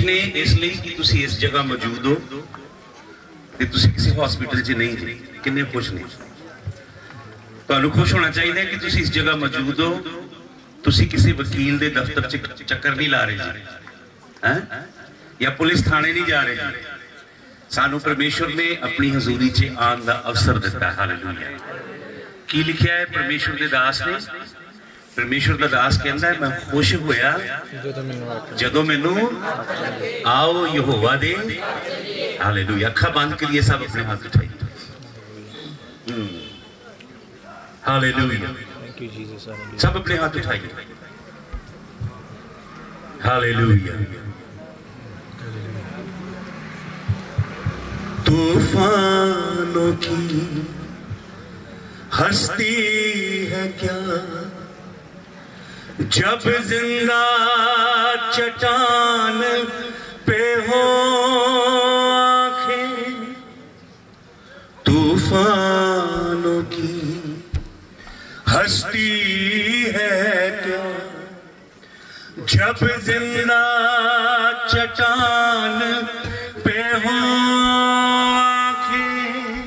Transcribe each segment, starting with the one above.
ਨੇ ਇਸ ਲਈ ਕਿ ਤੁਸੀਂ ਇਸ ਜਗ੍ਹਾ ਮੌਜੂਦ ਹੋ ਤੇ ਤੁਸੀਂ ਕਿਸੇ ਹਸਪੀਟਲ 'ਚ ਨਹੀਂ ਜੀ ਕਿੰਨੇ ਖੁਸ਼ ਨੇ? ਤੁਹਾਨੂੰ ਖੁਸ਼ ਹੋਣਾ ਚਾਹੀਦਾ ਕਿ ਤੁਸੀਂ ਇਸ ਜਗ੍ਹਾ ਮੌਜੂਦ ਹੋ। ਤੁਸੀਂ ਕਿਸੇ ਵਕੀਲ ਦੇ ਦਫ਼ਤਰ 'ਚ ਚੱਕਰ ਨਹੀਂ ਲਾ ਰਹੇ ਜੀ। ਹੈ? ਜਾਂ ਪੁਲਿਸ ਥਾਣੇ ਨਹੀਂ ਜਾ ਰਹੇ ਜੀ। ਸਾਨੂੰ ਪਰਮੇਸ਼ਵਰ ਨੇ ਆਪਣੀ ਹਜ਼ੂਰੀ 'ਚ ਆਉਣ ਦਾ ਅਵਸਰ ਦਿੱਤਾ। ਹਾਲੇਲੂਇਆ। ਕੀ ਲਿਖਿਆ ਹੈ? ਪਰਮੇਸ਼ਵਰ ਦੇ ਦਾਸ ਨੇ। ਪਰਮੇਸ਼ਵਰ ਦਾ ਦਾਸ ਕਹਿੰਦਾ ਹੈ ਮੈਂ ਖੁਸ਼ ਹੋਇਆ ਜਦੋਂ ਮੈਨੂੰ ਆਖਿਆ ਜਦੋਂ ਮੈਨੂੰ ਆਓ ਯਹੋਵਾ ਦੇ ਹਾਲੇਲੂਇਆ ਅੱਖਾਂ ਬੰਦ ਕਰੀਏ ਸਭ ਆਪਣੇ ਹੱਥ ਉਠਾਈਏ hallelujah thank you Jesus hallelujah सब अपने हाथ उठाइए हालेलुया तूफानों की हस्ती है क्या जब ज़िंदा चट्टान पे हो आँखें, तूफानों की हस्ती है क्या? जब ज़िंदा चट्टान पे हो आँखें,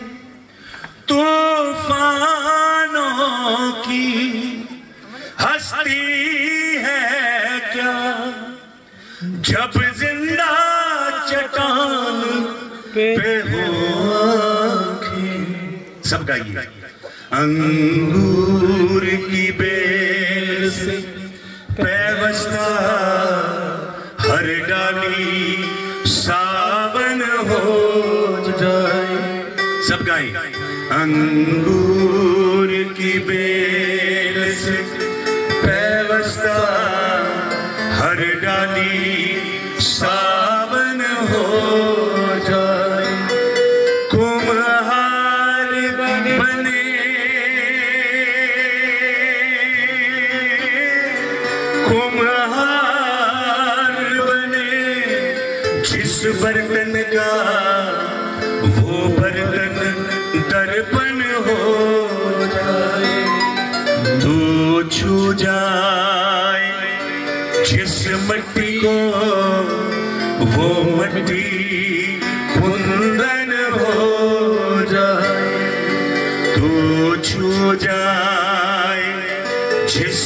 तूफानों की हस्ती है क्या? जब ज़िंदा चट्टान पे हो सब गाइए। अंगूर की बेल से पैवस्ता हर डाली सावन हो जाए। सब गाए अंगूर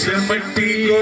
செப்பட்டியோ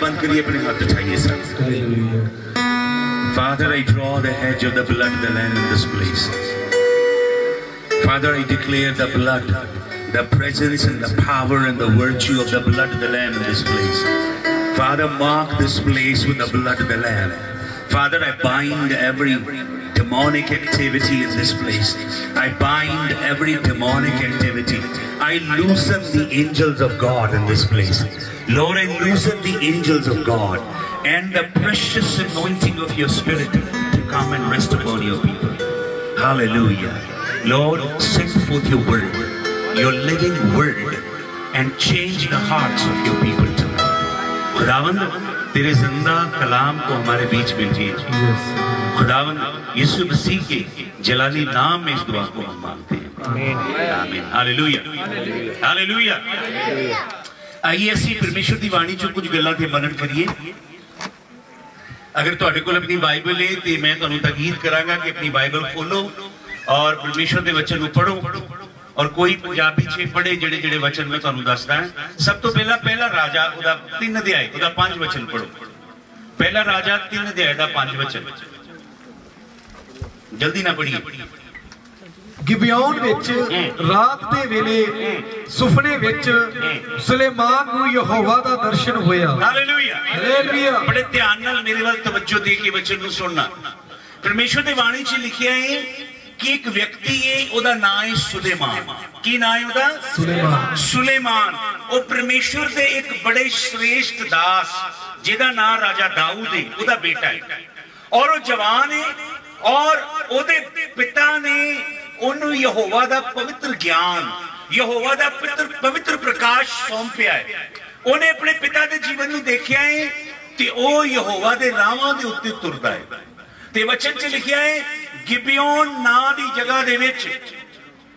ਬੰਦ ਕਰੀਏ ਆਪਣੇ ਹੱਥ ਉਠਾਈਏ ਸਾਰੇ Father, I draw the hedge of the blood of the Lamb in this place. Father, I declare the blood, the presence and the power and the virtue of the blood of the Lamb in this place. Father, mark this place with the blood of the Lamb. Father, I bind every demonic activity in this place. I bind every demonic activity. I loosen the angels of God in this place. Lord, I loosen the angels of God and the precious anointing of your spirit to come and rest upon your people. Hallelujah. Lord, send forth your word, your living word, and change the hearts of your people tonight. तेरे ज़िंदा कलाम को हमारे बीच में जी खुदावन यीशु मसीह के जलाली नाम में इस दुआ को हम मांगते हैं। हालेलुया हालेलुया आइए ऐसी परमेश्वर की वाणी चो कुछ गल्ला मनन करिए। अगर तुहाडे कोल अपनी बाइबल है ते मैं तुहानू तकीद करांगा कि अपनी बाइबल खोलो और परमेश्वर के वचन नु पढ़ो। ਔਰ ਕੋਈ ਪੰਜਾਬੀ ਚ ਪੜੇ ਜਿਹੜੇ ਜਿਹੜੇ ਵਚਨ ਮੈਂ ਤੁਹਾਨੂੰ ਦੱਸਦਾ ਸਭ ਤੋਂ ਪਹਿਲਾਂ ਪਹਿਲਾ ਰਾਜਾ ਉਹਦਾ ਤਿੰਨ ਅਧਿਆਇ ਉਹਦਾ ਪੰਜ ਵਚਨ ਪੜੋ ਪਹਿਲਾ ਰਾਜਾ ਤਿੰਨ ਅਧਿਆਇ ਦਾ ਪੰਜ ਵਚਨ। ਜਲਦੀ ਨਾ ਪੜੀਏ ਗਿਬਿਓਨ ਵਿੱਚ ਰਾਤ ਦੇ ਵੇਲੇ ਸੁਪਨੇ ਵਿੱਚ ਸੁਲੇਮਾਨ ਨੂੰ ਯਹੋਵਾ ਦਾ ਦਰਸ਼ਨ ਹੋਇਆ। ਹਾਲੇਲੂਇਆ। ਹਾਲੇਲੂਇਆ। ਬੜੇ ਧਿਆਨ ਨਾਲ ਮੇਰੇ ਵੱਲ ਤਵੱਜੋ ਦੇ ਕੇ ਵਚਨ ਨੂੰ ਸੁਣਨਾ। ਪਰਮੇਸ਼ਰ ਦੀ ਬਾਣੀ 'ਚ ਲਿਖਿਆ ਹੈ ਕਿ ਇੱਕ ਵਿਅਕਤੀ ਹੈ ਉਹਦਾ ਨਾਮ ਹੈ ਸੁਲੇਮਾਨ। ਕੀ ਨਾਮ ਹੈ ਉਹਦਾ? ਸੁਲੇਮਾਨ। ਸੁਲੇਮਾਨ। ਉਹ ਪਰਮੇਸ਼ਰ ਦੇ ਇੱਕ ਬੜੇ ਸ਼੍ਰੇਸ਼ਟ ਦਾਸ ਜਿਹਦਾ ਨਾਮ ਰਾਜਾ ਦਾਊਦ ਹੈ ਉਹਦਾ ਬੇਟਾ ਹੈ ਔਰ ਉਹ ਜਵਾਨ ਹੈ ਔਰ ਉਹਦੇ ਪਿਤਾ ਨੇ ਉਹਨੂੰ ਯਹੋਵਾ ਦਾ ਪਵਿੱਤਰ ਗਿਆਨ ਯਹੋਵਾ ਦਾ ਪਵਿੱਤਰ ਪਵਿੱਤਰ ਪ੍ਰਕਾਸ਼ ਸੌਂਪਿਆ ਹੈ ਉਹਨੇ ਆਪਣੇ ਪਿਤਾ ਦੇ ਜੀਵਨ ਨੂੰ ਦੇਖਿਆ ਹੈ ਤੇ ਉਹ ਯਹੋਵਾ ਦੇ ਰਾਹਾਂ ਦੇ ਉੱਤੇ ਤੁਰਦਾ ਹੈ ਤੇ ਵਚਨ 'ਚ ਲਿਖਿਆ ਹੈ ਗਿਬਿਓਨ ਨਾਂ ਦੀ ਜਗ੍ਹਾ ਦੇ ਵਿੱਚ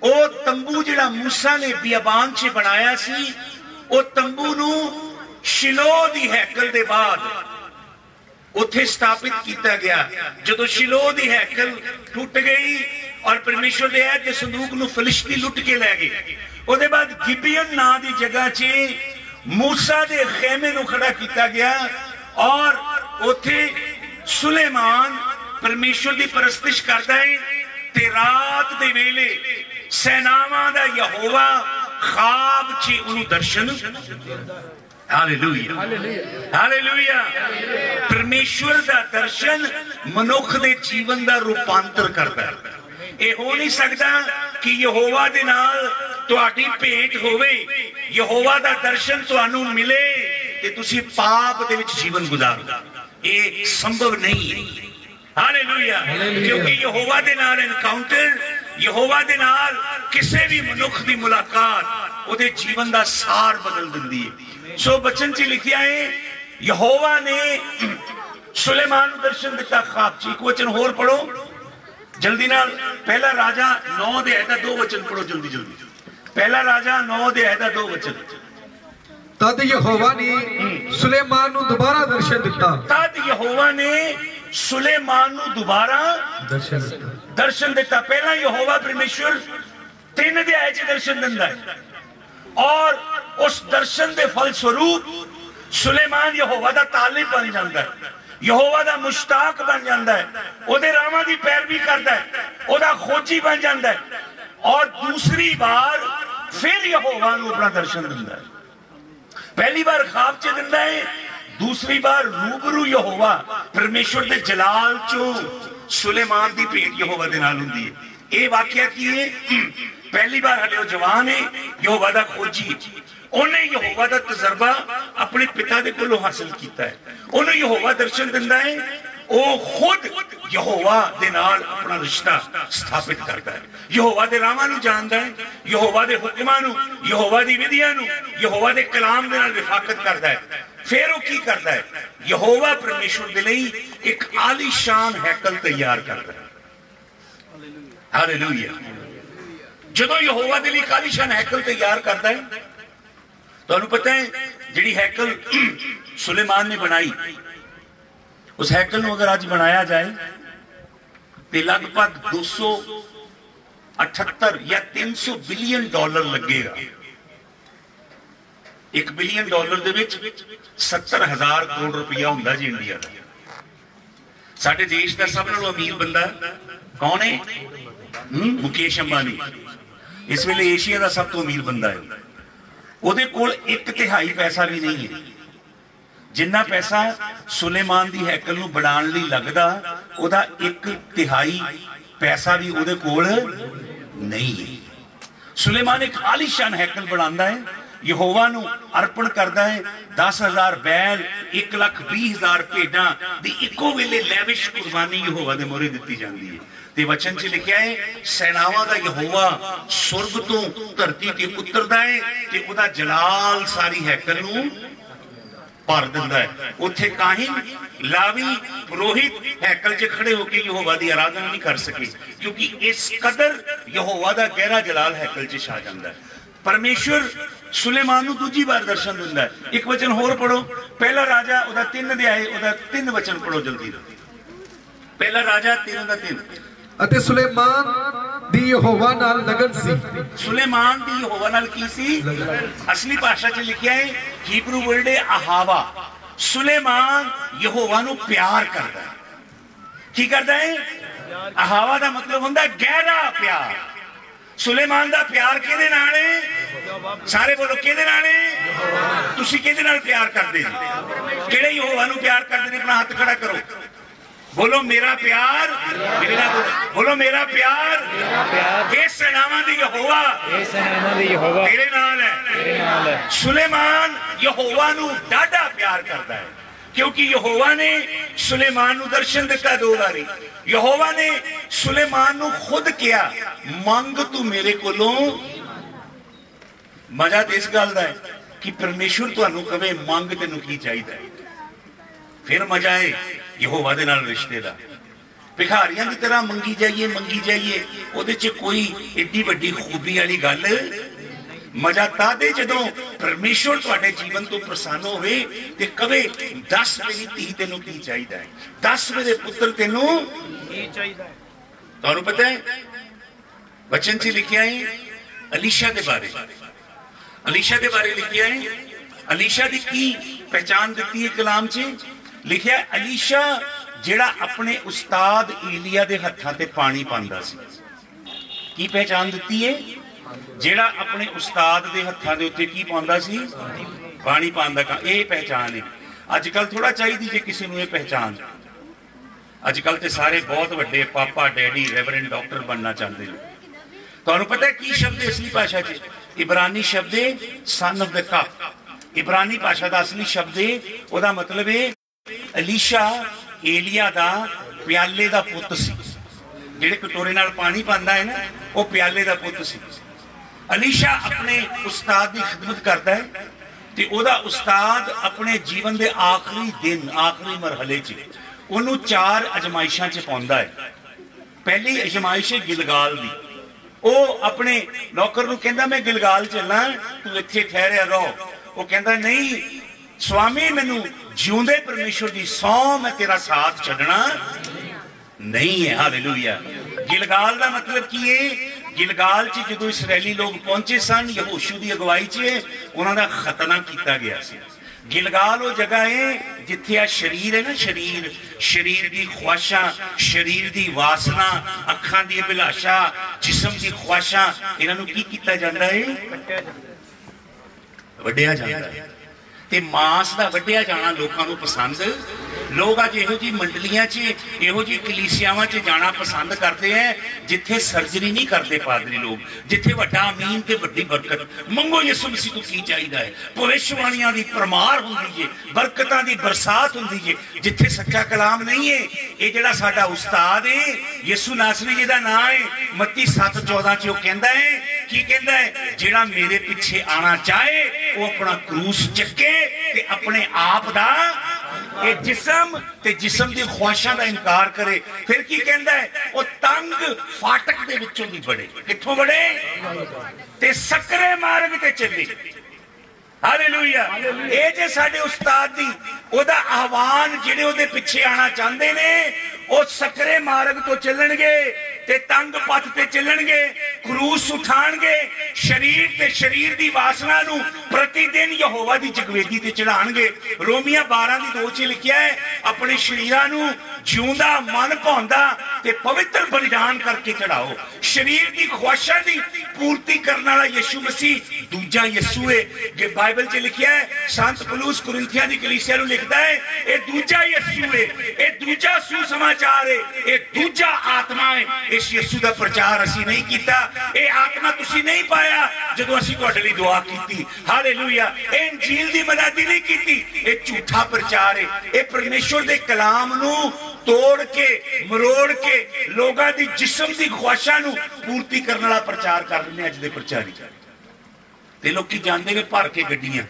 ਉਹ ਤੰਬੂ ਜਿਹੜਾ ਮੂਸਾ ਨੇ ਬਿਆਬਾਨ 'ਚ ਬਣਾਇਆ ਸੀ, ਉਹ ਤੰਬੂ ਨੂੰ ਸ਼ਿਲੋ ਦੀ ਹੈਕਲ ਦੇ ਬਾਅਦ ਉੱਥੇ ਸਥਾਪਿਤ ਕੀਤਾ ਗਿਆ। ਜਦੋਂ ਸ਼ਿਲੋ ਦੀ ਹੈਕਲ ਟੁੱਟ ਗਈ ਔਰ ਪਰਮੇਸ਼ਰ ਦੇ ਐ ਤੇ ਸੰਦੂਕ ਨੂੰ ਫਲਿਸ਼ਤੀ ਲੁੱਟ ਕੇ ਲੈ ਗਏ, ਉਹਦੇ ਬਾਅਦ ਗਿਬੀਅਨ ਨਾਂ ਦੀ ਜਗ੍ਹਾ 'ਚ ਮੂਸਾ ਦੇ ਖੇਮੇ ਨੂੰ ਖੜਾ ਕੀਤਾ ਗਿਆ ਔਰ ਉੱਥੇ ਸੁਲੇਮਾਨ ਪਰਮੇਸ਼ਰ ਦੀ ਪ੍ਰਸਤਿਸ਼ ਕਰਦਾ ਹੈ ਤੇ ਰਾਤ ਦੇ ਵੇਲੇ ਸੈਨਾਵਾਂ ਦਾ ਯਹੋਵਾ ਖਾਬ 'ਚ ਉਹਨੂੰ ਦਰਸ਼ਨ ਹਾਲੇਲੂਇਆ। ਹਾਲੇਲੂਇਆ। ਪਰਮੇਸ਼ਵਰ ਦਾ ਦਰਸ਼ਨ ਮਨੁੱਖ ਦੇ ਜੀਵਨ ਦਾ ਰੂਪਾਂਤਰ ਕਰਦਾ ਹੈ। ਇਹ ਹੋ ਨਹੀਂ ਸਕਦਾ ਕਿ ਯਹੋਵਾ ਦੇ ਨਾਲ ਤੁਹਾਡੀ ਭੇਟ ਹੋਵੇ, ਯਹੋਵਾ ਦਾ ਦਰਸ਼ਨ ਤੁਹਾਨੂੰ ਮਿਲੇ ਤੇ ਤੁਸੀਂ ਪਾਪ ਦੇ ਵਿੱਚ ਜੀਵਨ ਗੁਜ਼ਾਰੋ। ਇਹ ਸੰਭਵ ਨਹੀਂ ਹੈ। ਹਾਲੇਲੂਇਆ ਕਿਉਂਕਿ ਯਹੋਵਾ ਦੇ ਨਾਲ ਐਨਕਾਊਂਟਰ ਯਹੋਵਾ ਦੇ ਨਾਲ ਕਿਸੇ ਵੀ ਮਨੁੱਖ ਦੀ ਮੁਲਾਕਾਤ ਉਹਦੇ ਜੀਵਨ ਦਾ ਸਾਰ ਬਦਲ ਦਿੰਦੀ ਹੈ ਸੋ ਬਚਨ 'ਚ ਲਿਖਿਆ ਹੈ ਯਹੋਵਾ ਨੇ ਸੁਲੇਮਾਨ ਨੂੰ ਦਰਸ਼ਨ ਦਿੱਤਾ ਖਾਬ 'ਚ ਇੱਕ ਵਚਨ ਹੋਰ ਪੜੋ ਜਲਦੀ ਨਾਲ ਪਹਿਲਾ ਰਾਜਾ 9 ਦੇ ਇਹਦਾ ਦੋ ਵਚਨ ਪੜੋ ਜਲਦੀ ਜਲਦੀ ਪਹਿਲਾ ਰਾਜਾ 9 ਦੇ ਇਹਦਾ ਦੋ ਵਚਨ ਤਦ ਯਹੋਵਾ ਨੇ ਸੁਲੇਮਾਨ ਨੂੰ ਦੁਬਾਰਾ ਦਰਸ਼ਨ ਦਿੱਤਾ ਤਦ ਯਹੋਵਾ ਨੇ ਸੁਲੇਮਾਨ ਨੂੰ ਦੁਬਾਰਾ ਦਰਸ਼ਨ ਦਰਸ਼ਨ ਦਿੱਤਾ। ਪਹਿਲਾਂ ਯਹੋਵਾ ਪਰਮੇਸ਼ਵਰ ਤਿੰਨ ਅਧਿਆਇ ਚ ਦਰਸ਼ਨ ਦਿੰਦਾ ਹੈ ਔਰ ਉਸ ਦਰਸ਼ਨ ਦੇ ਫਲ ਸਰੂਪ ਸੁਲੇਮਾਨ ਯਹੋਵਾ ਦਾ ਤਾਲਿਬ ਬਣ ਜਾਂਦਾ ਹੈ। ਯਹੋਵਾ ਦਾ ਮੁਸ਼ਤਾਕ ਬਣ ਜਾਂਦਾ ਹੈ। ਉਹਦੇ ਰਾਵਾਂ ਦੀ ਪੈਰਵੀ ਕਰਦਾ ਹੈ। ਉਹਦਾ ਖੋਜੀ ਬਣ ਜਾਂਦਾ ਹੈ। ਔਰ ਦੂਸਰੀ ਵਾਰ ਫਿਰ ਯਹੋਵਾ ਨੂੰ ਆਪਣਾ ਦਰਸ਼ਨ ਦਿੰਦਾ ਹੈ। ਪਹਿਲੀ ਵਾਰ ਖਾਬ ਚ ਦਿੰਦਾ ਹੈ। ਦੂਸਰੀ ਵਾਰ ਰੂਬਰੂ ਯਹੋਵਾ ਪਰਮੇਸ਼ਵਰ ਦੇ ਜਲਾਲ ਚੋਂ ਸੁਲੇਮਾਨ ਦੀ ਭੇਟ ਯਹੋਵਾ ਦੇ ਨਾਲ ਹੁੰਦੀ ਹੈ। ਇਹ ਵਾਕਿਆ ਕੀ ਹੈ? ਪਹਿਲੀ ਵਾਰ ਹਲੇ ਉਹ ਜਵਾਨ ਹੈ ਯਹੋਵਾ ਦਾ ਖੋਜੀ। ਉਹਨੇ ਯਹੋਵਾ ਦਾ ਤਜਰਬਾ ਆਪਣੇ ਪਿਤਾ ਦੇ ਕੋਲੋਂ ਹਾਸਲ ਕੀਤਾ ਹੈ। ਉਹਨੂੰ ਯਹੋਵਾ ਦਰਸ਼ਨ ਦਿੰਦਾ ਹੈ। ਉਹ ਖੁਦ ਯਹੋਵਾ ਦੇ ਨਾਲ ਆਪਣਾ ਰਿਸ਼ਤਾ ਸਥਾਪਿਤ ਕਰਦਾ ਹੈ। ਯਹੋਵਾ ਦੇ ਰਾਹਾਂ ਨੂੰ ਜਾਣਦਾ ਹੈ। ਯਹੋਵਾ ਦੇ ਹੁਕਮਾਂ ਨੂੰ, ਯਹੋਵਾ ਦੀ ਵਿਧੀਆਂ ਨੂੰ, ਯਹੋਵਾ ਦੇ ਕਲਾਮ ਦੇ ਨਾਲ ਵਿਫਾਕਤ ਕਰਦਾ ਹੈ। ਫਿਰ ਉਹ ਕੀ ਕਰਦਾ ਹੈ ਯਹੋਵਾ ਪਰਮੇਸ਼ਵਰ ਦੇ ਲਈ ਇੱਕ ਆਲੀਸ਼ਾਨ ਹੈਕਲ ਤਿਆਰ ਕਰਦਾ ਹੈ ਹਾਲੇਲੂਇਆ ਜਦੋਂ ਯਹੋਵਾ ਦੇ ਲਈ ਇੱਕ ਆਲੀਸ਼ਾਨ ਹੈਕਲ ਤਿਆਰ ਕਰਦਾ ਹੈ ਤੁਹਾਨੂੰ ਪਤਾ ਹੈ ਜਿਹੜੀ ਹੈਕਲ ਸੁਲੇਮਾਨ ਨੇ ਬਣਾਈ ਉਸ ਹੈਕਲ ਨੂੰ ਅਗਰ ਅੱਜ ਬਣਾਇਆ ਜਾਏ ਤੇ ਲਗਭਗ 278 ਜਾਂ 300 ਬਿਲੀਅਨ ਡਾਲਰ ਲੱਗੇਗਾ 1 ਬਿਲੀਅਨ ਡਾਲਰ ਦੇ ਵਿੱਚ 70000 ਕਰੋੜ ਰੁਪਇਆ ਹੁੰਦਾ ਜੀ ਇੰਡੀਆ ਦਾ। ਸਾਡੇ ਦੇਸ਼ ਦਾ ਸਭ ਨਾਲੋਂ ਅਮੀਰ ਬੰਦਾ ਕੌਣ ਹੈ? ਮੁਕੇਸ਼ ਅੰਬਾਨੀ। ਇਸ ਵੇਲੇ ਏਸ਼ੀਆ ਦਾ ਸਭ ਤੋਂ ਅਮੀਰ ਬੰਦਾ ਹੈ ਉਹਦੇ ਕੋਲ ਇੱਕ ਤਿਹਾਈ ਪੈਸਾ ਵੀ ਨਹੀਂ ਹੈ। ਜਿੰਨਾ ਪੈਸਾ ਸੁਲੇਮਾਨ ਦੀ ਹੈਕਲ ਨੂੰ ਬਣਾਉਣ ਲਈ ਲੱਗਦਾ, ਉਹਦਾ ਇੱਕ ਤਿਹਾਈ ਪੈਸਾ ਵੀ ਉਹਦੇ ਕੋਲ ਨਹੀਂ ਹੈ। ਸੁਲੇਮਾਨ ਇੱਕ ਆਲੀਸ਼ਾਨ ਹੈਕਲ ਬਣਾਉਂਦਾ ਹੈ। ਯਹੋਵਾ ਨੂੰ ਅਰਪਣ ਕਰਦਾ ਹੈ 10000 ਬੈਲ 1 ਲੱਖ 20000 ਭੇਡਾਂ ਦੀ ਇੱਕੋ ਵੇਲੇ ਲੈਵਿਸ਼ ਕੁਰਬਾਨੀ ਯਹੋਵਾ ਦੇ ਮੋਹਰੇ ਦਿੱਤੀ ਜਾਂਦੀ ਹੈ। ਤੇ ਵਚਨ 'ਚ ਲਿਖਿਆ ਹੈ, ਸੈਨਾਵਾਂ ਦਾ ਯਹੋਵਾ ਸੁਰਗ ਤੋਂ ਧਰਤੀ ਤੇ ਉਤਰਦਾ ਹੈ ਤੇ ਉਹਦਾ ਜਲਾਲ ਸਾਰੀ ਹੈਕਲ ਨੂੰ ਭਰ ਦਿੰਦਾ ਹੈ। ਉੱਥੇ ਕਾਹਿਨ, ਲਾਵੀ, ਪੁਰੋਹਿਤ ਹੈਕਲ 'ਚ ਖੜੇ ਹੋ ਕੇ ਯਹੋਵਾ ਦੀ ਆਰਾਧਨਾ ਨਹੀਂ ਕਰ ਸਕੇ, ਕਿਉਂਕਿ ਇਸ ਕਦਰ ਯਹੋਵਾ ਦਾ ਗਹਿਰਾ ਜਲਾਲ ਹੈਕਲ 'ਚ ਛਾ ਜਾਂਦਾ ਹੈ। ਪਰਮੇਸ਼ਵਰ ਸੁਲੇਮਾਨ ਨੂੰ ਦੂਜੀ ਵਾਰ ਦਰਸ਼ਨ ਦਿੰਦਾ ਇੱਕ ਵਚਨ ਹੋਰ ਪੜੋ ਪਹਿਲਾ ਰਾਜਾ ਉਹਦਾ ਤਿੰਨ ਅਧਿਆਏ ਉਹਦਾ ਤਿੰਨ ਵਚਨ ਪੜੋ ਜਲਦੀ ਨਾਲ ਪਹਿਲਾ ਰਾਜਾ ਤਿੰਨ ਦਾ ਤਿੰਨ। ਅਤੇ ਸੁਲੇਮਾਨ ਦੀ ਯਹੋਵਾ ਨਾਲ ਲਗਨ ਸੀ। ਸੁਲੇਮਾਨ ਦੀ ਯਹੋਵਾ ਨਾਲ ਕੀ ਸੀ? ਅਸਲੀ ਭਾਸ਼ਾ 'ਚ ਲਿਖਿਆ ਹੈ ਹੀਬਰੂ ਵਰਡ ਹੈ ਆਹਾਵਾ ਸੁਲੇਮਾਨ ਯਹੋਵਾ ਨੂੰ ਪਿਆਰ ਕਰਦਾ ਕੀ ਕਰਦਾ ਹੈ? ਆਹਾਵਾ ਦਾ ਮਤਲਬ ਹੁੰਦਾ ਗਹਿਰਾ ਪਿਆਰ। ਸੁਲੇਮਾਨ ਦਾ ਪਿਆਰ ਕਿਹਦੇ ਨਾਲ ਹੈ ਸਾਰੇ ਬੋਲੋ ਕਿਹਦੇ ਨਾਲ ਹੈ ਤੁਸੀਂ ਕਿਹਦੇ ਨਾਲ ਪਿਆਰ ਕਰਦੇ ਜੀ ਕਿਹੜੇ ਯਹੋਵਾ ਨੂੰ ਪਿਆਰ ਕਰਦੇ ਨੇ? ਆਪਣਾ ਹੱਥ ਖੜਾ ਕਰੋ। ਬੋਲੋ ਮੇਰਾ ਪਿਆਰ ਮੇਰੇ ਨਾਲ ਬੋਲੋ। ਮੇਰਾ ਪਿਆਰ ਪਿਆਰ ਇਹ ਸੈਨਾਵਾਂ ਦੀ ਯਹੋਵਾ ਇਹ ਸੈਨਾਵਾਂ ਦੀ ਯਹੋਵਾ ਤੇਰੇ ਨਾਲ ਹੈ। ਤੇਰੇ ਨਾਲ ਹੈ। ਸੁਲੇਮਾਨ ਯਹੋਵਾ ਨੂੰ ਡਾਢਾ ਪਿਆਰ ਕਰਦਾ ਹੈ। ਕਿਉਂਕਿ ਯਹੋਵਾ ਨੇ ਸੁਲੇਮਾਨ ਨੂੰ ਦਰਸ਼ਨ ਦਿੱਤਾ ਦੋ ਵਾਰੀ। ਯਹੋਵਾ ਨੇ ਸੁਲੇਮਾਨ ਨੂੰ ਖੁਦ ਕਿਹਾ, ਮੰਗ ਤੂੰ ਮੇਰੇ ਕੋਲੋਂ। ਮਜ਼ਾ ਇਸ ਗੱਲ ਦਾ ਹੈ ਕਿ ਪਰਮੇਸ਼ਵਰ ਤੁਹਾਨੂੰ ਕਵੇ, ਮੰਗ ਤੈਨੂੰ ਕੀ ਚਾਹੀਦਾ ਹੈ? ਫਿਰ ਮਜ਼ਾ ਹੈ ਯਹੋਵਾ ਦੇ ਨਾਲ ਰਿਸ਼ਤੇ ਦਾ। ਭਿਖਾਰੀਆਂ ਦੀ ਤਰ੍ਹਾਂ ਮੰਗੀ ਜਾਈਏ ਮੰਗੀ ਜਾਈਏ, ਉਹਦੇ 'ਚ ਕੋਈ ਏਡੀ ਵੱਡੀ ਖੂਬੀ ਵਾਲੀ ਗੱਲ ਮਜ਼ਾ ਤਾਂ ਦੇ ਜਦੋਂ ਪਰਮੇਸ਼ਵਰ ਤੁਹਾਡੇ ਜੀਵਨ ਤੋਂ ਪ੍ਰਸੰਨ ਹੋਵੇ ਤੇ ਕਵੇ 10 ਮੇਰੀ ਧੀ ਤੈਨੂੰ ਕੀ ਚਾਹੀਦਾ ਹੈ? 10 ਮੇਰੇ ਪੁੱਤਰ ਤੈਨੂੰ ਕੀ ਚਾਹੀਦਾ ਹੈ? ਤੁਹਾਨੂੰ ਪਤਾ ਹੈ? ਵਚਨ 'ਚ ਲਿਖਿਆ ਹੈ, ਅਲੀਸ਼ਾ ਦੇ ਬਾਰੇ। ਅਲੀਸ਼ਾ ਦੇ ਬਾਰੇ ਲਿਖਿਆ ਹੈ, ਅਲੀਸ਼ਾ ਦੀ ਕੀ ਪਹਿਚਾਨ ਦਿੱਤੀ ਹੈ ਕਲਾਮ 'ਚ? ਲਿਖਿਆ, ਅਲੀਸ਼ਾ, ਜਿਹੜਾ ਆਪਣੇ ਉਸਤਾਦ ਈਲੀਆ ਦੇ ਹੱਥਾਂ ਤੇ ਪਾਣੀ ਪਾਉਂਦਾ ਸੀ। ਕੀ ਪਹਿਚਾਨ ਦਿੱਤੀ ਹੈ? ਜਿਹੜਾ ਆਪਣੇ ਉਸਤਾਦ ਦੇ ਹੱਥਾਂ ਦੇ ਉੱਤੇ ਕੀ ਪਾਉਂਦਾ ਸੀ? ਪਾਣੀ ਪਾਉਂਦਾ ਕਾ ਇਹ ਪਹਿਚਾਨ ਹੈ। ਅੱਜ ਕੱਲ ਥੋੜਾ ਚਾਹੀਦੀ ਜੇ ਕਿਸੇ ਨੂੰ ਇਹ ਪਹਿਚਾਨ ਅੱਜ ਕੱਲ ਤੇ ਸਾਰੇ ਬਹੁਤ ਵੱਡੇ ਪਾਪਾ, ਡੈਡੀ, ਰੈਵਰੈਂਡ ਡਾਕਟਰ ਬਣਨਾ ਚਾਹੁੰਦੇ ਨੇ। ਤੁਹਾਨੂੰ ਪਤਾ ਕੀ ਸ਼ਬਦ ਅਸਲੀ ਭਾਸ਼ਾ 'ਚ? ਇਬਰਾਨੀ ਸ਼ਬਦ ਹੈ ਸਨ ਆਫ ਦ ਕੱਪ ਇਬਰਾਨੀ ਭਾਸ਼ਾ ਦਾ ਅਸਲੀ ਸ਼ਬਦ ਹੈ, ਉਹਦਾ ਮਤਲਬ ਹੈ ਅਲੀਸ਼ਾ ਏਲੀਆ ਦਾ ਪਿਆਲੇ ਦਾ ਪੁੱਤ ਸੀ। ਜਿਹੜੇ ਕਟੋਰੇ ਨਾਲ ਪਾਣੀ ਪਾਉਂਦਾ ਹੈ ਨਾ, ਉਹ ਪਿਆਲੇ ਦਾ ਪੁੱਤ ਸੀ। ਅਲੀਸ਼ਾ ਆਪਣੇ ਉਸਤਾਦ ਦੀ ਖਿਦਮਤ ਕਰਦਾ ਹੈ ਤੇ ਉਹਦਾ ਉਸਤਾਦ ਆਪਣੇ ਜੀਵਨ ਦੇ ਆਖਰੀ ਦਿਨ, ਆਖਰੀ ਮਰਹਲੇ 'ਚ ਉਹਨੂੰ ਚਾਰ ਅਜਮਾਇਸ਼ਾਂ 'ਚ ਪਾਉਂਦਾ ਹੈ। ਪਹਿਲੀ ਅਜਮਾਇਸ਼ ਹੈ ਗਿਲਗਾਲ ਦੀ। ਉਹ ਆਪਣੇ ਨੌਕਰ ਨੂੰ ਕਹਿੰਦਾ, ਮੈਂ ਗਿਲਗਾਲ ਚੱਲਾਂ, ਤੂੰ ਇੱਥੇ ਠਹਿਰਿਆ ਰਹੋ ਉਹ ਕਹਿੰਦਾ, ਨਹੀਂ, ਸਵਾਮੀ, ਮੈਨੂੰ ਜਿਉਂਦੇ ਪਰਮੇਸ਼ਵਰ ਦੀ ਸੌ ਮੈਂ ਤੇਰਾ ਸਾਥ ਛੱਡਣਾ ਨਹੀਂ ਹੈ। ਹਾਲੇਲੂਇਆ। ਗਿਲਗਾਲ ਦਾ ਮਤਲਬ ਕੀ ਹੈ? ਗਿਲਗਾਲ 'ਚ ਜਦੋਂ ਇਸرائیਲੀ ਲੋਕ ਪਹੁੰਚੇ ਸਨ ਯਹੋਸ਼ੂ ਦੀ ਅਗਵਾਈ 'ਚ ਉਹਨਾਂ ਦਾ ਖਤਨਾ ਕੀਤਾ ਗਿਆ ਸੀ। ਗਿਲਗਾਲ ਉਹ ਜਗ੍ਹਾ ਹੈ ਜਿੱਥੇ ਆ ਸ਼ਰੀਰ ਹੈ ਨਾ ਸ਼ਰੀਰ। ਸ਼ਰੀਰ ਦੀ ਖੁਆਸ਼ਾਂ ਸ਼ਰੀਰ ਦੀ ਵਾਸਨਾ ਅੱਖਾਂ ਦੀ ਅਭਿਲਾਸ਼ਾ ਜਿਸਮ ਦੀ ਖੁਆਸ਼ਾਂ ਇਹਨਾਂ ਨੂੰ ਕੀ ਕੀਤਾ ਜਾਂਦਾ ਹੈ ਵੱਡਿਆ ਜਾਂਦਾ। ਹੈ ਤੇ ਮਾਸ ਦਾ ਵੱਢਿਆ ਜਾਣਾ ਲੋਕਾਂ ਨੂੰ ਪਸੰਦ। ਲੋਕ ਅੱਜ ਇਹੋ ਜੀ ਮੰਡਲੀਆਂ 'ਚ, ਇਹੋ ਜੀ ਕਲੀਸਿਆਵਾਂ 'ਚ ਜਾਣਾ ਪਸੰਦ ਕਰਦੇ ਐ, ਜਿੱਥੇ ਸਰਜਰੀ ਨਹੀਂ ਕਰਦੇ ਪਾਦਰੀ ਲੋਕ, ਜਿੱਥੇ ਵੱਡਾ ਅਮੀਨ ਤੇ ਵੱਡੀ ਬਰਕਤ। ਮੰਗੋ ਯਿਸੂ ਮਸੀਹ ਤੋਂ ਕੀ ਚਾਹੀਦਾ ਹੈ ਭਵਿੱਖਬਾਣੀਆਂ ਦੀ ਪਰਮਾਰ ਹੁੰਦੀ ਜੇ, ਬਰਕਤਾਂ ਦੀ ਬਰਸਾਤ ਹੁੰਦੀ ਜੇ, ਜਿੱਥੇ ਸੱਚਾ ਕਲਾਮ ਨਹੀਂ ਹੈ ਇਹ ਜਿਹੜਾ ਸਾਡਾ ਉਸਤਾਦ ਏ, ਯਿਸੂ ਨਾਸਰੀ ਜੀ ਦਾ ਨਾਮ ਹੈ ਮੱਤੀ 7:14 'ਚ ਉਹ ਕਹਿੰਦਾ ਹੈ ਕੀ ਕਹਿੰਦਾ ਹੈ ਜਿਹੜਾ ਮੇਰੇ ਪਿੱਛੇ ਆਣਾ ਚਾਹੇ, ਉਹ ਆਪਣਾ ਕਰੂਸ ਚੱਕੇ। ਤੇ ਆਪਣੇ ਆਪ ਦਾ ਇਹ ਜਿਸਮ ਤੇ ਜਿਸਮ ਦੀ ਖੁਆਇਸ਼ਾਂ ਦਾ ਇਨਕਾਰ ਕਰੇ। ਫਿਰ ਕੀ ਕਹਿੰਦਾ ਹੈ? ਉਹ ਤੰਗ ਫਾਟਕ ਦੇ ਵਿੱਚੋਂ ਦੀ ਬੜੇ ਕਿੱਥੋਂ ਬੜੇ ਤੇ ਸਕਰੇ ਮਾਰਗ ਤੇ ਚੱਲੇ। ਹਾਲੇਲੂਇਆ। ਇਹ ਜੇ ਸਾਡੇ ਉਸਤਾਦ ਦੀ ਉਹਦਾ ਆਹਵਾਨ ਜਿਹੜੇ ਉਹਦੇ ਪਿੱਛੇ ਆਣਾ ਚਾਹੁੰਦੇ ਨੇ ਉਹ ਸਕਰੇ ਮਾਰਗ ਤੋਂ ਚੱਲਣਗੇ ਤੇ ਤੰਗ ਪਥ ਤੇ ਚੱਲਣਗੇ ਕਰੂਸ ਉਠਾਣਗੇ, ਸਰੀਰ ਤੇ ਸਰੀਰ ਦੀ ਵਾਸਨਾ ਨੂੰ ਪ੍ਰਤੀ ਦਿਨ ਯਹੋਵਾ ਦੀ ਜਗਵੇਦੀ ਤੇ ਚੜਾਣਗੇ ਰੋਮੀਆਂ 12 ਦੀ 2 ਚ ਲਿਖਿਆ ਹੈ, ਆਪਣੇ ਸਰੀਰਾਂ ਨੂੰ ਜਿਉਂਦਾ, ਮਨ ਭਾਉਂਦਾ ਤੇ ਪਵਿੱਤਰ ਬਲੀਦਾਨ ਕਰਕੇ ਚੜਾਓ ਸਰੀਰ ਦੀ ਖੁਆਇਸ਼ਾਂ ਦੀ ਪੂਰਤੀ ਕਰਨ ਵਾਲਾ ਯਿਸੂ ਮਸੀਹ ਦੂਜਾ ਯਿਸੂ ਹੈ ਕਿ ਬਾਈਬਲ 'ਚ ਲਿਖਿਆ ਹੈ, ਸੰਤ ਪਲੂਸ ਕੁਰਿੰਥੀਆਂ ਦੀ ਕਲੀਸਿਆ ਨੂੰ ਲਿਖਦਾ ਹੈ, ਇਹ ਦੂਜਾ ਯਿਸੂ ਹੈ ਇਹ ਦੂਜਾ ਸੁਸਮਾਚਾਰ ਹੈ ਇਹ ਦੂਜਾ ਆਤਮਾ ਹੈ। ਇਸ ਯਿਸੂ ਦਾ ਪ੍ਰਚਾਰ ਅਸੀਂ ਨਹੀਂ ਕੀਤਾ। ਇਹ ਆਤਮਾ ਤੁਸੀਂ ਨਹੀਂ ਪਾਇਆ ਜਦੋਂ ਅਸੀਂ ਤੁਹਾਡੇ ਲਈ ਦੁਆ ਕੀਤੀ। ਹਾਲੇਲੂਇਆ ਇਹ ਇੰਜੀਲ ਦੀ ਮਦਦ ਨਹੀਂ ਕੀਤੀ। ਇਹ ਝੂਠਾ ਪ੍ਰਚਾਰ ਹੈ। ਇਹ ਪਰਮੇਸ਼ਵਰ ਦੇ ਕਲਾਮ ਨੂੰ ਤੋੜ ਕੇ, ਮਰੋੜ ਕੇ, ਲੋਕਾਂ ਦੀ ਜਿਸਮ ਦੀ ਖੁਆਸ਼ਾਂ ਨੂੰ ਪੂਰਤੀ ਕਰਨ ਵਾਲਾ ਪ੍ਰਚਾਰ ਕਰ ਰਹੇ ਨੇ ਅੱਜ ਦੇ ਪ੍ਰਚਾਰੀ। ਤੇ ਲੋਕੀ ਜਾਂਦੇ ਨੇ ਭਰ ਕੇ ਗੱਡੀਆਂ।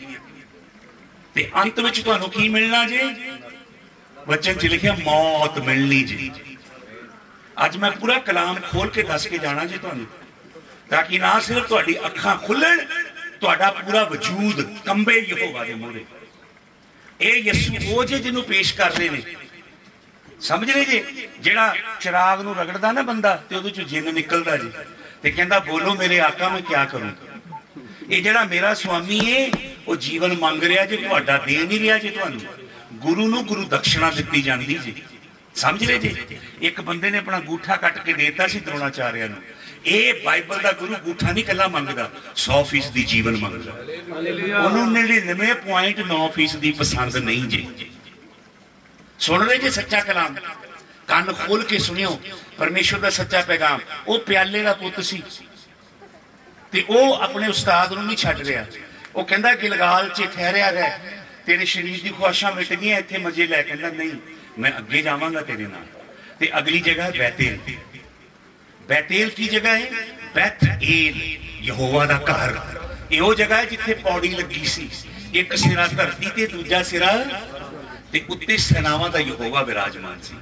ਤੇ ਅੰਤ ਵਿੱਚ ਤੁਹਾਨੂੰ ਕੀ ਮਿਲਣਾ ਜੀ? ਬਚਨ 'ਚ ਲਿਖਿਆ, ਮੌਤ ਮਿਲਣੀ ਜੀ। ਅੱਜ ਮੈਂ ਪੂਰਾ ਕਲਾਮ ਖੋਲ ਕੇ ਦੱਸ ਕੇ ਜਾਣਾ ਜੀ ਤੁਹਾਨੂੰ, ਤਾਂ ਕਿ ਨਾ ਸਿਰਫ ਤੁਹਾਡੀ ਅੱਖਾਂ ਖੁੱਲਣ, ਤੁਹਾਡਾ ਪੂਰਾ ਵਜੂਦ ਕੰਬੇ ਯਹੋਵਾ ਦੇ ਮੂਹਰੇ। ਇਹ ਯਿਸੂ ਉਹ ਜੇ ਜਿਹਨੂੰ ਪੇਸ਼ ਕਰ ਨੇ। ਸਮਝ ਰਹੇ ਜੀ? ਜਿਹੜਾ ਚਿਰਾਗ ਨੂੰ ਰਗੜਦਾ ਨਾ ਬੰਦਾ, ਤੇ ਉਹਦੇ ਚੋਂ ਜਿੰਨ ਨਿਕਲਦਾ ਜੀ। ਤੇ ਕਹਿੰਦਾ, ਬੋਲੋ ਮੇਰੇ ਆਕਾ, ਮੈਂ ਕੀ ਕਰੂੰ? ਇਹ ਜਿਹੜਾ ਮੇਰਾ ਸੁਆਮੀ ਏ, ਉਹ ਜੀਵਨ ਮੰਗ ਰਿਹਾ ਜੇ, ਤੁਹਾਡਾ ਦੇ ਨਹੀਂ ਰਿਹਾ ਜੇ ਤੁਹਾਨੂੰ। ਗੁਰੂ ਨੂੰ ਗੁਰੂ ਦਕਸ਼ਣਾ ਦਿੱਤੀ ਜਾਂਦੀ ਜੀ। ਸਮਝ ਰਹੇ ਜੀ? ਇੱਕ ਬੰਦੇ ਨੇ ਆਪਣਾ ਗੂਠਾ ਕੱਟ ਕੇ ਦੇਤਾ ਸੀ ਦਰੋਣਾਚਾਰਿਆ ਨੂੰ। ਇਹ ਬਾਈਬਲ ਦਾ ਗੁਰੂ ਗੂਠਾ ਨਹੀਂ ਕੱਲਾ ਮੰਗਦਾ 100% ਦੀ ਜੀਵਨ ਮੰਗਦਾ। ਉਹਨੂੰ 99.9% ਦੀ ਪਸੰਦ ਨਹੀਂ ਜੀ। ਸੁਣ ਰਹੇ ਜੇ ਸੱਚਾ ਕਲਾਮ? ਕੰਨ ਖੋਲ ਕੇ ਸੁਣਿਓ ਪਰਮੇਸ਼ਵਰ ਦਾ ਸੱਚਾ ਪੈਗਾਮ। ਉਹ ਪਿਆਲੇ ਦਾ ਪੁੱਤ ਸੀ। ਤੇ ਉਹ ਆਪਣੇ ਉਸਤਾਦ ਨੂੰ ਨਹੀਂ ਛੱਡ ਰਿਹਾ। ਉਹ ਕਹਿੰਦਾ ਗਿਲਗਾਲ 'ਚ ਠਹਿਰਿਆ ਰਹਿ। ਤੇਰੇ ਸਰੀਰ ਦੀ ਖੁਆਇਸ਼ਾਂ ਮਿਟ ਗਈਆਂ ਇੱਥੇ ਮਜ਼ੇ ਲੈ ਕਹਿੰਦਾ, ਨਹੀਂ, ਮੈਂ ਅੱਗੇ ਜਾਵਾਂਗਾ ਤੇਰੇ ਨਾਲ। ਤੇ ਅਗਲੀ ਜਗ੍ਹਾ ਹੈ ਬੈਤੇਲ। ਬੈਤੇਲ ਕੀ ਜਗ੍ਹਾ ਹੈ? ਬੈਤੇਲ ਯਹੋਵਾ ਦਾ ਘਰ। ਇਹ ਉਹ ਜਗ੍ਹਾ ਹੈ ਜਿੱਥੇ ਪੌੜੀ ਲੱਗੀ ਸੀ। ਇੱਕ ਸਿਰਾ ਧਰਤੀ ਤੇ ਦੂਜਾ ਸਿਰਾ ਤੇ ਉੱਤੇ ਸੈਨਾਵਾਂ ਦਾ ਯਹੋਵਾ ਵਿਰਾਜਮਾਨ ਸੀ।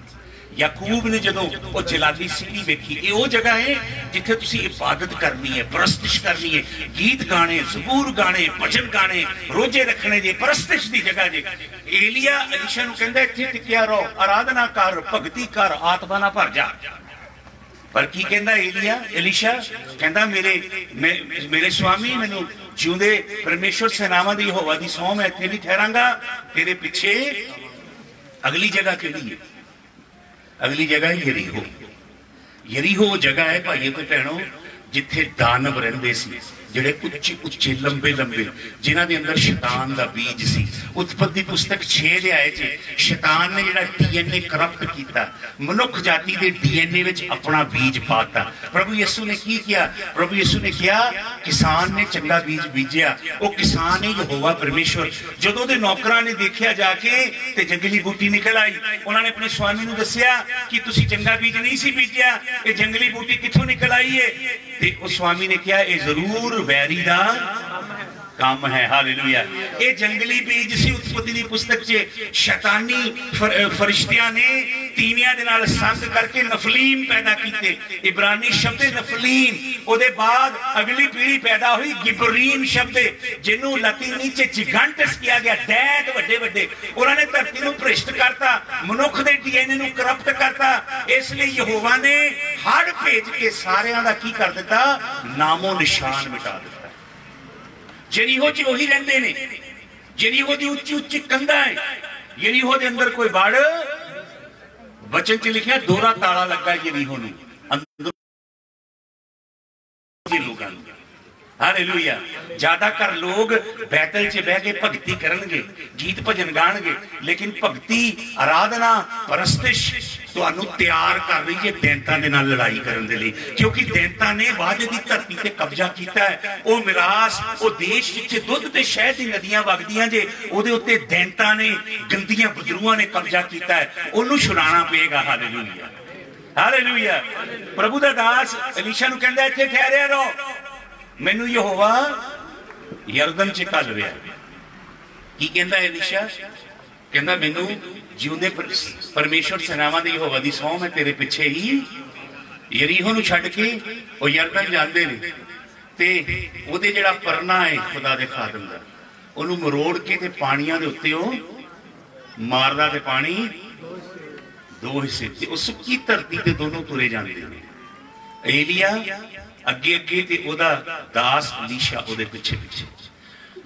ਯਾਕੂਬ ਨੇ ਜਦੋਂ ਉਹ ਜਲਾਲੀ ਸਿਟੀ ਵੇਖੀ, ਇਹ ਉਹ ਜਗ੍ਹਾ ਹੈ ਜਿੱਥੇ ਤੁਸੀਂ ਇਬਾਦਤ ਕਰਨੀ ਹੈ, ਪ੍ਰਸਤਿਸ਼ ਕਰਨੀ ਹੈ, ਗੀਤ ਗਾਣੇ, ਜ਼ਬੂਰ ਗਾਣੇ, ਭਜਨ ਗਾਣੇ, ਰੋਜ਼ੇ ਰੱਖਣੇ ਦੀ ਪ੍ਰਸਤਿਸ਼ ਦੀ ਜਗ੍ਹਾ ਜੇ। ਏਲੀਆ ਅਲੀਸ਼ਾ ਨੂੰ ਕਹਿੰਦਾ, ਇੱਥੇ ਟਿਕਿਆ ਰਹੋ, ਆਰਾਧਨਾ ਕਰ, ਭਗਤੀ ਕਰ, ਆਤਮਾ ਨਾਲ ਭਰ ਜਾ। ਪਰ ਕੀ ਕਹਿੰਦਾ ਏਲੀਆ, ਅਲੀਸ਼ਾ? ਕਹਿੰਦਾ, ਮੇਰੇ, ਮੈਂ- ਮੇਰੇ ਸੁਆਮੀ ਮੈਨੂੰ ਜਿਉਂਦੇ ਪਰਮੇਸ਼ਵਰ ਸੈਨਾਵਾਂ ਦੀ ਯਹੋਵਾ ਦੀ ਸੌਂ ਮੈਂ ਇੱਥੇ ਨਹੀਂ ਠਹਿਰਾਂਗਾ, ਤੇਰੇ ਪਿੱਛੇ ਅਗਲੀ ਜਗ੍ਹਾ ਕਿਹੜੀ ਹੈ? ਅਗਲੀ ਜਗ੍ਹਾ ਹੈ ਯਰੀਹੋ। ਯਰੀਹੋ ਉਹ ਜਗ੍ਹਾ ਹੈ ਭਾਈਓ ਤੇ ਭੈਣੋ ਜਿੱਥੇ ਦਾਨਵ ਰਹਿੰਦੇ ਸੀ। ਜਿਹੜੇ ਉੱਚੇ ਉੱਚੇ, ਲੰਬੇ ਲੰਬੇ, ਜਿਨ੍ਹਾਂ ਦੇ ਅੰਦਰ ਸ਼ੈਤਾਨ ਦਾ ਬੀਜ ਸੀ। ਉਤਪਤੀ ਪੁਸਤਕ 6 ਦੇ ਆਏ 'ਚ ਸ਼ੈਤਾਨ ਨੇ ਜਿਹੜਾ ਡੀਐਨਏ ਕਰਪਟ ਕੀਤਾ, ਮਨੁੱਖ ਜਾਤੀ ਦੇ ਡੀਐਨਏ ਵਿੱਚ ਆਪਣਾ ਬੀਜ ਪਾਤਾ। ਪ੍ਰਭੂ ਯਿਸੂ ਨੇ ਕੀ ਕਿਹਾ? ਪ੍ਰਭੂ ਯਿਸੂ ਨੇ ਕਿਹਾ, ਕਿਸਾਨ ਨੇ ਚੰਗਾ ਬੀਜ ਬੀਜਿਆ। ਉਹ ਕਿਸਾਨ ਹੈ ਯਹੋਵਾ ਪਰਮੇਸ਼ਵਰ। ਜਦੋਂ ਦੇ ਨੌਕਰਾਂ ਨੇ ਦੇਖਿਆ ਜਾ ਕੇ ਤੇ ਜੰਗਲੀ ਬੂਟੀ ਨਿਕਲ ਆਈ, ਉਹਨਾਂ ਨੇ ਆਪਣੇ ਸਵਾਮੀ ਨੂੰ ਦੱਸਿਆ ਕਿ ਤੁਸੀਂ ਚੰਗਾ ਬੀਜ ਨਹੀਂ ਸੀ ਬੀਜਿਆ, ਇਹ ਜੰਗਲੀ ਬੂਟੀ ਕਿੱਥੋਂ ਨਿਕਲ ਆਈ ਏ? ਤੇ ਉਹ ਸਵਾਮੀ ਨੇ ਕਿਹਾ, ਇਹ ਜ਼ਰੂਰ ਵੈਰੀ ਦਾ ਕੰਮ ਹੈ ਹਾਲੇਲੂਇਆ ਇਹ ਜੰਗਲੀ ਬੀਜ ਸੀ, ਉਤਪਤੀ ਦੀ ਪੁਸਤਕ 'ਚ ਸ਼ੈਤਾਨੀ ਫਰਿਸ਼ਤਿਆਂ ਨੇ ਤੀਵੀਆਂ ਦੇ ਨਾਲ ਸੰਗ ਕਰਕੇ ਨਫਲੀਮ ਪੈਦਾ ਕੀਤੇ। ਇਬਰਾਨੀ ਸ਼ਬਦ ਨਫਲੀਮ, ਉਹਦੇ ਬਾਅਦ ਅਗਲੀ ਪੀੜ੍ਹੀ ਪੈਦਾ ਹੋਈ ਗਿਬਰੀਨ ਸ਼ਬਦ, ਜਿਹਨੂੰ ਲਾਤੀਨੀ 'ਚ ਜਿਗੰਟਸ ਕਿਹਾ ਗਿਆ, ਦੈਤ ਵੱਡੇ ਵੱਡੇ ਉਹਨਾਂ ਨੇ ਧਰਤੀ ਨੂੰ ਭ੍ਰਿਸ਼ਟ ਕਰਤਾ, ਮਨੁੱਖ ਦੇ ਡੀਐਨਏ ਨੂੰ ਕਰਪਟ ਕਰਤਾ। ਇਸ ਲਈ ਯਹੋਵਾ ਨੇ ਹੜ ਭੇਜ ਕੇ ਸਾਰਿਆਂ ਦਾ ਕੀ ਕਰ ਦਿੱਤਾ? ਨਾਮੋ ਨਿਸ਼ਾਨ ਮਿਟਾ ਦਿੱਤਾ। ਜਰੀਹੋ ਚ ਉਹੀ ਰਹਿੰਦੇ ਨੇ। ਜਰੀਹੋ ਦੀ ਉੱਚੀ ਉੱਚੀ ਕੰਧਾਂ ਹੈ ਜਰੀਹੋ ਦੇ ਅੰਦਰ ਕੋਈ ਵੜ, ਵਚਨ ਚ ਲਿਖਿਆ ਦੋਰਾ ਤਾਲਾ ਲੱਗਾ ਜਰੀਹੋ ਨੂੰ ਅੰਦਰ ਲੋਕਾਂ ਨੂੰ। ਹਾਲੇਲੂਇਆ ਜ਼ਿਆਦਾਤਰ ਲੋਕ ਬੈਤਲ 'ਚ ਬਹਿ ਕੇ ਭਗਤੀ ਕਰਨਗੇ, ਗੀਤ ਭਜਨ ਗਾਣਗੇ, ਲੇਕਿਨ ਭਗਤੀ ਆਰਾਧਨਾ ਪਰਸਤਿਸ਼ ਤੁਹਾਨੂੰ ਤਿਆਰ ਕਰ ਰਹੀ ਹੈ ਦੈਂਤਾਂ ਦੇ ਨਾਲ ਲੜਾਈ ਕਰਨ ਦੇ ਲਈ। ਕਿਉਂਕਿ ਦੈਂਤਾਂ ਨੇ ਵਾਅਦੇ ਦੀ ਧਰਤੀ ਤੇ ਕਬਜ਼ਾ ਕੀਤਾ ਹੈ। ਉਹ ਮਿਰਾਸ, ਉਹ ਦੇਸ਼ ਜਿੱਥੇ ਦੁੱਧ ਤੇ ਸ਼ਹਿਦ ਦੀ ਨਦੀਆਂ ਵਗਦੀਆਂ ਜੇ, ਉਹਦੇ ਉੱਤੇ ਦੈਂਤਾਂ ਨੇ, ਗੰਦੀਆਂ ਬਦਰੂਆਂ ਨੇ ਕਬਜ਼ਾ ਕੀਤਾ ਹੈ। ਉਹਨੂੰ ਛੁਡਾਉਣਾ ਪਏਗਾ। ਹਾਲੇਲੂਇਆ ਹਾਲੇਲੂਇਆ ਪ੍ਰਭੂ ਦਾ ਦਾਸ ਅਲੀਸ਼ਾ ਨੂੰ ਕਹਿੰਦਾ, ਇੱਥੇ ਠਹਿਰਿਆ ਰਹੋ। ਮੈਨੂੰ ਯਹੋਵਾ ਯਰਦਨ ਚ ਘੱਲ ਰਿਹਾ। ਕੀ ਕਹਿੰਦਾ ਐਲੀਸ਼ਾ ਕਹਿੰਦਾ, ਮੈਨੂੰ ਜਿਉਂਦੇ ਪਰ- ਪਰਮੇਸ਼ਵਰ ਸੈਨਾਵਾਂ ਦੇ ਯਹੋਵਾ ਦੀ ਸੌਂ ਮੈਂ ਤੇਰੇ ਪਿੱਛੇ ਹੀ ਯਰੀਹੋ ਨੂੰ ਛੱਡ ਕੇ ਉਹ ਯਰਦਨ ਜਾਂਦੇ ਨੇ ਤੇ ਉਹਦੇ ਜਿਹੜਾ ਪਰਨਾ ਹੈ ਖੁਦਾ ਦੇ ਖਾਦਮ ਦਾ, ਉਹਨੂੰ ਮਰੋੜ ਕੇ ਤੇ ਪਾਣੀਆਂ ਦੇ ਉੱਤੇ ਉਹ ਮਾਰਦਾ ਤੇ ਪਾਣੀ ਦੋ ਹਿੱਸੇ ਤੇ ਉਸ ਕੀ ਧਰਤੀ ਤੇ ਦੋਨੋਂ ਤੁਰੇ ਜਾਂਦੇ ਨੇ। ਏਲੀਆ ਅੱਗੇ ਅੱਗੇ ਤੇ ਉਹਦਾ ਦਾਸ ਅਲੀਸ਼ਾ ਉਹਦੇ ਪਿੱਛੇ ਪਿੱਛੇ।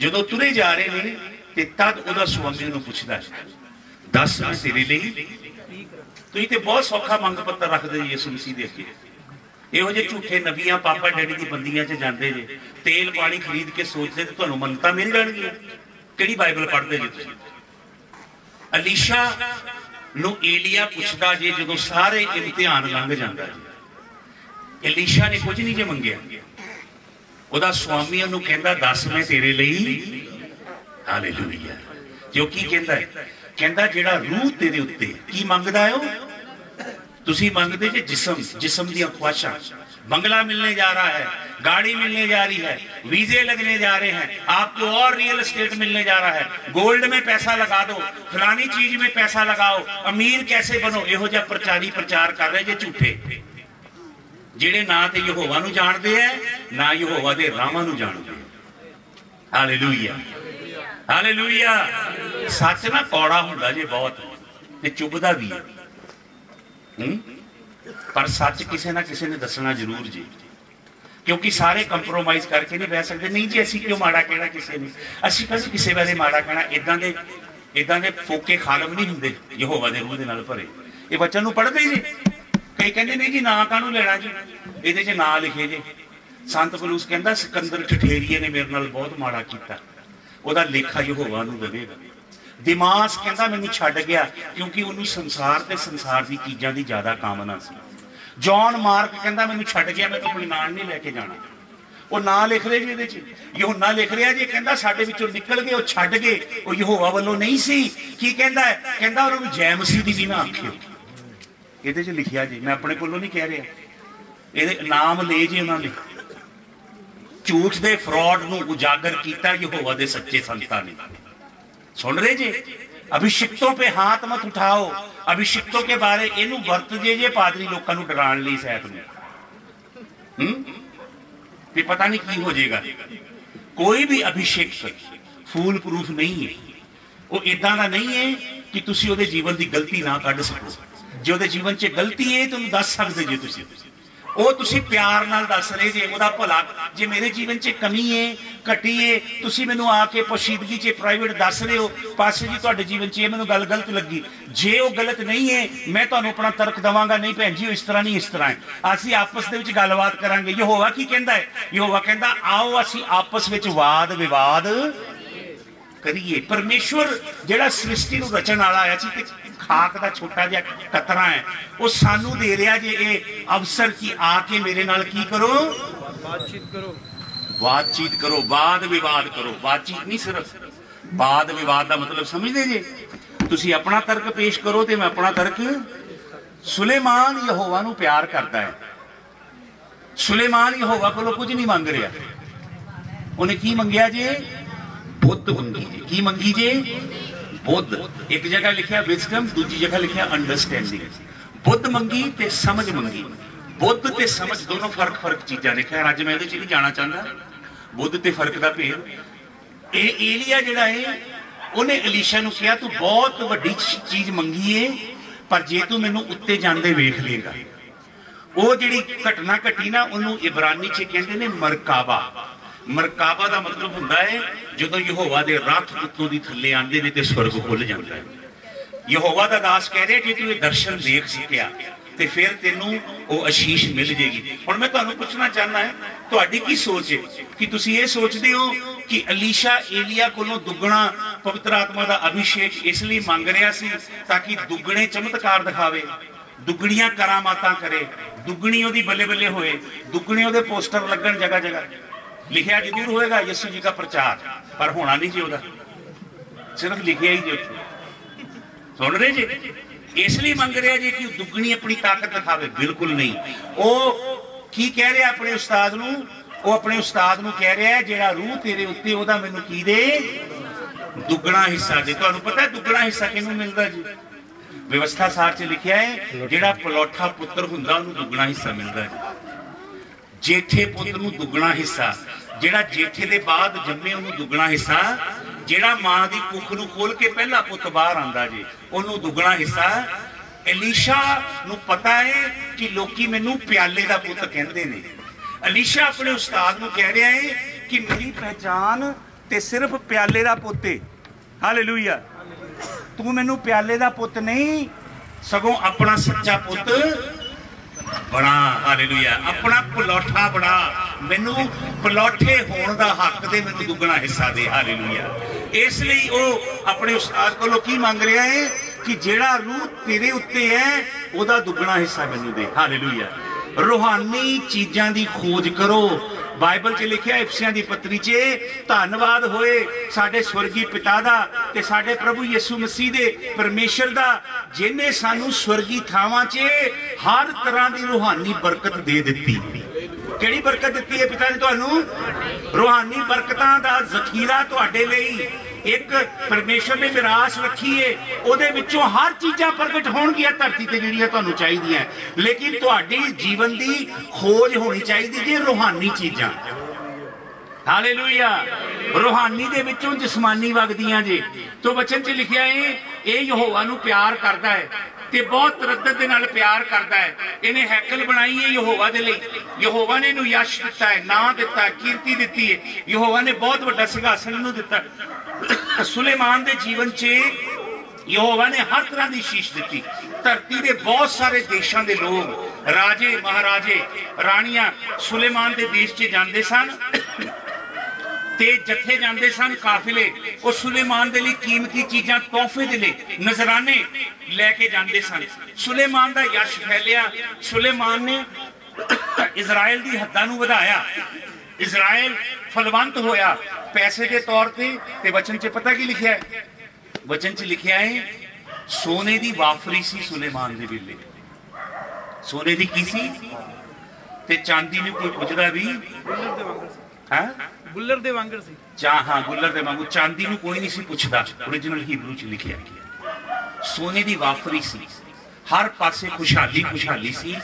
ਜਦੋਂ ਤੁਰੇ ਜਾ ਰਹੇ ਨੇ ਤੇ ਤਦ ਉਹਦਾ ਸੁਆਮੀ ਨੂੰ ਪੁੱਛਦਾ ਹੈ, ਦੱਸ ਮੈਂ ਤੇਰੇ ਲਈ ਤੁਸੀਂ ਤੇ ਬਹੁਤ ਸੌਖਾ ਮੰਗ ਪੱਤਰ ਰੱਖਦੇ ਜੀ ਯਿਸੂ ਮਸੀਹ ਦੇ ਅੱਗੇ। ਇਹੋ ਜਿਹੇ ਝੂਠੇ ਨਬੀਆਂ ਪਾਪਾ ਡੈਡੀ ਦੀ ਬੰਦੀਆਂ 'ਚ ਜਾਂਦੇ ਜੇ ਤੇਲ ਪਾਣੀ ਖਰੀਦ ਕੇ ਸੋਚਦੇ ਤੇ ਤੁਹਾਨੂੰ ਮੰਨਤਾ ਮਿਲ ਜਾਣਗੀਆਂ। ਕਿਹੜੀ ਬਾਈਬਲ ਪੜ੍ਹਦੇ ਜੇ ਤੁਸੀਂ? ਅਲੀਸ਼ਾ ਨੂੰ ਏਲੀਆ ਪੁੱਛਦਾ ਜੇ ਜਦੋਂ ਸਾਰੇ ਇਮਤਿਹਾਨ ਲੰਘ ਜਾਂਦਾ ਜੀ ਅਲੀਸ਼ਾ ਨੇ ਕੁਝ ਨਹੀਂ ਜੇ ਮੰਗਿਆ ਉਹਦਾ ਸੁਆਮੀ ਉਹਨੂੰ ਕਹਿੰਦਾ ਦੱਸ ਮੈਂ ਤੇਰੇ ਲਈ ਹਾਲੇਲੂਇਆ ਜੋ ਕੀ ਕਹਿੰਦਾ ਹੈ ਕਹਿੰਦਾ ਜਿਹੜਾ ਰੂਹ ਤੇਰੇ ਉੱਤੇ ਕੀ ਮੰਗਦਾ ਹੈ ਉਹ ਤੁਸੀਂ ਮੰਗਦੇ ਜੇ ਜਿਸਮ ਜਿਸਮ ਦੀਆਂ ਖੁਆਇਸ਼ਾਂ बंगला मिलने जा रहा है गाड़ी मिलने जा रही है वीजे लगने जा रहे हैं आपको और रियल एस्टेट मिलने जा रहा है गोल्ड में पैसा लगा दो फलानी चीज में पैसा लगाओ अमीर कैसे बनो ਇਹੋ ਜਿਹਾ ਪ੍ਰਚਾਰੀ ਪ੍ਰਚਾਰ ਕਰ ਰਹੇ ਜੇ ਝੂਠੇ ਜਿਹੜੇ ਨਾ ਤੇ ਯਹੋਵਾ ਨੂੰ ਜਾਣਦੇ ਐ, ਨਾ ਯਹੋਵਾ ਦੇ ਰਾਹਾਂ ਨੂੰ ਜਾਣਦੇ ਹਾਲੇਲੂਇਆ ਹਾਲੇਲੂਇਆ ਸੱਚ ਨਾ ਕੌੜਾ ਹੁੰਦਾ ਜੇ ਬਹੁਤ, ਤੇ ਚੁੱਭਦਾ ਵੀ ਹੂੰ? ਪਰ ਸੱਚ ਕਿਸੇ ਨਾ ਕਿਸੇ ਨੇ ਦੱਸਣਾ ਜ਼ਰੂਰ ਜੀ। ਕਿਉਂਕਿ ਸਾਰੇ ਕੰਪਰੋਮਾਈਜ਼ ਕਰਕੇ ਨਹੀਂ ਬਹਿ ਸਕਦੇ। ਨਹੀਂ ਜੀ, ਅਸੀਂ ਕਿਉਂ ਮਾੜਾ ਕਹਿਣਾ ਕਿਸੇ ਨੂੰ? ਅਸੀਂ ਕਦੇ ਕਿਸੇ ਬਾਰੇ ਮਾੜਾ ਕਹਿਣਾ ਇਦਾਂ ਦੇ ਇਦਾਂ ਦੇ ਫੋਕੇ ਖਾਲਮ ਨਹੀਂ ਹੁੰਦੇ, ਯਹੋਵਾ ਦੇ ਰੂਹ ਦੇ ਨਾਲ ਭਰੇ। ਇਹ ਬੱਚਨ ਨੂੰ ਪੜ੍ਹਦੇ ਹੀ ਜੀ? ਕਈ ਕਹਿੰਦੇ ਨਹੀਂ ਜੀ ਨਾਂ ਕਾਹਨੂੰ ਲੈਣਾ ਜੀ? ਇਹਦੇ 'ਚ ਨਾਂ ਲਿਖੇ ਜੇ। ਸੰਤ ਪਲੂਸ ਕਹਿੰਦਾ, ਸਿਕੰਦਰ ਠਠੇਰੀਏ ਨੇ ਮੇਰੇ ਨਾਲ ਬਹੁਤ ਮਾੜਾ ਕੀਤਾ। ਉਹਦਾ ਲੇਖਾ ਯਹੋਵਾ ਨੂੰ ਦੇਵੇਗਾ। ਦਿਮਾਸ ਕਹਿੰਦਾ, ਮੈਨੂੰ ਛੱਡ ਗਿਆ, ਕਿਉਂਕਿ ਉਹਨੂੰ ਸੰਸਾਰ ਤੇ ਸੰਸਾਰ ਦੀ ਚੀਜ਼ਾਂ ਦੀ ਜ਼ਿਆਦਾ ਕਾਮਨਾ ਸੀ। ਜੌਨ ਮਾਰਕ ਕਹਿੰਦਾ, ਮੈਨੂੰ ਛੱਡ ਗਿਆ, ਮੈਂ ਤਾਂ ਕੋਈ ਨਾਂ ਨਹੀਂ ਲੈ ਕੇ ਜਾਣਾ। ਉਹ ਨਾਂ ਲਿਖ ਰਹੇ ਜੀ ਇਹਦੇ ਚ। ਯਹੋਨਾ ਲਿਖ ਰਿਹਾ ਜੀ, ਕਹਿੰਦਾ, ਸਾਡੇ ਵਿੱਚੋਂ ਨਿਕਲ ਗਏ, ਉਹ ਛੱਡ ਗਏ, ਉਹ ਯਹੋਵਾ ਵੱਲੋਂ ਨਹੀਂ ਸੀ। ਕੀ ਕਹਿੰਦਾ ਹੈ? ਕਹਿੰਦਾ, ਉਹਨਾਂ ਨੂੰ ਜੈ ਮਸੀਹ ਦੀ ਵੀ ਨਾ ਆਖਿਓ। ਇਹਦੇ 'ਚ ਲਿਖਿਆ ਜੀ, ਮੈਂ ਆਪਣੇ ਕੋਲੋਂ ਨਹੀਂ ਕਹਿ ਰਿਹਾ। ਇਹਦੇ ਨਾਮ ਲੈ ਜੀ ਉਹਨਾਂ ਨੇ। ਝੂਠ ਦੇ ਫਰਾਡ ਨੂੰ ਉਜਾਗਰ ਕੀਤਾ ਯਹੋਵਾ ਦੇ ਸੱਚੇ ਸੰਤਾਂ ਨੇ। ਸੁਣ ਰਹੇ ਜੀ? ਅਭਿਸ਼ਿਕਤੋਂ 'ਤੇ ਹੱਥ ਮਤ ਉਠਾਓ। ਅਭਿਸ਼ਿਕਤੋਂ ਕੇ ਬਾਰੇ ਇਹਨੂੰ ਵਰਤ ਜੇ ਜੇ ਪਾਦਰੀ ਲੋਕਾਂ ਨੂੰ ਡਰਾਉਣ ਲਈ ਸਹਿਤ ਨੂੰ। ਹੂੰ? ਤੇ ਪਤਾ ਨਹੀਂ ਕੀ ਹੋ ਜਾਏਗਾ। ਕੋਈ ਵੀ ਅਭਿਸ਼ੇਕ ਫੂਲ ਪ੍ਰੂਫ ਨਹੀਂ ਹੈ। ਉਹ ਇਦਾਂ ਦਾ ਨਹੀਂ ਹੈ ਕਿ ਤੁਸੀਂ ਉਹਦੇ ਜੀਵਨ ਦੀ ਗਲਤੀ ਨਾ ਕੱਢ ਸਕੋ। ਜੇ ਉਹਦੇ ਜੀਵਨ 'ਚ ਗਲਤੀ ਹੈ ਤੁਹਾਨੂੰ ਦੱਸ ਸਕਦੇ ਜੇ ਤੁਸੀਂ। ਉਹ ਤੁਸੀਂ ਪਿਆਰ ਨਾਲ ਦੱਸ ਰਹੇ ਜੇ, ਉਹਦਾ ਭਲਾ ਜੇ ਮੇਰੇ ਜੀਵਨ 'ਚ ਕਮੀ ਹੈ ਘਟੀ ਹੈ ਤੁਸੀਂ ਮੈਨੂੰ ਆ ਕੇ ਪੋਸ਼ੀਦਗੀ 'ਚ ਪ੍ਰਾਈਵੇਟ ਦੱਸ ਰਹੇ ਹੋ, ਪਾਸੇ ਜੀ ਤੁਹਾਡੇ ਜੀਵਨ 'ਚ ਇਹ ਮੈਨੂੰ ਗੱਲ ਗਲਤ ਲੱਗੀ। ਜੇ ਉਹ ਗਲਤ ਨਹੀਂ ਹੈ ਮੈਂ ਤੁਹਾਨੂੰ ਆਪਣਾ ਤਰਕ ਦਵਾਂਗਾ, ਨਹੀਂ ਭੈਣ ਜੀ, ਉਹ ਇਸ ਤਰ੍ਹਾਂ ਨਹੀਂ, ਇਸ ਤਰ੍ਹਾਂ ਹੈ ਅਸੀਂ ਆਪਸ ਦੇ ਵਿੱਚ ਗੱਲਬਾਤ ਕਰਾਂਗੇ। ਯਹੋਵਾ ਕੀ ਕਹਿੰਦਾ ਹੈ ਯਹੋਵਾ ਕਹਿੰਦਾ, ਆਓ ਅਸੀਂ ਆਪਸ ਵਿੱਚ ਵਾਦ ਵਿਵਾਦ ਕਰੀਏ। ਪਰਮੇਸ਼ਵਰ ਜਿਹੜਾ ਸ੍ਰਿਸ਼ਟੀ ਨੂੰ ਰਚਣ ਵਾਲਾ ਆਇਆ ਸੀ, ਤੇ ਖਾਕ ਦਾ ਛੋਟਾ ਜਿਹਾ ਕਤਰਾ ਹੈ। ਉਹ ਸਾਨੂੰ ਦੇ ਰਿਹਾ ਜੇ ਇਹ ਅਵਸਰ ਕੀ ਆ ਕੇ ਮੇਰੇ ਨਾਲ ਕੀ ਕਰੋ? ਬਾਤਚੀਤ ਕਰੋ। ਬਾਤਚੀਤ ਕਰੋ ਬਾਦ ਵਿਵਾਦ ਕਰੋ। ਬਾਤਚੀਤ ਨਹੀਂ ਸਿਰਫ ਬਾਦ ਵਿਵਾਦ ਦਾ ਮਤਲਬ ਸਮਝਦੇ ਜੇ? ਤੁਸੀਂ ਆਪਣਾ ਤਰਕ ਪੇਸ਼ ਕਰੋ ਤੇ ਮੈਂ ਆਪਣਾ ਤਰਕ ਸੁਲੇਮਾਨ ਯਹੋਵਾ ਨੂੰ ਪਿਆਰ ਕਰਦਾ ਹੈ। ਸੁਲੇਮਾਨ ਯਹੋਵਾ ਕੋਲੋਂ ਕੁਝ ਨਹੀਂ ਮੰਗ ਰਿਹਾ। ਉਹਨੇ ਕੀ ਮੰਗਿਆ ਜੇ? ਬੁੱਧ ਮੰਗੀ ਕੀ ਮੰਗੀ ਜੇ? ਬੁੱਧ, ਇੱਕ ਜਗ੍ਹਾ ਲਿਖਿਆ ਵਿਜ਼ਡਮ, ਦੂਜੀ ਜਗ੍ਹਾ ਲਿਖਿਆ ਅੰਡਰਸਟੈਂਡਿੰਗ ਬੁੱਧ ਮੰਗੀ ਤੇ ਸਮਝ ਮੰਗੀ। ਬੁੱਧ ਤੇ ਸਮਝ ਦੋਨੋਂ ਫ਼ਰਕ ਫ਼ਰਕ ਚੀਜ਼ਾਂ ਨੇ। ਖੈਰ, ਅੱਜ ਮੈਂ ਇਹਦੇ ਚ ਨਹੀਂ ਜਾਣਾ ਚਾਹੁੰਦਾ। ਬੁੱਧ ਤੇ ਫ਼ਰਕ ਦਾ ਭੇਦ। ਇਹ ਏਲੀਆ ਜਿਹੜਾ ਹੈ ਉਹਨੇ ਅਲੀਸ਼ਾ ਨੂੰ ਕਿਹਾ, ਤੂੰ ਬਹੁਤ ਵੱਡੀ ਚੀਜ਼ ਮੰਗੀ ਏ, ਪਰ ਜੇ ਤੂੰ ਮੈਨੂੰ ਉੱਤੇ ਜਾਂਦੇ ਵੇਖ ਲੇਗਾ। ਉਹ ਜਿਹੜੀ ਘਟਨਾ ਘਟੀ ਨਾ, ਉਹਨੂੰ ਇਬਰਾਨੀ ਚ ਕਹਿੰਦੇ ਨੇ ਮਰਕਾਬਾ। ਮਰਕਾਬਾ ਦਾ ਮਤਲਬ ਹੁੰਦਾ ਹੈ, ਜਦੋਂ ਯਹੋਵਾ ਦੇ ਰੱਥ ਉੱਤੋਂ ਦੀ ਥੱਲੇ ਆਉਂਦੇ ਨੇ ਤੇ ਸਵਰਗ ਖੁੱਲ ਜਾਂਦਾ ਹੈ। ਯਹੋਵਾ ਦਾ ਦਾਸ ਕਹਿ ਰਿਹਾ, ਜੇ ਤੂੰ ਇਹ ਦਰਸ਼ਨ ਦੇਖ ਸਕਿਆ, ਤੇ ਫਿਰ ਤੈਨੂੰ ਉਹ ਅਸ਼ੀਸ਼ ਮਿਲ ਜੇਗੀ। ਹੁਣ ਮੈਂ ਤੁਹਾਨੂੰ ਪੁੱਛਣਾ ਚਾਹਨਾ ਹੈ, ਤੁਹਾਡੀ ਕੀ ਸੋਚ ਹੈ? ਕਿ ਤੁਸੀਂ ਇਹ ਸੋਚਦੇ ਹੋ ਕਿ ਅਲੀਸ਼ਾ ਏਲੀਆ ਕੋਲੋਂ ਦੁੱਗਣਾ ਪਵਿੱਤਰ ਆਤਮਾ ਦਾ ਅਭਿਸ਼ੇਕ ਇਸ ਲਈ ਮੰਗ ਰਿਹਾ ਸੀ ਤਾਂ ਕਿ ਦੁੱਗਣੇ ਚਮਤਕਾਰ ਦਿਖਾਵੇ? ਦੁੱਗਣੀਆਂ ਕਰਾਮਾਤਾਂ ਕਰੇ, ਦੁੱਗਣੀ ਉਹਦੀ ਬੱਲੇ ਬੱਲੇ ਹੋਏ, ਦੁੱਗਣੇ ਉਹਦੇ ਪੋਸਟਰ ਲੱਗਣ ਜਗ੍ਹਾ ਜਗ੍ਹਾ ਲਿਖਿਆ ਜ਼ਰੂਰ ਹੋਏਗਾ ਯਿਸੂ ਜੀ ਦਾ ਪ੍ਰਚਾਰ, ਪਰ ਹੋਣਾ ਨਹੀਂ ਜੀ ਉਹਦਾ। ਸਿਰਫ ਲਿਖਿਆ ਹੀ ਜੀ ਸੁਣ ਰਹੇ ਜੀ? ਇਸ ਲਈ ਮੰਗ ਰਿਹਾ ਜੀ ਕਿ ਦੁੱਗਣੀ ਆਪਣੀ ਤਾਕਤ ਦਿਖਾਵੇ। ਬਿਲਕੁਲ ਨਹੀਂ। ਉਹ ਕੀ ਕਹਿ ਰਿਹਾ ਆਪਣੇ ਉਸਤਾਦ ਨੂੰ? ਉਹ ਆਪਣੇ ਉਸਤਾਦ ਨੂੰ ਕਹਿ ਰਿਹਾ ਜਿਹੜਾ ਰੂਹ ਤੇਰੇ ਉੱਤੇ, ਉਹਦਾ ਮੈਨੂੰ ਕੀ ਦੇ? ਦੁੱਗਣਾ ਹਿੱਸਾ ਦੇ। ਤੁਹਾਨੂੰ ਪਤਾ ਦੁੱਗਣਾ ਹਿੱਸਾ ਕਿਹਨੂੰ ਮਿਲਦਾ ਜੀ? ਵਿਵਸਥਾ ਸਾਰ ਚ ਲਿਖਿਆ ਹੈ, ਜਿਹੜਾ ਪਲੋਠਾ ਪੁੱਤਰ ਹੁੰਦਾ, ਉਹਨੂੰ ਦੁੱਗਣਾ ਹਿੱਸਾ ਮਿਲਦਾ ਜੀ ਜੇਠੇ ਪੁੱਤ ਨੂੰ ਦੁੱਗਣਾ ਹਿੱਸਾ। ਜਿਹੜਾ ਜੇਠੇ ਦੇ ਬਾਅਦ ਜੰਮੇ ਉਹਨੂੰ ਦੁੱਗਣਾ ਹਿੱਸਾ। ਜਿਹੜਾ ਮਾਂ ਦੀ ਕੁੱਖ ਨੂੰ ਖੋਲ ਕੇ ਪਹਿਲਾ ਪੁੱਤ ਬਾਹਰ ਆਂਦਾ ਜੀ, ਉਹਨੂੰ ਦੁੱਗਣਾ ਹਿੱਸਾ। ਐਲੀਸ਼ਾ ਨੂੰ ਪਤਾ ਹੈ ਕਿ ਲੋਕੀ ਮੈਨੂੰ ਪਿਆਲੇ ਦਾ ਪੁੱਤ ਕਹਿੰਦੇ ਨੇ। ਅਲੀਸ਼ਾ ਆਪਣੇ ਉਸਤਾਦ ਨੂੰ ਕਹਿ ਰਿਹਾ ਹੈ ਕਿ ਮੇਰੀ ਪਹਿਚਾਨ ਤੇ ਸਿਰਫ ਪਿਆਲੇ ਦਾ ਪੁੱਤ ਹੈ ਹਾਲੇਲੂਇਆ ਤੂੰ ਮੈਨੂੰ ਪਿਆਲੇ ਦਾ ਪੁੱਤ ਨਹੀਂ, ਸਗੋਂ ਆਪਣਾ ਸੱਚਾ ਪੁੱਤ ਬਣਾ ਹਾਲੇਲੂਇਆ। ਆਪਣਾ ਪਲੋਠਾ ਬਣਾ ਮੈਨੂੰ ਪਲੋਠੇ ਹੋਣ ਦਾ ਹੱਕ ਦੇ ਮੈਨੂੰ ਦੁੱਗਣਾ ਹਿੱਸਾ ਦੇ, ਹਾਲੇਲੂਇਆ। ਇਸ ਲਈ ਉਹ ਆਪਣੇ ਉਸਤਾਦ ਕੋਲੋਂ ਕੀ ਮੰਗ ਰਿਹਾ ਹੈ ਕਿ ਜਿਹੜਾ ਰੂਹ ਤੇਰੇ ਉੱਤੇ ਹੈ, ਉਹਦਾ ਦੁੱਗਣਾ ਹਿੱਸਾ ਮੈਨੂੰ ਦੇ, ਹਾਲੇਲੂਇਆ। ਰੂਹਾਨੀ ਚੀਜ਼ਾਂ ਦੀ ਖੋਜ ਕਰੋ। ਬਾਈਬਲ 'ਚ ਲਿਖਿਆ, ਇਫਸੀਆਂ ਦੀ ਪੱਤਰੀ 'ਚ, ਧੰਨਵਾਦ ਹੋਏ ਸਾਡੇ ਸਵਰਗੀ ਪਿਤਾ ਦਾ ਤੇ ਸਾਡੇ ਪ੍ਰਭੂ ਯਿਸੂ ਮਸੀਹ ਦੇ ਪਰਮੇਸ਼ਰ ਦਾ, ਜਿਨੇ ਸਾਨੂੰ ਸਵਰਗੀ ਥਾਵਾਂ 'ਚ ਹਰ ਤਰ੍ਹਾਂ ਦੀ ਰੂਹਾਨੀ ਬਰਕਤ ਦੇ ਦਿੱਤੀ। ਕਿਹੜੀ ਬਰਕਤ ਦਿੱਤੀ ਹੈ ਪਿਤਾ ਨੇ ਤੁਹਾਨੂੰ? ਰੂਹਾਨੀ ਬਰਕਤਾਂ ਦਾ ਜ਼ਖੀਰਾ ਤੁਹਾਡੇ ਲਈ। ਇੱਕ ਪਰਮੇਸ਼ਰ ਨੇ ਵਿਰਾਸ ਰੱਖੀ ਏ, ਉਹਦੇ ਵਿੱਚੋਂ ਹਰ ਚੀਜ਼ਾਂ ਪ੍ਰਗਟ ਹੋਣਗੀਆਂ ਧਰਤੀ ਤੇ ਜਿਹੜੀਆਂ ਤੁਹਾਨੂੰ ਚਾਹੀਦੀਆਂ। ਲੇਕਿਨ ਤੁਹਾਡੀ ਜੀਵਨ ਦੀ ਖੋਜ ਹੋਣੀ ਚਾਹੀਦੀ ਜੇ ਰੂਹਾਨੀ ਚੀਜ਼ਾਂ। ਹਾਲੇਲੂਇਆ ਰੂਹਾਨੀ ਦੇ ਵਿੱਚੋਂ ਜਿਸਮਾਨੀ ਵਗਦੀਆਂ ਜੇ। ਤੋਂ ਵਚਨ 'ਚ ਲਿਖਿਆ ਏ, ਇਹ ਯਹੋਵਾ ਨੂੰ ਪਿਆਰ ਕਰਦਾ ਹੈ ਤੇ ਬਹੁਤ ਤਰੱਦਦ ਦੇ ਨਾਲ ਪਿਆਰ ਕਰਦਾ ਹੈ ਇਹਨੇ ਹੈਕਲ ਬਣਾਈ ਹੈ ਯਹੋਵਾ ਦੇ ਲਈ। ਯਹੋਵਾ ਨੇ ਇਹਨੂੰ ਯਸ਼ ਦਿੱਤਾ ਹੈ ਨਾਂ ਦਿੱਤਾ ਕੀਰਤੀ ਦਿੱਤੀ ਹੈ ਯਹੋਵਾ ਨੇ ਬਹੁਤ ਵੱਡਾ ਸਿੰਘਾਸਨ ਇਹਨੂੰ ਦਿੱਤਾ। ਸੁਲੇਮਾਨ ਦੇ ਜੀਵਨ 'ਚ ਯਹੋਵਾ ਨੇ ਹਰ ਤਰ੍ਹਾਂ ਦੀ ਸ਼ੀਸ਼ ਦਿੱਤੀ। ਧਰਤੀ ਦੇ ਬਹੁਤ ਸਾਰੇ ਦੇਸ਼ਾਂ ਦੇ ਲੋਕ, ਰਾਜੇ, ਮਹਾਰਾਜੇ, ਰਾਣੀਆਂ ਸੁਲੇਮਾਨ ਦੇ ਦੇਸ਼ 'ਚ ਜਾਂਦੇ ਸਨ ਤੇ ਜੱਥੇ ਜਾਂਦੇ ਸਨ ਕਾਫਿਲੇ। ਉਹ ਸੁਲੇਮਾਨ ਦੇ ਲਈ ਕੀਮਤੀ ਚੀਜ਼ਾਂ ਤੋਹਫੇ ਦੇ ਲਈ ਨਜ਼ਰਾਨੇ ਲੈ ਕੇ ਜਾਂਦੇ ਸਨ। ਸੁਲੇਮਾਨ ਦਾ ਯਸ਼ ਫੈਲਿਆ। ਸੁਲੇਮਾਨ ਨੇ ਇਜ਼ਰਾਈਲ ਦੀ ਹੱਦਾਂ ਨੂੰ ਵਧਾਇਆ। ਇਜ਼ਰਾਈਲ ਫਲਵੰਤ ਹੋਇਆ ਪੈਸੇ ਦੇ ਤੌਰ ਤੇ ਤੇ ਵਚਨ 'ਚ ਪਤਾ ਕੀ ਲਿਖਿਆ ਹੈ ਵਚਨ 'ਚ ਲਿਖਿਆ ਹੈ ਸੋਨੇ ਦੀ ਵਾਫਰੀ ਸੀ ਸੁਲੇਮਾਨ ਦੇ ਵੇਲੇ ਸੋਨੇ ਦੀ ਕੀ ਸੀ ਤੇ ਚਾਂਦੀ ਨੂੰ ਕੋਈ ਪੁੱਛਦਾ ਵੀ ਗੁੱਲਰ ਦੇ ਵਾਂਗਰ ਸੀ ਹੈ ਗੁੱਲਰ ਦੇ ਵਾਂਗਰ ਸੀ ਚਾਹ ਹਾਂ ਗੁੱਲਰ ਦੇ ਵਾਂਗੂ ਚਾਂਦੀ ਨੂੰ ਕੋਈ ਨਹੀਂ ਸੀ ਪੁੱਛਦਾ origignal ਹੀਬਰੂ ਚ ਲਿਖਿਆ ਗਿਆ ਸੋਨੇ ਦੀ ਵਾਫਰੀ ਸੀ ਹਰ ਪਾਸੇ ਖੁਸ਼ਹਾਲੀ ਖੁਸ਼ਹਾਲੀ ਸੀ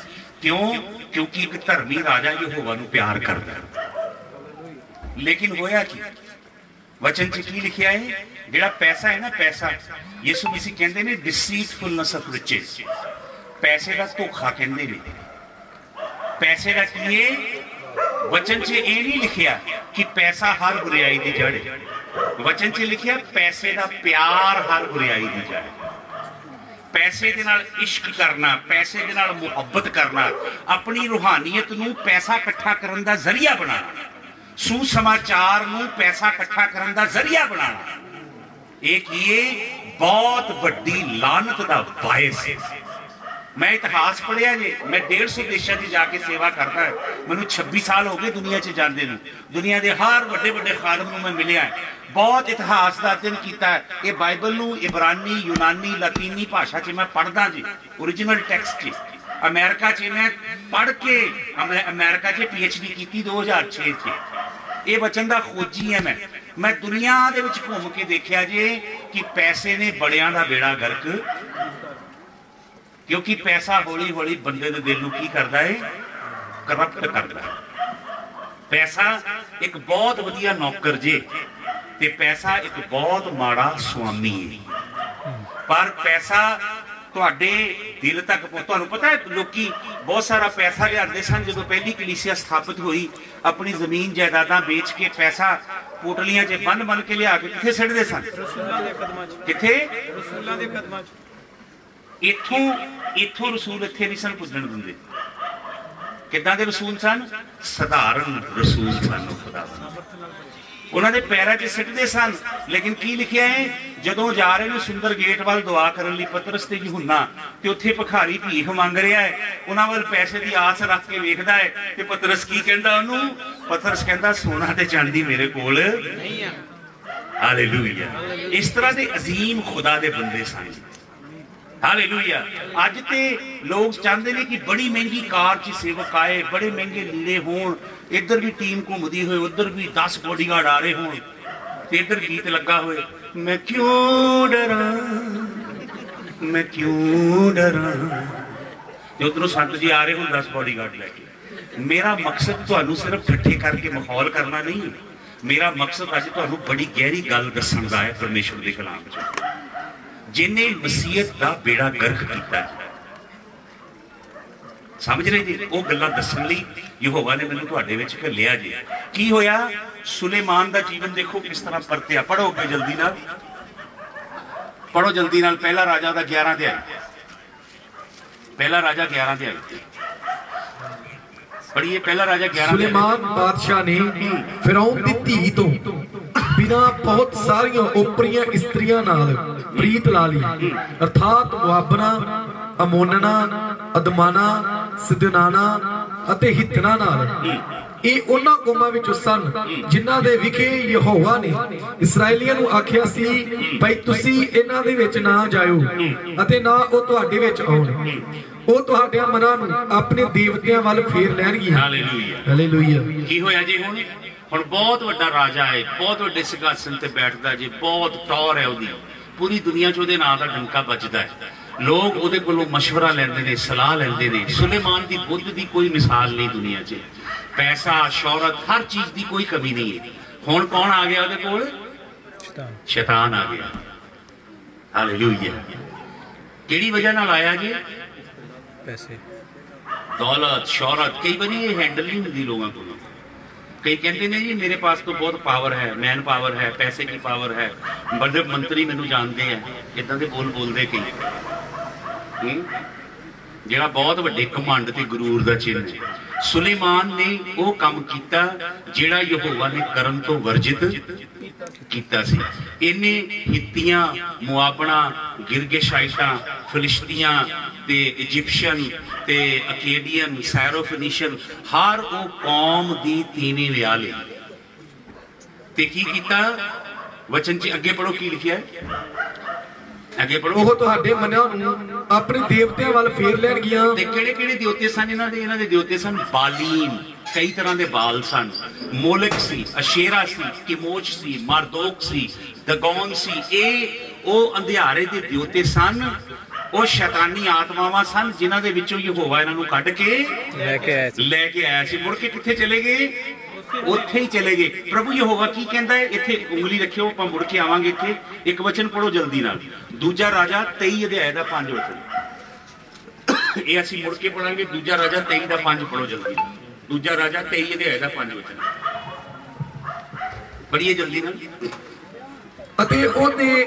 ਕਿਉਂ ਕਿਉਂਕਿ ਇੱਕ ਧਰਮੀ ਰਾਜਾ ਯਹੋਵਾ ਨੂੰ ਪਿਆਰ ਕਰਦਾ ਹੈ। ਲੇਕਿਨ ਹੋਇਆ ਕੀ ਵਚਨ ਚ ਕੀ ਲਿਖਿਆ ਹੈ ਜਿਹੜਾ ਪੈਸਾ ਹੈ ਨਾ ਪੈਸਾ ਯਿਸੂ ਮਸੀਹ ਕਹਿੰਦੇ ਨੇ ਡਿਸੀਟਫੁਲਨੈਸ ਆਫ ਰਿਚਸ ਪੈਸੇ ਦਾ ਧੋਖਾ ਕਹਿੰਦੇ ਨੇ ਪੈਸੇ ਦਾ ਕੀ ਹੈ ਵਚਨ 'ਚ ਇਹ ਨਹੀਂ ਲਿਖਿਆ ਕਿ ਪੈਸਾ ਹਰ ਬੁਰਾਈ ਦੀ ਜੜ ਹੈ ਵਚਨ 'ਚ ਲਿਖਿਆ ਪੈਸੇ ਦਾ ਪਿਆਰ ਹਰ ਬੁਰਾਈ ਦੀ ਜੜ ਹੈ ਪੈਸੇ ਦੇ ਨਾਲ ਇਸ਼ਕ ਕਰਨਾ ਪੈਸੇ ਦੇ ਨਾਲ ਮੁਹੱਬਤ ਕਰਨਾ ਆਪਣੀ ਰੂਹਾਨੀਅਤ ਨੂੰ ਪੈਸਾ ਇਕੱਠਾ ਕਰਨ ਦਾ ਜ਼ਰੀਆ ਬਣਾਉਣਾ ਸੁਸਮਾਚਾਰ ਨੂੰ ਪੈਸਾ ਇਕੱਠਾ ਕਰਨ ਦਾ ਜ਼ਰੀਆ ਬਣਾਉਣਾ। ਇਹ ਕੀ ਹੈ ਬਹੁਤ ਵੱਡੀ ਲਾਨਤ ਦਾ ਬਾਇਸ ਹੈ ਮੈਂ ਇਤਿਹਾਸ ਪੜ੍ਹਿਆ ਜੇ, ਮੈਂ 150 ਦੇਸ਼ਾਂ 'ਚ ਜਾ ਕੇ ਸੇਵਾ ਕਰਦਾ ਮੈਨੂੰ 26 ਸਾਲ ਹੋ ਗਏ ਦੁਨੀਆ 'ਚ ਜਾਂਦੇ ਨੂੰ। ਦੁਨੀਆ ਦੇ ਹਰ ਵੱਡੇ ਵੱਡੇ ਖਾਲਮ ਨੂੰ ਮੈਂ ਮਿਲਿਆ ਬਹੁਤ ਇਤਿਹਾਸ ਦਾ ਅਧਿਐਨ ਕੀਤਾ ਇਹ ਬਾਈਬਲ ਨੂੰ ਇਬਰਾਨੀ, ਯੂਨਾਨੀ, ਲਾਤੀਨੀ ਭਾਸ਼ਾ 'ਚ ਮੈਂ ਪੜ੍ਹਦਾ ਜੀ origignal ਟੈਕਸਟ 'ਚ। ਅਮਰੀਕਾ 'ਚ ਮੈਂ ਪੜ੍ਹ ਕੇ ਅਮਰੀਕਾ 'ਚ ਪੀਐਚਡੀ ਕੀਤੀ 2006 'ਚ। ਇਹ ਵਚਨ ਦਾ ਖੋਜੀ ਹੈ ਮੈਂ। ਮੈਂ ਦੁਨੀਆ ਦੇ ਵਿੱਚ ਘੁੰਮ ਕੇ ਦੇਖਿਆ ਜੇ ਕਿ ਪੈਸੇ ਨੇ ਬੜਿਆਂ ਦਾ ਬੇੜਾ ਗਰਕ। ਕਿਉਂਕਿ ਪੈਸਾ ਹੌਲੀ ਹੌਲੀ ਬੰਦੇ ਦੇ ਦਿਲ ਨੂੰ ਕੀ ਕਰਦਾ ਏ? ਕਰਪਟ ਕਰਦਾ। ਪੈਸਾ ਇੱਕ ਬਹੁਤ ਵਧੀਆ ਨੌਕਰ ਜੇ ਤੇ ਪੈਸਾ ਇੱਕ ਬਹੁਤ ਮਾੜਾ ਸੁਆਮੀ ਹੈ ਪਰ ਪੈਸਾ ਤੁਹਾਡੇ ਦਿਲ ਤੱਕ ਤੁਹਾਨੂੰ ਪਤਾ ਹੈ ਲੋਕੀ ਬਹੁਤ ਸਾਰਾ ਪੈਸਾ ਲਿਆਉਂਦੇ ਸਨ ਜਦੋਂ ਪਹਿਲੀ ਕਲੀਸਿਆ ਸਥਾਪਿਤ ਹੋਈ ਆਪਣੀ ਜ਼ਮੀਨ ਜਾਇਦਾਦਾਂ ਵੇਚ ਕੇ ਪੈਸਾ ਪੋਟਲੀਆਂ 'ਚ ਬੰਨ ਬੰਨ ਕੇ ਲਿਆ ਕੇ ਕਿੱਥੇ ਸਿੱਟਦੇ ਸਨ? ਰਸੂਲਾਂ ਦੇ ਕਦਮਾਂ 'ਚ। ਕਿੱਥੇ? ਰਸੂਲਾਂ ਦੇ ਕਦਮਾਂ 'ਚ। ਇੱਥੋਂ ਇੱਥੋਂ ਰਸੂਲ ਇੱਥੇ ਨਹੀਂ ਸਨ ਪੁੱਜਣ ਦਿੰਦੇ। ਕਿੱਦਾਂ ਦੇ ਰਸੂਲ ਸਨ? ਸਧਾਰਨ ਰਸੂਲ ਸਨ ਖੁਦਾ। ਉਹਨਾਂ ਦੇ ਪੈਰਾਂ 'ਚ ਸਿੱਟਦੇ ਸਨ। ਲੇਕਿਨ ਕੀ ਲਿਖਿਆ ਹੈ? ਜਦੋਂ ਜਾ ਰਹੇ ਨੇ ਸੁੰਦਰ ਗੇਟ ਵੱਲ ਦੁਆ ਕਰਨ ਲਈ ਪਤਰਸ ਤੇ ਯਹੂਨਾ ਤੇ ਉੱਥੇ ਭਖਾਰੀ ਭੀਖ ਮੰਗ ਰਿਹਾ ਹੈ। ਉਹਨਾਂ ਵੱਲ ਪੈਸੇ ਦੀ ਆਸ ਰੱਖ ਕੇ ਵੇਖਦਾ ਹੈ ਤੇ ਪਤਰਸ ਕੀ ਕਹਿੰਦਾ ਉਹਨੂੰ? ਪਤਰਸ ਕਹਿੰਦਾ ਸੋਨਾ ਤੇ ਚਾਂਦੀ ਮੇਰੇ ਕੋਲ ਨਹੀਂ ਆ। ਹਾਲੇਲੂਇਆ ਇਸ ਤਰ੍ਹਾਂ ਦੇ ਅਜ਼ੀਮ ਖੁਦਾ ਦੇ ਬੰਦੇ ਸਨ। ਹਾਲੇਲੂਇਆ ਅੱਜ ਤੇ ਲੋਕ ਚਾਹੁੰਦੇ ਨੇ ਕਿ ਬੜੀ ਮਹਿੰਗੀ ਕਾਰ 'ਚ ਸੇਵਕ ਆਏ, ਬੜੇ ਮਹਿੰਗੇ ਲੀੜੇ ਹੋਣ, ਇੱਧਰ ਵੀ ਟੀਮ ਘੁੰਮਦੀ ਹੋਏ, ਉੱਧਰ ਵੀ 10 ਬੋਡੀਗਾਰਡ ਆ ਰਹੇ ਹੋਣ ਤੇ ਇੱਧਰ ਗੀਤ ਲੱਗਾ ਹੋਏ। ਮੈਂ ਕਿਉਂ ਡਰਾਂ? ਮੈਂ ਕਿਉਂ ਡਰਾਂ? ਤੇ ਉਧਰੋਂ ਸੰਤ ਜੀ ਆ ਰਹੇ ਹੋਣ 10 ਬੋਡੀਗਾਰਡ ਲੈ ਕੇ। ਮੇਰਾ ਮਕਸਦ ਤੁਹਾਨੂੰ ਸਿਰਫ ਇਕੱਠੇ ਕਰਕੇ ਮਾਹੌਲ ਕਰਨਾ ਨਹੀਂ, ਮੇਰਾ ਮਕਸਦ ਅੱਜ ਤੁਹਾਨੂੰ ਬੜੀ ਗਹਿਰੀ ਗੱਲ ਦੱਸਣ ਦਾ ਹੈ ਪਰਮੇਸ਼ਵਰ ਦੇ ਕਲਾਮ 'ਚ। ਜਿਨੇ ਮਸੀਹਤ ਦਾ ਬੇੜਾ ਗਰਕ ਕੀਤਾ ਸਮਝ ਰਹੇ ਜੀ? ਉਹ ਗੱਲਾਂ ਦੱਸਣ ਲਈ ਯਹੋਵਾ ਨੇ ਮੈਨੂੰ ਤੁਹਾਡੇ ਵਿੱਚ ਘੱਲਿਆ ਜੀ। ਕੀ ਹੋਇਆ? ਸੁਲੇਮਾਨ ਦਾ ਜੀਵਨ ਦੇਖੋ ਕਿਸ ਤਰ੍ਹਾਂ ਪਰਤਿਆ। ਪੜੋ ਅੱਗੇ ਜਲਦੀ ਨਾਲ। ਪੜੋ ਜਲਦੀ ਨਾਲ। ਪਹਿਲਾ ਰਾਜਾ ਦਾ 11 ਤੇ ਪਹਿਲਾ ਰਾਜਾ 11 ਤੇ ਆਈ ਪੜੀਏ ਪਹਿਲਾ ਰਾਜਾ 11 ਸੁਲੇਮਾਨ ਬਾਦਸ਼ਾਹ ਨੇ ਫਿਰੌਨ ਦੀ ਧੀ ਤੋਂ ਬਿਨਾ ਬਹੁਤ ਸਾਰੀਆਂ ਉਪਰੀਆਂ ਇਸਤਰੀਆਂ ਨਾਲ ਪ੍ਰੀਤ ਲਾ ਲਈ। ਅਰਥਾਤ ਮੁਆਬਨਾ ਅਮੋਨਨਾ ਅਦਮਾਨਾ ਸਿਦਨਾਨਾ ਅਤੇ ਹਿਤਨਾ ਨਾਲ। ਇਹ ਉਹਨਾਂ ਕੌਮਾਂ ਵਿੱਚੋਂ ਸਨ ਜਿਨ੍ਹਾਂ ਦੇ ਵਿਖੇ ਯਹੋਵਾ ਨੇ ਇਸرائیਲੀਆਂ ਨੂੰ ਆਖਿਆ ਸੀ, ਭਈ ਤੁਸੀਂ ਇਹਨਾਂ ਦੇ ਵਿੱਚ ਨਾ ਜਾਇਓ ਅਤੇ ਨਾ ਉਹ ਤੁਹਾਡੇ ਵਿੱਚ ਆਉਣ। ਉਹ ਤੁਹਾਡਿਆਂ ਮਨਾਂ ਨੂੰ ਆਪਣੇ ਦੇਵਤਿਆਂ ਵੱਲ ਫੇਰ ਲੈਣਗੀਆਂ ਹਾਲੇਲੂਇਆ ਹਾਲੇਲੂਇਆ ਕੀ ਹੋਇਆ ਜੀ ਹੁਣ ਹੁਣ ਬਹੁਤ ਵੱਡਾ ਰਾਜਾ ਹੈ ਬਹੁਤ ਵੱਡੇ ਸਿੰਘਾਸਨ ਤੇ ਬੈਠਦਾ ਜੀ ਬਹੁਤ ਟੌਰ ਹੈ ਉਹਦੀ ਪੂਰੀ ਦੁਨੀਆ 'ਚ ਉਹਦੇ ਨਾਂ ਦਾ ਡੰਕਾ ਵੱਜਦਾ ਹੈ ਲੋਕ ਉਹਦੇ ਕੋਲੋਂ مشورہ ਲੈਂਦੇ ਨੇ ਸਲਾਹ ਲੈਂਦੇ ਨੇ ਸੁਲੇਮਾਨ ਦੀ ਬੁੱਧ ਦੀ ਕੋਈ ਮਿਸਾਲ ਨਹੀਂ ਦੁਨੀਆ 'ਚ ਪੈਸਾ ਸ਼ੌਹਰਤ ਹਰ ਚੀਜ਼ ਦੀ ਕੋਈ ਕਮੀ ਨਹੀਂ ਹੈ ਹੁਣ ਕੌਣ ਆ ਗਿਆ ਉਹਦੇ ਕੋਲ ਸ਼ੈਤਾਨ ਆ ਗਿਆ ਹਾਲੇਲੂਇਆ ਕਿਹੜੀ ਵਜ੍ਹਾ ਨਾਲ ਆਇਆ ਜੀ ਪੈਸੇ। ਦੌਲਤ, ਸ਼ੌਹਰਤ, ਕਈ ਵਾਰੀ ਇਹ ਹੈਂਡਲ ਨਹੀਂ ਹੁੰਦੀ ਲੋਕਾਂ ਕੋਲੋਂ। ਕਈ ਕਹਿੰਦੇ ਨੇ ਜੀ, ਮੇਰੇ ਪਾਸ ਤੋਂ ਬਹੁਤ ਪਾਵਰ ਹੈ ਮੈਨ ਪਾਵਰ ਹੈ, ਪੈਸੇ ਦੀ ਪਾਵਰ ਹੈ। ਬੜੇ ਮੰਤਰੀ ਮੈਨੂੰ ਜਾਣਦੇ ਆ ਇਦਾਂ ਦੇ ਬੋਲ ਬੋਲਦੇ ਕਈ। ਹੂੰ? ਜਿਹੜਾ ਬਹੁਤ ਵੱਡੇ ਕਮਾਂਡ ਤੇ ਗਰੂਰ ਦਾ ਚਿੰਨ੍ਹ ਹੈ। ਸੁਲੇਮਾਨ ਨੇ ਉਹ ਕੰਮ ਕੀਤਾ ਜਿਹੜਾ ਯਹੋਵਾ ਨੇ ਕਰਨ ਤੋਂ ਵਰਜਿਤ ਕੀਤਾ ਸੀ। ਇਹਨੇ ਹਿੱਤੀਆਂ ਮੁਆਬਣਾ ਗਿਰਗੇਸ਼ਾਈਟਾਂ, ਫਿਲਿਸਤੀਆਂ ਤੇ ਇਜਿਪਸ਼ੀਅਨ ਤੇ ਅਕੇਡੀਅਨ ਸੈਰੋਫਿਨੀਸ਼ੀਅਨ ਹਰ ਉਹ ਕੌਮ ਦੀ ਤੀਵੀਂ ਲਿਆ ਲਈ। ਤੇ ਕੀ ਕੀਤਾ? ਵਚਨ ਚ ਅੱਗੇ ਪੜੋ ਕੀ ਲਿਖਿਆ ਹੈ? ਅੱਗੇ ਪੜੋ ਉਹ ਤੁਹਾਡੇ ਮਨਾਂ ਨੂੰ ਆਪਣੇ ਦੇਵਤਿਆਂ ਵੱਲ ਫੇਰ ਲੈਣਗੀਆਂ। ਤੇ ਕਿਹੜੇ ਕਿਹੜੇ ਦੇਵਤੇ ਸਨ ਇਹਨਾਂ ਦੇ? ਇਹਨਾਂ ਦੇ ਦੇਵਤੇ ਸਨ ਬਾਲੀਮ ਕਈ ਤਰ੍ਹਾਂ ਦੇ ਬਾਲ ਸਨ। ਮੋਲਕ ਸੀ ਅਸ਼ੇਰਾ ਸੀ ਕਿਮੋਚ ਸੀ ਮਾਰਦੋਕ ਸੀ ਦਗੌਨ ਸੀ। ਇਹ ਉਹ ਅੰਧਿਆਰੇ ਦੇ ਦੇਵਤੇ ਸਨ। ਉਹ ਸ਼ੈਤਾਨੀ ਆਤਮਾਵਾਂ ਸਨ ਜਿਨ੍ਹਾਂ ਦੇ ਵਿੱਚੋਂ ਯਹੋਵਾ ਇਹਨਾਂ ਨੂੰ ਕੱਢ ਕੇ ਲੈ ਕੇ ਆਇਆ ਸੀ। ਲੈ ਕੇ ਆਇਆ ਸੀ। ਮੁੜ ਕੇ ਕਿੱਥੇ ਚਲੇ ਗਏ? ਉੱਥੇ ਹੀ ਚਲੇ ਗਏ। ਪ੍ਰਭੂ ਯਹੋਵਾ ਕੀ ਕਹਿੰਦਾ ਹੈ? ਇੱਥੇ ਉਂਗਲੀ ਰੱਖਿਓ ਆਪਾਂ ਮੁੜ ਕੇ ਆਵਾਂਗੇ ਇੱਥੇ। ਇੱਕ ਵਚਨ ਪੜੋ ਜਲਦੀ ਨਾਲ। ਦੂਜਾ ਰਾਜਾ 23 ਅਧਿਆਇ ਦਾ 5 ਵਚਨ। ਇਹ ਅਸੀਂ ਮੁੜ ਕੇ ਪੜਾਂਗੇ ਦੂਜਾ ਰਾਜਾ 23 ਦਾ 5 ਪੜੋ ਜਲਦੀ ਦੂਜਾ ਰਾਜਾ 23 ਅਧਿਆਇ ਦਾ 5 ਵਚਨ। ਪੜੀਏ ਜਲਦੀ ਨਾਲ। ਅਤੇ ਉਹਨੇ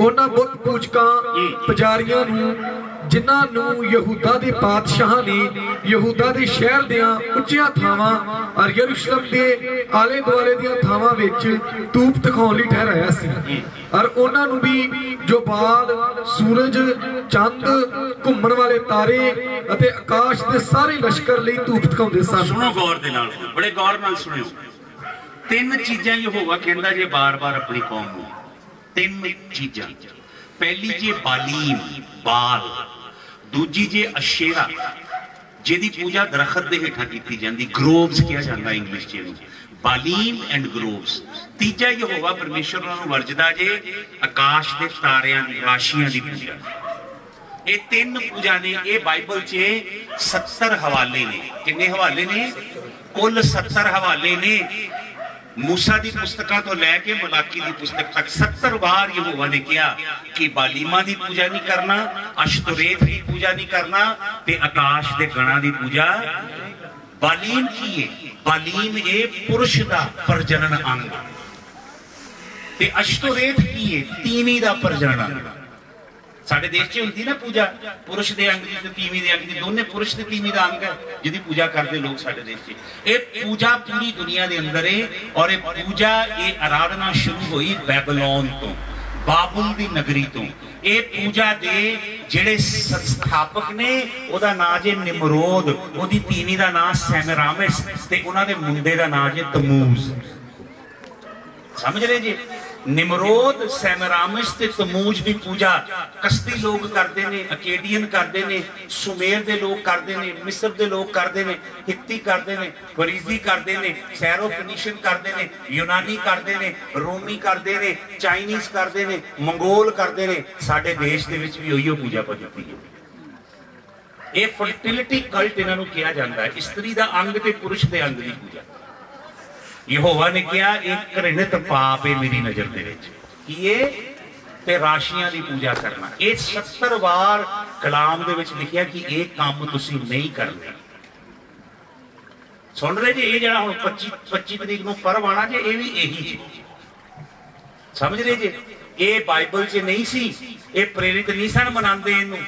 ਉਹਨਾਂ ਬੁੱਤ ਪੂਜਕਾਂ ਪੁਜਾਰੀਆਂ ਨੂੰ ਜਿਨ੍ਹਾਂ ਨੂੰ ਯਹੂਦਾ ਦੇ ਬਾਦਸ਼ਾਹਾਂ ਨੇ ਯਹੂਦਾ ਦੇ ਸ਼ਹਿਰ ਦੀਆਂ ਉੱਚੀਆਂ ਥਾਵਾਂ ਔਰ ਯਰੂਸ਼ਲਮ ਦੇ ਆਲੇ ਦੁਆਲੇ ਦੀਆਂ ਥਾਵਾਂ ਵਿੱਚ ਧੂਪ ਦਿਖਾਉਣ ਲਈ ਠਹਿਰਾਇਆ ਸੀ। ਔਰ ਉਹਨਾਂ ਨੂੰ ਵੀ ਜੋ ਬਾਲ ਸੂਰਜ, ਚੰਦ, ਘੁੰਮਣ ਵਾਲੇ ਤਾਰੇ ਅਤੇ ਆਕਾਸ਼ ਦੇ ਸਾਰੇ ਲਸ਼ਕਰ ਲਈ ਧੂਪ ਦਿਖਾਉਂਦੇ ਸਨ। ਸੁਣੋ ਗੌਰ ਦੇ ਨਾਲ, ਬੜੇ ਗੌਰ ਨਾਲ ਸੁਣਿਓ। ਤਿੰਨ ਚੀਜ਼ਾਂ ਯਹੋਵਾ ਕਹਿੰਦਾ ਜੇ ਬਾਰ-ਬਾਰ ਆਪਣੀ ਕੌਮ ਨੂੰ। ਤਿੰਨ ਚੀਜ਼ਾਂ। ਪਹਿਲੀ ਜੀ ਬਾਲੀਮ ਬਾਲ ਦੂਜੀ ਜੇ ਅਸ਼ੇਰਾ, ਜਿਹਦੀ ਪੂਜਾ ਦਰਖਤ ਦੇ ਹੇਠਾਂ ਕੀਤੀ ਜਾਂਦੀ ਗਰੋਵਸ ਕਿਹਾ ਜਾਂਦਾ ਇੰਗਲਿਸ਼ ਚ ਇਹਨੂੰ, ਬਾਲੀਮ ਐਂਡ ਗਰੋਵਸ ਤੀਜਾ ਯਹੋਵਾ ਪਰਮੇਸ਼ਰ ਉਹਨਾਂ ਨੂੰ ਵਰਜਦਾ ਜੇ ਆਕਾਸ਼ ਦੇ ਤਾਰਿਆਂ ਦੀ, ਰਾਸ਼ੀਆਂ ਦੀ ਪੂਜਾ। ਇਹ ਤਿੰਨ ਪੂਜਾ ਨੇ, ਇਹ ਬਾਈਬਲ 'ਚ 70 ਹਵਾਲੇ ਨੇ। ਕਿੰਨੇ ਹਵਾਲੇ ਨੇ? ਕੁੱਲ 70 ਹਵਾਲੇ ਨੇ। ਮੂਸਾ ਦੀ ਪੁਸਤਕਾਂ ਤੋਂ ਲੈ ਕੇ ਮਲਾਕੀ ਦੀ ਪੁਸਤਕ ਤੱਕ 70 ਵਾਰ ਯਹੋਵਾ ਨੇ ਕਿਹਾ ਕਿ ਬਾਲੀਮਾ ਦੀ ਪੂਜਾ ਨਹੀਂ ਕਰਨਾ, ਅਸ਼ਤੋਰੇਤ ਦੀ ਪੂਜਾ ਨਹੀਂ ਕਰਨਾ ਤੇ ਆਕਾਸ਼ ਦੇ ਗਣਾਂ ਦੀ ਪੂਜਾ ਬਾਲੀਮ ਕੀ ਹੈ ਬਾਲੀਮ ਇਹ ਪੁਰਸ਼ ਦਾ ਪ੍ਰਜਨਨ ਅੰਗ। ਤੇ ਅਸ਼ਤੋਰੇਤ ਕੀ ਹੈ ਤੀਵੀਂ ਦਾ ਪ੍ਰਜਨਨ ਅੰਗ। ਸਾਡੇ ਦੇਸ਼ 'ਚ ਹੁੰਦੀ ਨਾ ਪੂਜਾ। ਪੁਰਸ਼ ਦੇ ਅੰਗ ਦੀ ਤੇ ਤੀਵੀਂ ਦੇ ਅੰਗ ਦੀ, ਦੋਨੇ ਪੁਰਸ਼ ਤੇ ਤੀਵੀਂ ਦਾ ਅੰਗ ਹੈ ਜਿਹਦੀ ਪੂਜਾ ਕਰਦੇ ਲੋਕ ਸਾਡੇ ਦੇਸ਼ 'ਚ। ਇਹ ਪੂਜਾ ਪੂਰੀ ਦੁਨੀਆ ਦੇ ਅੰਦਰ ਹੈ ਔਰ ਇਹ ਪੂਜਾ ਇਹ ਆਰਾਧਨਾ ਸ਼ੁਰੂ ਹੋਈ ਬੈਬਲੋਨ ਤੋਂ, ਬਾਬੁਲ ਦੀ ਨਗਰੀ ਤੋਂ। ਇਹ ਪੂਜਾ ਦੇ ਜਿਹੜੇ ਸੰਸਥਾਪਕ ਨੇ, ਉਹਦਾ ਨਾਂ ਜੇ ਨਿਮਰੋਦ, ਉਹਦੀ ਤੀਵੀ ਦਾ ਨਾਂ ਸੈਮਰਾਮਿਸ ਤੇ ਉਹਨਾਂ ਦੇ ਮੁੰਡੇ ਦਾ ਨਾਂ ਜੇ ਤਮੂਜ਼। ਸਮਝ ਰਹੇ ਜੀ? ਨਿਮਰੋਦ ਸੈਮਰਾਮਿਸ ਤੇ ਤਮੂਜ ਦੀ ਪੂਜਾ ਕਸਤੀ ਲੋਕ ਕਰਦੇ ਨੇ ਅਕੇਡੀਅਨ ਕਰਦੇ ਨੇ ਸੁਮੇਰ ਦੇ ਲੋਕ ਕਰਦੇ ਨੇ ਮਿਸਰ ਦੇ ਲੋਕ ਕਰਦੇ ਨੇ ਹਿੱਤੀ ਕਰਦੇ ਨੇ ਫਰੀਜ਼ੀ ਕਰਦੇ ਨੇ ਸੈਰੋ ਕਰਦੇ ਨੇ ਯੂਨਾਨੀ ਕਰਦੇ ਨੇ ਰੋਮੀ ਕਰਦੇ ਨੇ ਚਾਈਨੀਜ਼ ਕਰਦੇ ਨੇ ਮੰਗੋਲ ਕਰਦੇ ਨੇ ਸਾਡੇ ਦੇਸ਼ ਦੇ ਵਿੱਚ ਵੀ ਉਹੀਓ ਪੂਜਾ ਪद्धਤੀ ਹੈ ਇਹ ਫਰਟੀਲਿਟੀ ਕਲਟ ਇਹਨਾਂ ਨੂੰ ਕਿਹਾ ਜਾਂਦਾ ਹੈ ਇਸਤਰੀ ਦਾ ਅੰਗ ਤੇ ਪੁਰਸ਼ ਦੇ ਅੰਗ ਦੀ ਪੂਜਾ ਯਹੋਵਾ ਨੇ ਕਿਹਾ ਇਹ ਘ੍ਰਿਣਿਤ ਪਾਪ ਹੈ ਮੇਰੀ ਨਜ਼ਰ ਦੇ ਵਿੱਚ, ਕੀ ਇਹ ਤੇ ਰਾਸ਼ੀਆਂ ਦੀ ਪੂਜਾ ਕਰਨਾ। ਇਹ 70 ਵਾਰ ਕਲਾਮ ਦੇ ਵਿੱਚ ਲਿਖਿਆ ਕਿ ਇਹ ਕੰਮ ਤੁਸੀਂ ਨਹੀਂ ਕਰਨਾ। ਸੁਣ ਰਹੇ ਜੀ, ਇਹ ਜਿਹੜਾ ਹੁਣ 25 25 ਤਰੀਕ ਨੂੰ ਪਰਵ ਆਣਾ ਜੇ, ਇਹ ਵੀ ਇਹੀ ਜੀ। ਸਮਝ ਰਹੇ ਜੀ? ਇਹ ਬਾਈਬਲ 'ਚ ਨਹੀਂ ਸੀ, ਇਹ ਪ੍ਰੇਰਿਤ ਨਹੀਂ ਸਨ ਮਨਾਉਂਦੇ ਇਹਨੂੰ।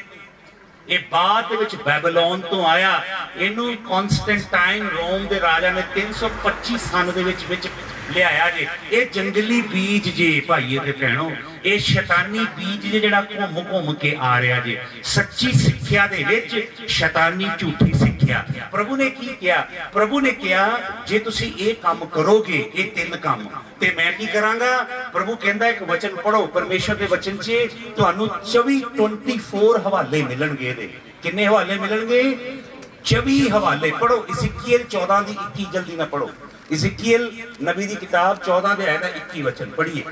ਇਹ ਬਾਅਦ ਦੇ ਵਿੱਚ ਬੈਬਲੋਨ ਤੋਂ ਆਇਆ। ਇਹਨੂੰ ਕਨਸਟੈਂਟਾਈਨ ਰੋਮ ਦੇ ਰਾਜਾ ਨੇ 325 ਸਨ ਦੇ ਵਿੱਚ ਵਿੱਚ ਲਿਆਇਆ ਜੇ। ਇਹ ਜੰਗਲੀ ਬੀਜ ਜੇ ਭਾਈਏ ਤੇ ਭੈਣੋ। ਇਹ ਸ਼ੈਤਾਨੀ ਬੀਜ ਜਿਹੜਾ ਘੁੰਮ ਘੁੰਮ ਕੇ ਆ ਰਿਹਾ ਜੇ, ਸੱਚੀ ਸਿੱਖਿਆ ਦੇ ਵਿੱਚ ਸ਼ੈਤਾਨੀ ਝੂਠੀ ਸਿੱਖਿਆ। ਪ੍ਰਭੂ ਨੇ ਕੀ ਕਿਹਾ? ਪ੍ਰਭੂ ਨੇ ਕਿਹਾ, ਜੇ ਤੁਸੀਂ ਇਹ ਕੰਮ ਕਰੋਗੇ, ਇਹ ਤਿੰਨ ਕੰਮ। ਤੇ ਮੈਂ ਕੀ ਕਰਾਂਗਾ? ਪ੍ਰਭੂ ਕਹਿੰਦਾ, ਇੱਕ ਵਚਨ ਪੜੋ ਪਰਮੇਸ਼ਰ ਦੇ ਵਚਨ 'ਚ ਤੁਹਾਨੂੰ 24 24 ਹਵਾਲੇ ਮਿਲਣਗੇ ਇਹਦੇ। ਕਿੰਨੇ ਹਵਾਲੇ ਮਿਲਣਗੇ? 24 ਹਵਾਲੇ ਪੜੋ ਇਜ਼ਕੀਲ 14 ਦੀ 21 ਜਲਦੀ ਨਾ ਪੜੋ ਇਜ਼ਕੀਲ ਨਬੀ ਦੀ ਕਿਤਾਬ 14 ਦੇ ਆਇਤ ਦਾ 21 ਵਚਨ ਪੜ੍ਹੀਏ।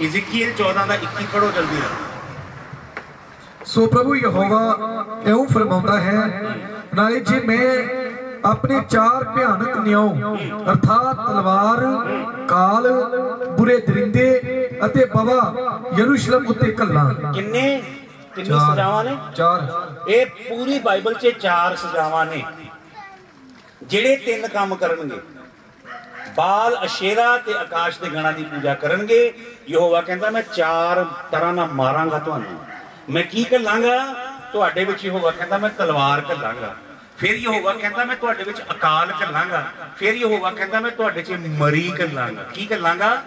ਇਜ਼ਕੀਲ 14 ਦਾ 21 ਪੜੋ ਜਲਦੀ ਸੋ ਪ੍ਰਭੂ ਯਹੋਵਾ ਇਉਂ ਫਰਮਾਉਂਦਾ ਹੈ ਨਾਲੇ ਜੇ ਮੈਂ ਆਪਣੇ ਚਾਰ ਭਿਆਨਕ ਨਿਉ ਅਰਥਾਤ ਤਲਵਾਰ ਕਾਲ ਬੁਰੇ ਦਰਿੰਦੇ ਅਤੇ ਬਵਾ ਯਰੂਸ਼ਲਮ ਉੱਤੇ ਕੱਲਾ ਕਿੰਨੇ ਕਿੰਨੀ ਸਜ਼ਾਵਾਂ ਨੇ ਚਾਰ ਇਹ ਪੂਰੀ ਬਾਈਬਲ 'ਚ ਚਾਰ ਸਜ਼ਾਵਾਂ ਨੇ ਜਿਹੜੇ ਤਿੰਨ ਕੰਮ ਕਰਨਗੇ ਬਾਲ ਅਸ਼ੇਰਾ ਤੇ ਆਕਾਸ਼ ਦੇ ਗਣਾ ਦੀ ਪੂਜਾ ਕਰਨਗੇ। ਯਹੋਵਾ ਕਹਿੰਦਾ, ਮੈਂ ਚਾਰ ਤਰ੍ਹਾਂ ਨਾਲ ਮਾਰਾਂਗਾ ਤੁਹਾਨੂੰ। ਮੈਂ ਕੀ ਘੱਲਾਂਗਾ ਤੁਹਾਡੇ ਵਿੱਚ ਯਹੋਵਾ ਕਹਿੰਦਾ, ਮੈਂ ਤਲਵਾਰ ਘੱਲਾਂਗਾ ਫਿਰ ਯਹੋਵਾ ਕਹਿੰਦਾ, ਮੈਂ ਤੁਹਾਡੇ ਵਿੱਚ ਅਕਾਲ ਘੱਲਾਂਗਾ ਫਿਰ ਯਹੋਵਾ ਕਹਿੰਦਾ, ਮੈਂ ਤੁਹਾਡੇ 'ਚ ਮਰੀ ਘੱਲਾਂਗਾ ਕੀ ਘੱਲਾਂਗਾ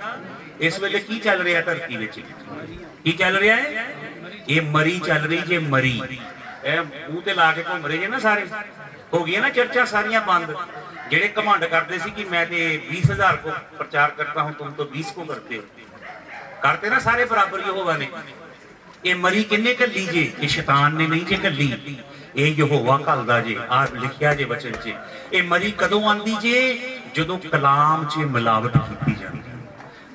ਇਸ ਵੇਲੇ ਕੀ ਚੱਲ ਰਿਹਾ ਧਰਤੀ ਵਿੱਚ? ਕੀ ਚੱਲ ਰਿਹਾ ਹੈ? ਇਹ ਮਰੀ ਚੱਲ ਰਹੀ, ਜੇ ਮਰੀ। ਇਹ ਮੂੰਹ ਤੇ ਲਾ ਕੇ ਘੁੰਮ ਰਹੇ ਜੇ ਨਾ ਸਾਰੇ। ਹੋ ਗਈਆਂ ਨਾ ਚਰਚਾ ਸਾਰੀਆਂ ਬੰਦ। ਜਿਹੜੇ ਘਮੰਡ ਕਰਦੇ ਸੀ ਕਿ ਮੈਂ ਤੇ 20000 ਕੋ ਪ੍ਰਚਾਰ ਕਰਤਾ ਹੂੰ ਤੁਮ ਤਾਂ 20 ਕੋ ਕਰਤੇ ਹੋ। ਕਰਤੇ ਨਾ ਸਾਰੇ ਬਰਾਬਰ ਯਹੋਵਾ ਨੇ। ਇਹ ਮਰੀ ਕਿੰਨੇ ਕੱਲੀ ਜੇ? ਇਹ ਸ਼ੈਤਾਨ ਨੇ ਨਹੀਂ ਜੇ ਕੱਲੀ। ਇਹ ਯਹੋਵਾ ਘੱਲਦਾ ਜੇ ਆ ਲਿਖਿਆ ਜੇ ਬਚਨ 'ਚ। ਇਹ ਮਰੀ ਕਦੋਂ ਆਂਦੀ ਜੇ? ਜਦੋਂ ਕਲਾਮ 'ਚ ਮਿਲਾਵਟ ਕੀਤੀ ਜਾਂਦੀ।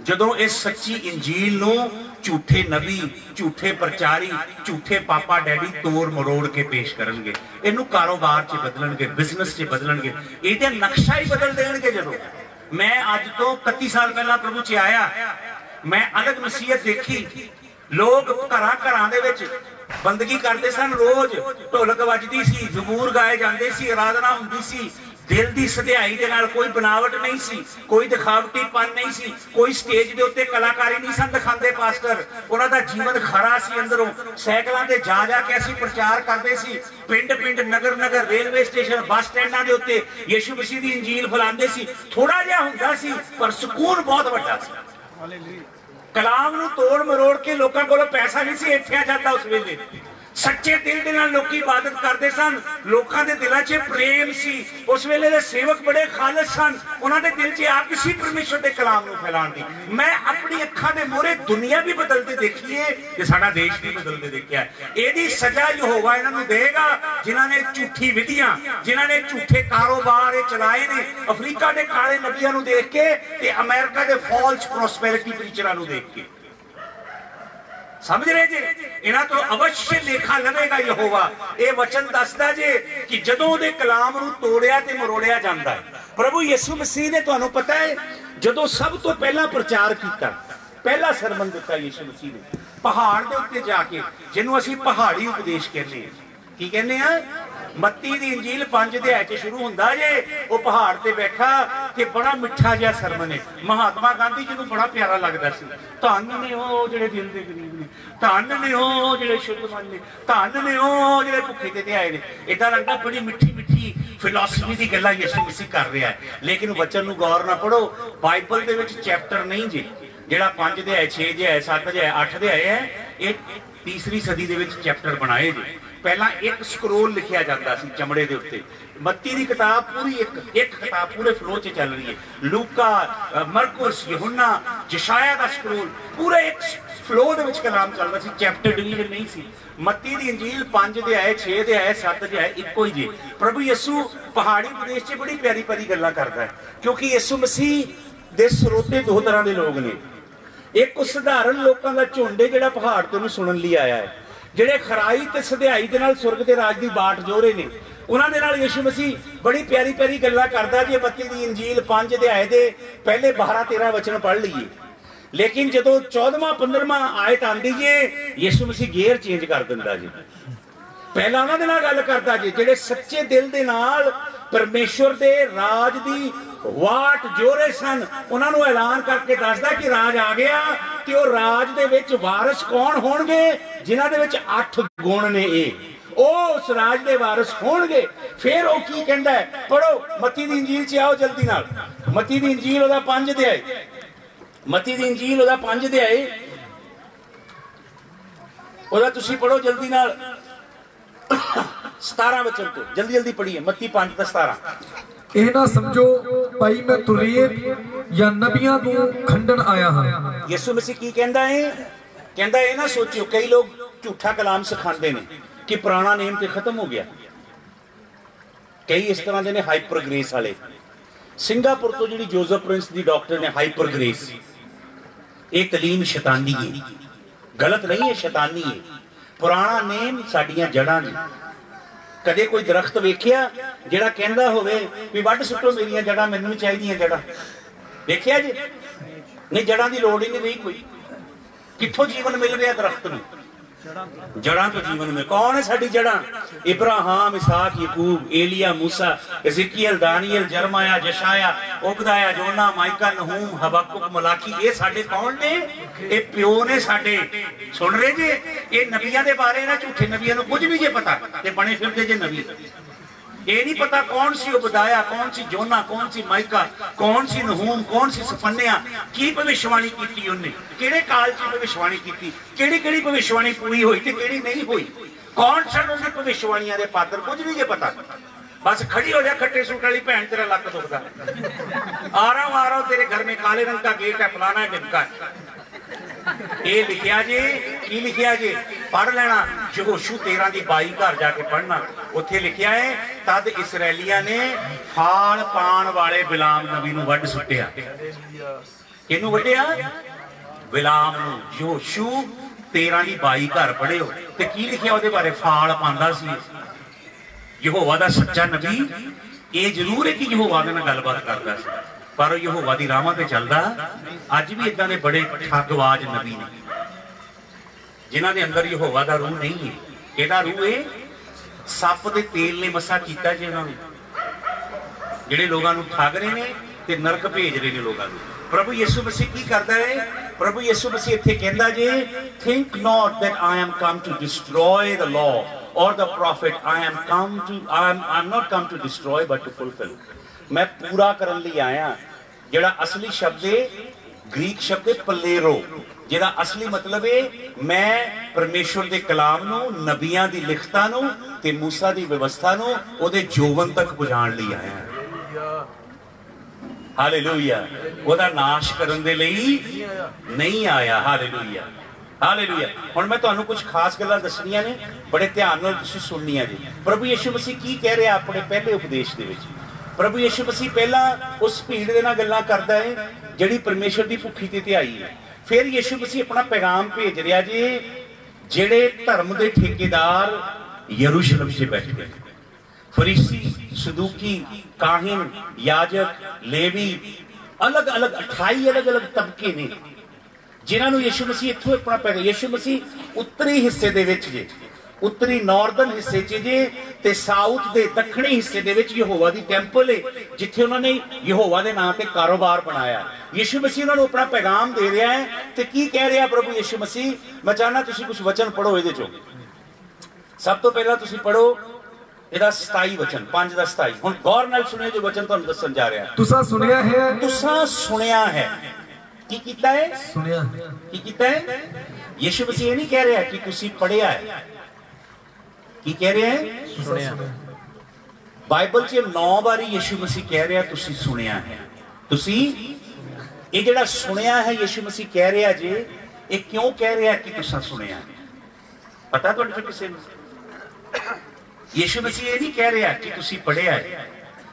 ਜਦੋਂ ਇਸ ਸੱਚੀ ਇੰਜੀਲ ਨੂੰ ਝੂਠੇ ਨਬੀ, ਝੂਠੇ ਪ੍ਰਚਾਰੀ, ਝੂਠੇ ਪਾਪਾ ਡੈਡੀ ਤੋੜ ਮਰੋੜ ਕੇ ਪੇਸ਼ ਕਰਨਗੇ। ਇਹਨੂੰ ਕਾਰੋਬਾਰ 'ਚ ਬਦਲਣਗੇ, ਬਿਜ਼ਨਸ 'ਚ ਬਦਲਣਗੇ। ਇਹਦਾ ਨਕਸ਼ਾ ਹੀ ਬਦਲ ਦੇਣਗੇ ਜਦੋਂ। ਮੈਂ ਅੱਜ ਤੋਂ 31 ਸਾਲ ਪਹਿਲਾਂ ਪ੍ਰਭੂ 'ਚ ਆਇਆ। ਮੈਂ ਅਲੱਗ ਨਸੀਹਤ ਦੇਖੀ। ਲੋਕ ਘਰਾਂ ਘਰਾਂ ਦੇ ਵਿੱਚ ਬੰਦਗੀ ਕਰਦੇ ਸਨ। ਰੋਜ਼ ਢੋਲਕ ਵੱਜਦੀ ਸੀ, ਜਮੂਰ ਗਾਏ ਜਾਂਦੇ ਸੀ ਆਰਾਧਨਾ ਹੁੰਦੀ ਸੀ। ਦਿਲ ਦੀ ਸਧਿਆਈ ਦੇ ਨਾਲ ਕੋਈ ਬਨਾਵਟ ਨਹੀਂ ਸੀ ਕੋਈ ਦਿਖਾਵਟੀਪਨ ਨਹੀਂ ਸੀ ਕੋਈ ਸਟੇਜ ਦੇ ਉੱਤੇ ਕਲਾਕਾਰੀ ਨਹੀਂ ਸਨ ਦਿਖਾਉਂਦੇ ਪਾਸਟਰ। ਉਹਨਾਂ ਦਾ ਜੀਵਨ ਖਰਾ ਸੀ ਅੰਦਰੋਂ। ਸਾਈਕਲਾਂ ਤੇ ਜਾ ਜਾ ਕੇ ਅਸੀਂ ਪ੍ਰਚਾਰ ਕਰਦੇ ਸੀ। ਪਿੰਡ ਪਿੰਡ ਨਗਰ ਨਗਰ ਰੇਲਵੇ ਸਟੇਸ਼ਨ ਬੱਸ ਸਟੈਂਡਾਂ ਦੇ ਉੱਤੇ ਯੀਸ਼ੂ ਮਸੀਹ ਦੀ ਇੰਜੀਲ ਫੈਲਾਉਂਦੇ ਸੀ। ਥੋੜਾ ਜਿਹਾ ਹੁੰਦਾ ਸੀ ਪਰ ਸਕੂਨ ਬਹੁਤ ਵੱਡਾ ਸੀ। ਕਲਾਮ ਨੂੰ ਤੋੜ ਮਰੋੜ ਕੇ ਲੋਕਾਂ ਕੋਲੋਂ ਪੈਸਾ ਨਹੀਂ ਸੀ ਇੱਥਿਆ ਜਾਂਦਾ ਉਸ ਵੇਲੇ। ਸੱਚੇ ਦਿਲ ਦੇ ਨਾਲ ਲੋਕੀ ਇਬਾਦਤ ਕਰਦੇ ਸਨ। ਲੋਕਾਂ ਦੇ ਦਿਲਾਂ 'ਚ ਪ੍ਰੇਮ ਸੀ। ਉਸ ਵੇਲੇ ਦੇ ਸੇਵਕ ਬੜੇ ਖਾਲਸ ਸਨ। ਉਹਨਾਂ ਦੇ ਦਿਲ 'ਚ ਆਪ ਸੀ ਪਰਮੇਸ਼ਰ ਦੇ ਕਲਾਮ ਨੂੰ ਫੈਲਾਉਣ ਦੀ। ਮੈਂ ਆਪਣੀ ਅੱਖਾਂ ਦੇ ਮੋਹਰੇ ਦੁਨੀਆ ਵੀ ਬਦਲਦੇ ਦੇਖੀਏ ਤੇ ਸਾਡਾ ਦੇਸ਼ ਵੀ ਬਦਲਦੇ ਦੇਖਿਆ। ਇਹਦੀ ਸਜ਼ਾ ਯਹੋਵਾ ਇਹਨਾਂ ਨੂੰ ਦੇਗਾ ਜਿਨ੍ਹਾਂ ਨੇ ਝੂਠੀ ਵਿਧੀਆਂ, ਜਿਨ੍ਹਾਂ ਨੇ ਝੂਠੇ ਕਾਰੋਬਾਰ ਇਹ ਚਲਾਏ ਨੇ, ਅਫਰੀਕਾ ਦੇ ਕਾਲੇ ਨਬੀਆਂ ਨੂੰ ਦੇਖ ਕੇ ਤੇ ਅਮਰੀਕਾ ਦੇ ਫਾਲਸ ਪ੍ਰੋਸਪੈਰਿਟੀ ਪ੍ਰੀਚਰਾਂ ਨੂੰ ਦੇਖ ਕੇ। ਸਮਝ ਰਹੇ ਜੀ? ਇਹਨਾਂ ਤੋਂ ਅਵශ්‍ය ਲੇਖਾ ਲਵੇਗਾ ਯਹੋਵਾ। ਇਹ ਵਚਨ ਦੱਸਦਾ ਜੇ ਕਿ ਜਦੋਂ ਉਹਦੇ ਕਲਾਮ ਨੂੰ ਤੋੜਿਆ ਤੇ ਮਰੋੜਿਆ ਜਾਂਦਾ ਹੈ। ਪ੍ਰਭੂ ਯਿਸੂ ਮਸੀਹ ਨੇ ਤੁਹਾਨੂੰ ਪਤਾ ਹੈ, ਜਦੋਂ ਸਭ ਤੋਂ ਪਹਿਲਾਂ ਪ੍ਰਚਾਰ ਕੀਤਾ, ਪਹਿਲਾ ਸਰਮਨ ਦਿੱਤਾ ਯਿਸੂ ਮਸੀਹ ਨੇ। ਪਹਾੜ ਦੇ ਉੱਤੇ ਜਾ ਕੇ, ਜਿਹਨੂੰ ਅਸੀਂ ਪਹਾੜੀ ਉਪਦੇਸ਼ ਕਹਿੰਦੇ ਹਾਂ। ਕੀ ਕਹਿੰਦੇ ਆ ਮੱਤੀ ਦੀ ਇੰਜੀਲ 5 ਅਧਿਆਇ ਚ ਸ਼ੁਰੂ ਹੁੰਦਾ ਜੇ, ਉਹ ਪਹਾੜ ਤੇ ਬੈਠਾ ਤੇ ਬੜਾ ਮਿੱਠਾ ਜਿਹਾ ਸਰਮਨ ਹੈ ਮਹਾਤਮਾ ਗਾਂਧੀ ਜੀ ਨੂੰ ਬੜਾ ਪਿਆਰਾ ਲੱਗਦਾ ਸੀ। ਧੰਨ ਨੇ ਉਹ ਜਿਹੜੇ ਦਿਲ ਦੇ ਗਰੀਬ ਨੇ। ਧੰਨ ਨੇ ਉਹ ਜਿਹੜੇ ਸ਼ੁੱਧ ਨੇ। ਧੰਨ ਨੇ ਉਹ ਜਿਹੜੇ ਭੁੱਖੇ ਤੇ ਆਏ ਨੇ। ਇਦਾਂ ਲੱਗਦਾ ਬੜੀ ਮਿੱਠੀ ਮਿੱਠੀ ਫਿਲਾਸਫੀ ਦੀ ਗੱਲਾਂ ਯਿਸੂ ਮਸੀਹ ਕਰ ਰਿਹਾ ਹੈ। ਲੇਕਿਨ ਵਚਨ ਨੂੰ ਗੌਰ ਨਾਲ ਪੜੋ ਬਾਈਬਲ ਦੇ ਵਿੱਚ ਚੈਪਟਰ ਨਹੀਂ ਜੀ। ਜਿਹੜਾ 5 ਦੇ ਹੈ 6 ਦੇ ਹੈ 7 ਦੇ ਹੈ 8 ਦੇ ਹੈ, ਇਹ ਤੀਸਰੀ ਸਦੀ ਦੇ ਵਿੱਚ ਚੈਪਟਰ ਬਣਾਏ ਜੀ। ਪਹਿਲਾਂ ਇੱਕ ਸਕਰੋਲ ਲਿਖਿਆ ਜਾਂਦਾ ਸੀ ਚਮੜੇ ਦੇ ਉੱਤੇ। ਮੱਤੀ ਦੀ ਕਿਤਾਬ ਪੂਰੀ ਇੱਕ ਇੱਕ ਕਿਤਾਬ ਪੂਰੇ ਫਲੋ 'ਚ ਚੱਲ ਰਹੀ ਹੈ। ਲੂਕਾ ਅ, ਯਹੋਨਾ ਜਸ਼ਾਇਆ ਦਾ ਸਕਰੋਲ ਪੂਰੇ ਇੱਕ ਫਲੋ ਦੇ ਵਿੱਚ ਕਲਾਮ ਚੱਲਦਾ ਸੀ ਚੈਪਟਰ ਡਿਵੀਜ਼ਨ ਨਹੀਂ ਸੀ। ਮੱਤੀ ਦੀ ਇੰਜੀਲ 5 ਦੇ ਆਏ 6 ਦੇ ਆਏ 7 ਦੇ ਆਏ ਇੱਕੋ ਹੀ ਜੀ। ਪ੍ਰਭੂ ਯਿਸੂ ਪਹਾੜੀ ਪ੍ਰਦੇਸ਼ 'ਚ ਬੜੀ ਪਿਆਰੀ ਪਿਆਰੀ ਗੱਲਾਂ ਕਰਦਾ ਹੈ ਕਿਉਂਕਿ ਯਿਸੂ ਮਸੀਹ ਦੇ ਸਰੋਤੇ ਦੋ ਤਰ੍ਹਾਂ ਦੇ ਲੋਕ ਨੇ। ਇੱਕ ਸਧਾਰਨ ਲੋਕਾਂ ਦਾ ਝੁੰਡ ਹੈ ਜਿਹੜਾ ਪਹਾੜ ਤੋਂ ਨੂੰ ਸੁਣਨ ਲਈ ਆਇਆ ਹੈ। ਜਿਹੜੇ ਖਰਾਈ ਤੇ ਸਧਿਆਈ ਦੇ ਨਾਲ ਸੁਰਗ ਦੇ ਰਾਜ ਦੀ ਬਾਟ ਜੋਰੇ ਨੇ, ਉਹਨਾਂ ਦੇ ਨਾਲ ਯਿਸੂ ਮਸੀਹ ਬੜੀ ਪਿਆਰੀ ਪਿਆਰੀ ਗੱਲਾਂ ਕਰਦਾ ਜੇ ਬੱਤੀ ਦੀ ਇੰਜੀਲ 5 ਅਧਿਆਏ ਦੇ ਪਹਿਲੇ 12 13 ਵਚਨ ਪੜ੍ਹ ਲਈਏ। ਲੇਕਿਨ ਜਦੋਂ 14ਵਾਂ 15ਵਾਂ ਆਇਤ ਆਂਦੀ ਜੇ, ਯਿਸੂ ਮਸੀਹ ਗੇਅਰ ਚੇਂਜ ਕਰ ਦਿੰਦਾ ਜੀ। ਪਹਿਲਾਂ ਉਹਨਾਂ ਦੇ ਨਾਲ ਗੱਲ ਕਰਦਾ ਜੀ, ਜਿਹੜੇ ਸੱਚੇ ਦਿਲ ਦੇ ਨਾਲ ਪਰਮੇਸ਼ਵਰ ਦੇ ਰਾਜ ਦੀ ਵਾਟ ਜੋਰੇ ਸਨ। ਉਹਨਾਂ ਨੂੰ ਐਲਾਨ ਕਰਕੇ ਦੱਸਦਾ ਕਿ ਰਾਜ ਆ ਗਿਆ ਤੇ ਉਹ ਰਾਜ ਦੇ ਵਿੱਚ ਵਾਰਿਸ ਕੌਣ ਹੋਣਗੇ, ਜਿਨ੍ਹਾਂ ਦੇ ਵਿੱਚ 8 ਗੁਣ ਨੇ ਇਹ। ਉਹ ਉਸ ਰਾਜ ਦੇ ਵਾਰਿਸ ਹੋਣਗੇ। ਫਿਰ ਉਹ ਕੀ ਕਹਿੰਦਾ ਹੈ? ਪੜੋ ਮਤੀ ਦੀ ਇੰਜੀਲ 'ਚ ਆਓ ਜਲਦੀ ਨਾਲ। ਮਤੀ ਦੀ ਇੰਜੀਲ ਉਹਦਾ 5 ਅਧਿਆਇ। ਮਤੀ ਦੀ ਇੰਜੀਲ ਉਹਦਾ 5 ਅਧਿਆਇ। ਉਹਦਾ ਤੁਸੀਂ ਪੜੋ ਜਲਦੀ ਨਾਲ। 17 ਵਚਨ ਤੋਂ ਜਲਦੀ ਜਲਦੀ ਪੜੀਏ ਮੱਤੀ 5 ਤੇ 17 ਇਹ ਨਾ ਸਮਝੋ ਭਾਈ ਮੈਂ ਤੁਰੇਤ ਜਾਂ ਨਬੀਆਂ ਨੂੰ ਖੰਡਨ ਆਇਆ ਹਾਂ। ਯਿਸੂ ਮਸੀਹ ਕੀ ਕਹਿੰਦਾ ਹੈ ਕਹਿੰਦਾ ਇਹ ਨਾ ਸੋਚਿਓ ਕਈ ਲੋਕ ਝੂਠਾ ਕਲਾਮ ਸਿਖਾਉਂਦੇ ਨੇ ਕਿ ਪੁਰਾਣਾ ਨੇਮ ਤੇ ਖਤਮ ਹੋ ਗਿਆ। ਕਈ ਇਸ ਤਰ੍ਹਾਂ ਦੇ ਨੇ ਹਾਈਪਰ ਗ੍ਰੇਸ ਵਾਲੇ। ਸਿੰਗਾਪੁਰ ਤੋਂ ਜਿਹੜੀ ਜੋਜ਼ਫ ਪ੍ਰਿੰਸ ਦੀ ਡਾਕਟਰ ਨੇ ਹਾਈਪਰ ਗ੍ਰੇਸ। ਇਹ ਕਲੀਮ ਸ਼ੈਤਾਨੀ ਹੈ ਗਲਤ ਨਹੀਂ ਹੈ ਸ਼ੈਤਾਨੀ ਹੈ ਪੁਰਾਣਾ ਨੇਮ ਸਾਡੀਆਂ ਜੜਾਂ ਨੇ ਕਦੇ ਕੋਈ ਦਰਖਤ ਵੇਖਿਆ ਜਿਹੜਾ ਕਹਿੰਦਾ ਹੋਵੇ ਵੀ ਵੱਢ ਸੁੱਟੋ ਮੇਰੀਆਂ ਜੜਾਂ, ਮੈਨੂੰ ਵੀ ਚਾਹੀਦੀਆਂ ਜੜਾਂ। ਵੇਖਿਆ ਜੀ? ਨਹੀਂ, ਜੜਾਂ ਦੀ ਲੋੜ ਹੀ ਨਹੀਂ ਰਹੀ ਕੋਈ। ਕਿੱਥੋਂ ਜੀਵਨ ਮਿਲ ਰਿਹਾ ਦਰਖਤ ਨੂੰ? ਜੜਾਂ ਤੋਂ ਜੀਵਨ ਮਿਲ ਕੌਣ ਹੈ ਸਾਡੀ ਜੜਾਂ ਇਬਰਾਹਾਮ ਇਸਾਕ ਯਕੂਬ ਏਲੀਆ ਮੂਸਾ ezekiel ਦਾਨੀਏਲ ਜਰਮਾਇਆ ਜਸ਼ਾਇਆ ਉਬਦਾਇਆ ਜੋਨਾ ਮਾਈਕਾ ਨਹੂਮ ਹਬਕੁਕ ਮਲਾਕੀ ਇਹ ਸਾਡੇ ਕੌਣ ਨੇ ਇਹ ਪਿਓ ਨੇ ਸਾਡੇ ਸੁਣ ਰਹੇ ਜੇ ਇਹ ਨਬੀਆਂ ਦੇ ਬਾਰੇ ਨਾ ਝੂਠੇ ਨਬੀਆਂ ਨੂੰ ਕੁਝ ਵੀ ਜੇ ਪਤਾ ਤੇ ਬਣੇ ਫਿਰਦੇ ਜੇ ਨਬੀ ਇਹ ਨਹੀਂ ਪਤਾ ਕੌਣ ਸੀ ਉਬਦਾਇਆ ਕੌਣ ਸੀ ਜੋਨਾ ਕੌਣ ਸੀ ਮਾਈਕਾ ਕੌਣ ਸੀ ਨਹੂਮ ਕੌਣ ਸੀ ਸਫਨਿਆ ਕੀ ਭਵਿਸ਼ਵਾਣੀ ਕੀਤੀ ਉਹਨੇ ਕਿਹੜੇ ਕਾਲ 'ਚ ਭਵਿਸ਼ਵਾਣੀ ਕੀਤੀ ਕਿਹੜੀ ਕਿਹੜੀ ਭਵਿਸ਼ਵਾਣੀ ਪੂਰੀ ਹੋਈ ਤੇ ਕਿਹੜੀ ਨਹੀਂ ਹੋਈ ਕੌਣ ਸਨ ਉਹਨੇ ਭਵਿਸ਼ਵਾਣੀਆਂ ਦੇ ਪਾਤਰ ਕੁਝ ਵੀ ਜੇ ਪਤਾ ਬਸ ਖੜੀ ਹੋ ਜਾ ਖੱਟੇ ਸੂਟ ਵਾਲੀ ਭੈਣ ਤੇਰਾ ਲੱਕ ਦੁਖਦਾ ਆ ਰਹਾ ਹੂੰ ਆ ਰਹਾ ਹੂੰ ਤੇਰੇ ਘਰ में काले रंग का गेट है फलाना है ढिमका है ਇਹ ਲਿਖਿਆ ਜੀ, ਕੀ ਲਿਖਿਆ ਜੀ? ਪੜ ਲੈਣਾ ਯਹੋਸ਼ੂ 13 ਦੀ 22 ਘਰ ਜਾ ਕੇ ਪੜਨਾ ਉੱਥੇ ਲਿਖਿਆ ਹੈ, ਤਦ ਇਸرائیਲੀਆਂ ਨੇ ਫਾਲ ਪਾਣ ਵਾਲੇ ਬਿਲਾਮ ਨਬੀ ਨੂੰ ਵੱਢ ਸੁੱਟਿਆ। ਕਿਹਨੂੰ ਵੱਢਿਆ? ਬਿਲਾਮ ਨੂੰ ਯਹੋਸ਼ੂ 13 ਦੀ 22 ਘਰ ਪੜਿਓ ਤੇ ਕੀ ਲਿਖਿਆ ਉਹਦੇ ਬਾਰੇ? ਫਾਲ ਪਾਉਂਦਾ ਸੀ। ਯਹੋਵਾ ਦਾ ਸੱਚਾ ਨਬੀ, ਇਹ ਜ਼ਰੂਰ ਹੈ ਕਿ ਯਹੋਵਾ ਦੇ ਨਾਲ ਗੱਲਬਾਤ ਕਰਦਾ ਸੀ। ਪਰ ਉਹ ਯਹੋਵਾ ਦੀ ਰਾਹਾਂ ਤੇ ਚੱਲਦਾ, ਅੱਜ ਵੀ ਇਦਾਂ ਦੇ ਬੜੇ ਠੱਗਵਾਜ ਨਬੀ ਨੇ। ਜਿਨ੍ਹਾਂ ਦੇ ਅੰਦਰ ਯਹੋਵਾ ਦਾ ਰੂਹ ਨਹੀਂ ਹੈ। ਕਿਹਦਾ ਰੂਹ ਹੈ ਸੱਪ ਦੇ ਤੇਲ ਨੇ ਮਸਾ ਕੀਤਾ ਜੀ ਉਹਨਾਂ ਨੂੰ। ਜਿਹੜੇ ਲੋਕਾਂ ਨੂੰ ਠੱਗ ਰਹੇ ਨੇ ਤੇ ਨਰਕ ਭੇਜ ਰਹੇ ਨੇ ਲੋਕਾਂ ਨੂੰ। ਪ੍ਰਭੂ ਯਿਸੂ ਮਸੀਹ ਕੀ ਕਰਦਾ ਹੈ ਪ੍ਰਭੂ ਯਿਸੂ ਮਸੀਹ ਇੱਥੇ ਕਹਿੰਦਾ ਜੀ think not that I am come to destroy the law or the prophet. I am come to, I am I am not come to destroy but to ਮੈਂ ਪੂਰਾ ਕਰਨ ਲਈ ਆਇਆ। ਜਿਹੜਾ ਅਸਲੀ ਸ਼ਬਦ ਹੈ ਗ੍ਰੀਕ ਸ਼ਬਦ ਹੈ ਪਲੇਰੋ, ਜਿਹਦਾ ਅਸਲੀ ਮਤਲਬ ਹੈ ਮੈਂ ਪਰਮੇਸ਼ਵਰ ਦੇ ਕਲਾਮ ਨੂੰ, ਨਬੀਆਂ ਦੀ ਲਿਖਤਾਂ ਨੂੰ ਤੇ ਮੂਸਾ ਦੀ ਵਿਵਸਥਾ ਨੂੰ ਉਹਦੇ ਜੋਵਨ ਤੱਕ ਪਹੁੰਚਾਉਣ ਲਈ ਆਇਆ ਹਾਲੇਲੂਇਆ। ਉਹਦਾ ਨਾਸ਼ ਕਰਨ ਦੇ ਲਈ ਨਹੀਂ ਆਇਆ। ਹਾਲੇਲੂਇਆ। ਹਾਲੇਲੂਇਆ। ਹੁਣ ਮੈਂ ਤੁਹਾਨੂੰ ਕੁਝ ਖਾਸ ਗੱਲਾਂ ਦੱਸਣੀਆਂ ਨੇ, ਬੜੇ ਧਿਆਨ ਨਾਲ ਤੁਸੀਂ ਸੁਣਨੀਆਂ ਜੀ ਪ੍ਰਭੂ ਯਿਸੂ ਮਸੀਹ ਕੀ ਕਹਿ ਰਿਹਾ ਆਪਣੇ ਪਹਿਲੇ ਉਪਦੇਸ਼ ਦੇ ਵਿੱਚ? ਪ੍ਰਭੂ ਯਿਸੂ ਮਸੀਹ ਪਹਿਲਾਂ ਉਸ ਭੀੜ ਦੇ ਨਾਲ ਗੱਲਾਂ ਕਰਦਾ ਹੈ, ਜਿਹੜੀ ਪਰਮੇਸ਼ਰ ਦੀ ਭੁੱਖੀ ਤੇ ਧਿਆਈ ਹੈ। ਫਿਰ ਯਿਸੂ ਮਸੀਹ ਆਪਣਾ ਪੈਗਾਮ ਭੇਜ ਰਿਹਾ ਜੀ, ਜਿਹੜੇ ਧਰਮ ਦੇ ਠੇਕੇਦਾਰ ਯਰੂਸ਼ਲਮ 'ਚ ਬੈਠੇ ਫਰੀਸੀ, ਸਦੂਕੀ, ਕਾਹਨ, ਯਾਜਕ, ਲੇਵੀ, ਅਲੱਗ-ਅਲੱਗ 28 ਅਲੱਗ-ਅਲੱਗ ਤਬਕੇ ਨੇ, ਜਿਨ੍ਹਾਂ ਨੂੰ ਯਿਸੂ ਮਸੀਹ ਇੱਥੋਂ ਆਪਣਾ ਪੈਗਾਮ, ਯਿਸੂ ਮਸੀਹ ਉੱਤਰੀ ਹਿੱਸੇ ਦੇ ਵਿੱਚ ਜੇ। ਉੱਤਰੀ ਨਾਰਦਰਨ ਹਿੱਸੇ 'ਚ ਜੇ ਤੇ ਸਾਊਥ ਦੇ ਦੱਖਣੀ ਹਿੱਸੇ ਦੇ ਵਿੱਚ ਯਹੋਵਾ ਦੀ ਟੈਂਪਲ ਹੈ ਜਿੱਥੇ ਉਹਨਾਂ ਨੇ ਯਹੋਵਾ ਦੇ ਨਾਮ ਤੇ ਕਾਰੋਬਾਰ ਬਣਾਇਆ। ਯਿਸੂ ਮਸੀਹ ਉਹਨਾਂ ਨੂੰ ਆਪਣਾ ਪੈਗਾਮ ਦੇ ਰਿਹਾ ਹੈ ਤੇ ਕੀ ਕਹਿ ਰਿਹਾ ਪ੍ਰਭੂ ਯਿਸੂ ਮਸੀਹ? ਮੈਂ ਚਾਹਨਾ ਤੁਸੀਂ ਕੁਝ ਵਚਨ ਪੜੋ ਇਹਦੇ ਚੋਂ। ਸਭ ਤੋਂ ਪਹਿਲਾਂ ਤੁਸੀਂ ਪੜੋ ਇਹਦਾ 27 ਵਚਨ 5 ਦਾ 27 ਹੁਣ ਗੌਰ ਨਾਲ ਸੁਣਿਓ ਜੋ ਵਚਨ ਤੁਹਾਨੂੰ ਦੱਸਣ ਜਾ ਰਿਹਾ। ਤੁਸਾਂ ਸੁਣਿਆ ਹੈ? ਤੁਸਾਂ ਸੁਣਿਆ ਹੈ। ਕੀ ਕੀਤਾ ਹੈ? ਸੁਣਿਆ। ਕੀ ਕੀਤਾ ਹੈ? ਯਿਸੂ ਮਸੀਹ ਇਹ ਨਹੀਂ ਕਹਿ ਰਿਹਾ ਕਿ ਤੁਸੀਂ ਪੜਿਆ ਹੈ। ਕੀ ਕਹਿ ਰਿਹਾ ਹੈ? ਸੁਣਿਆ। ਬਾਈਬਲ 'ਚ 9 ਵਾਰੀ ਯਿਸੂ ਮਸੀਹ ਕਹਿ ਰਿਹਾ ਤੁਸੀਂ ਸੁਣਿਆ ਹੈ। ਤੁਸੀਂ? ਇਹ ਜਿਹੜਾ ਸੁਣਿਆ ਹੈ ਯਿਸੂ ਮਸੀਹ ਕਹਿ ਰਿਹਾ ਜੇ ਇਹ ਕਿਉਂ ਕਹਿ ਰਿਹਾ ਕਿ ਤੁਸੀਂ ਸੁਣਿਆ ਹੈ? ਪਤਾ ਤੁਹਾਡੇ ਚੋਂ ਕਿਸੇ ਨੂੰ? ਯਿਸੂ ਮਸੀਹ ਇਹ ਨਹੀਂ ਕਹਿ ਰਿਹਾ ਕਿ ਤੁਸੀਂ ਪੜਿਆ ਹੈ।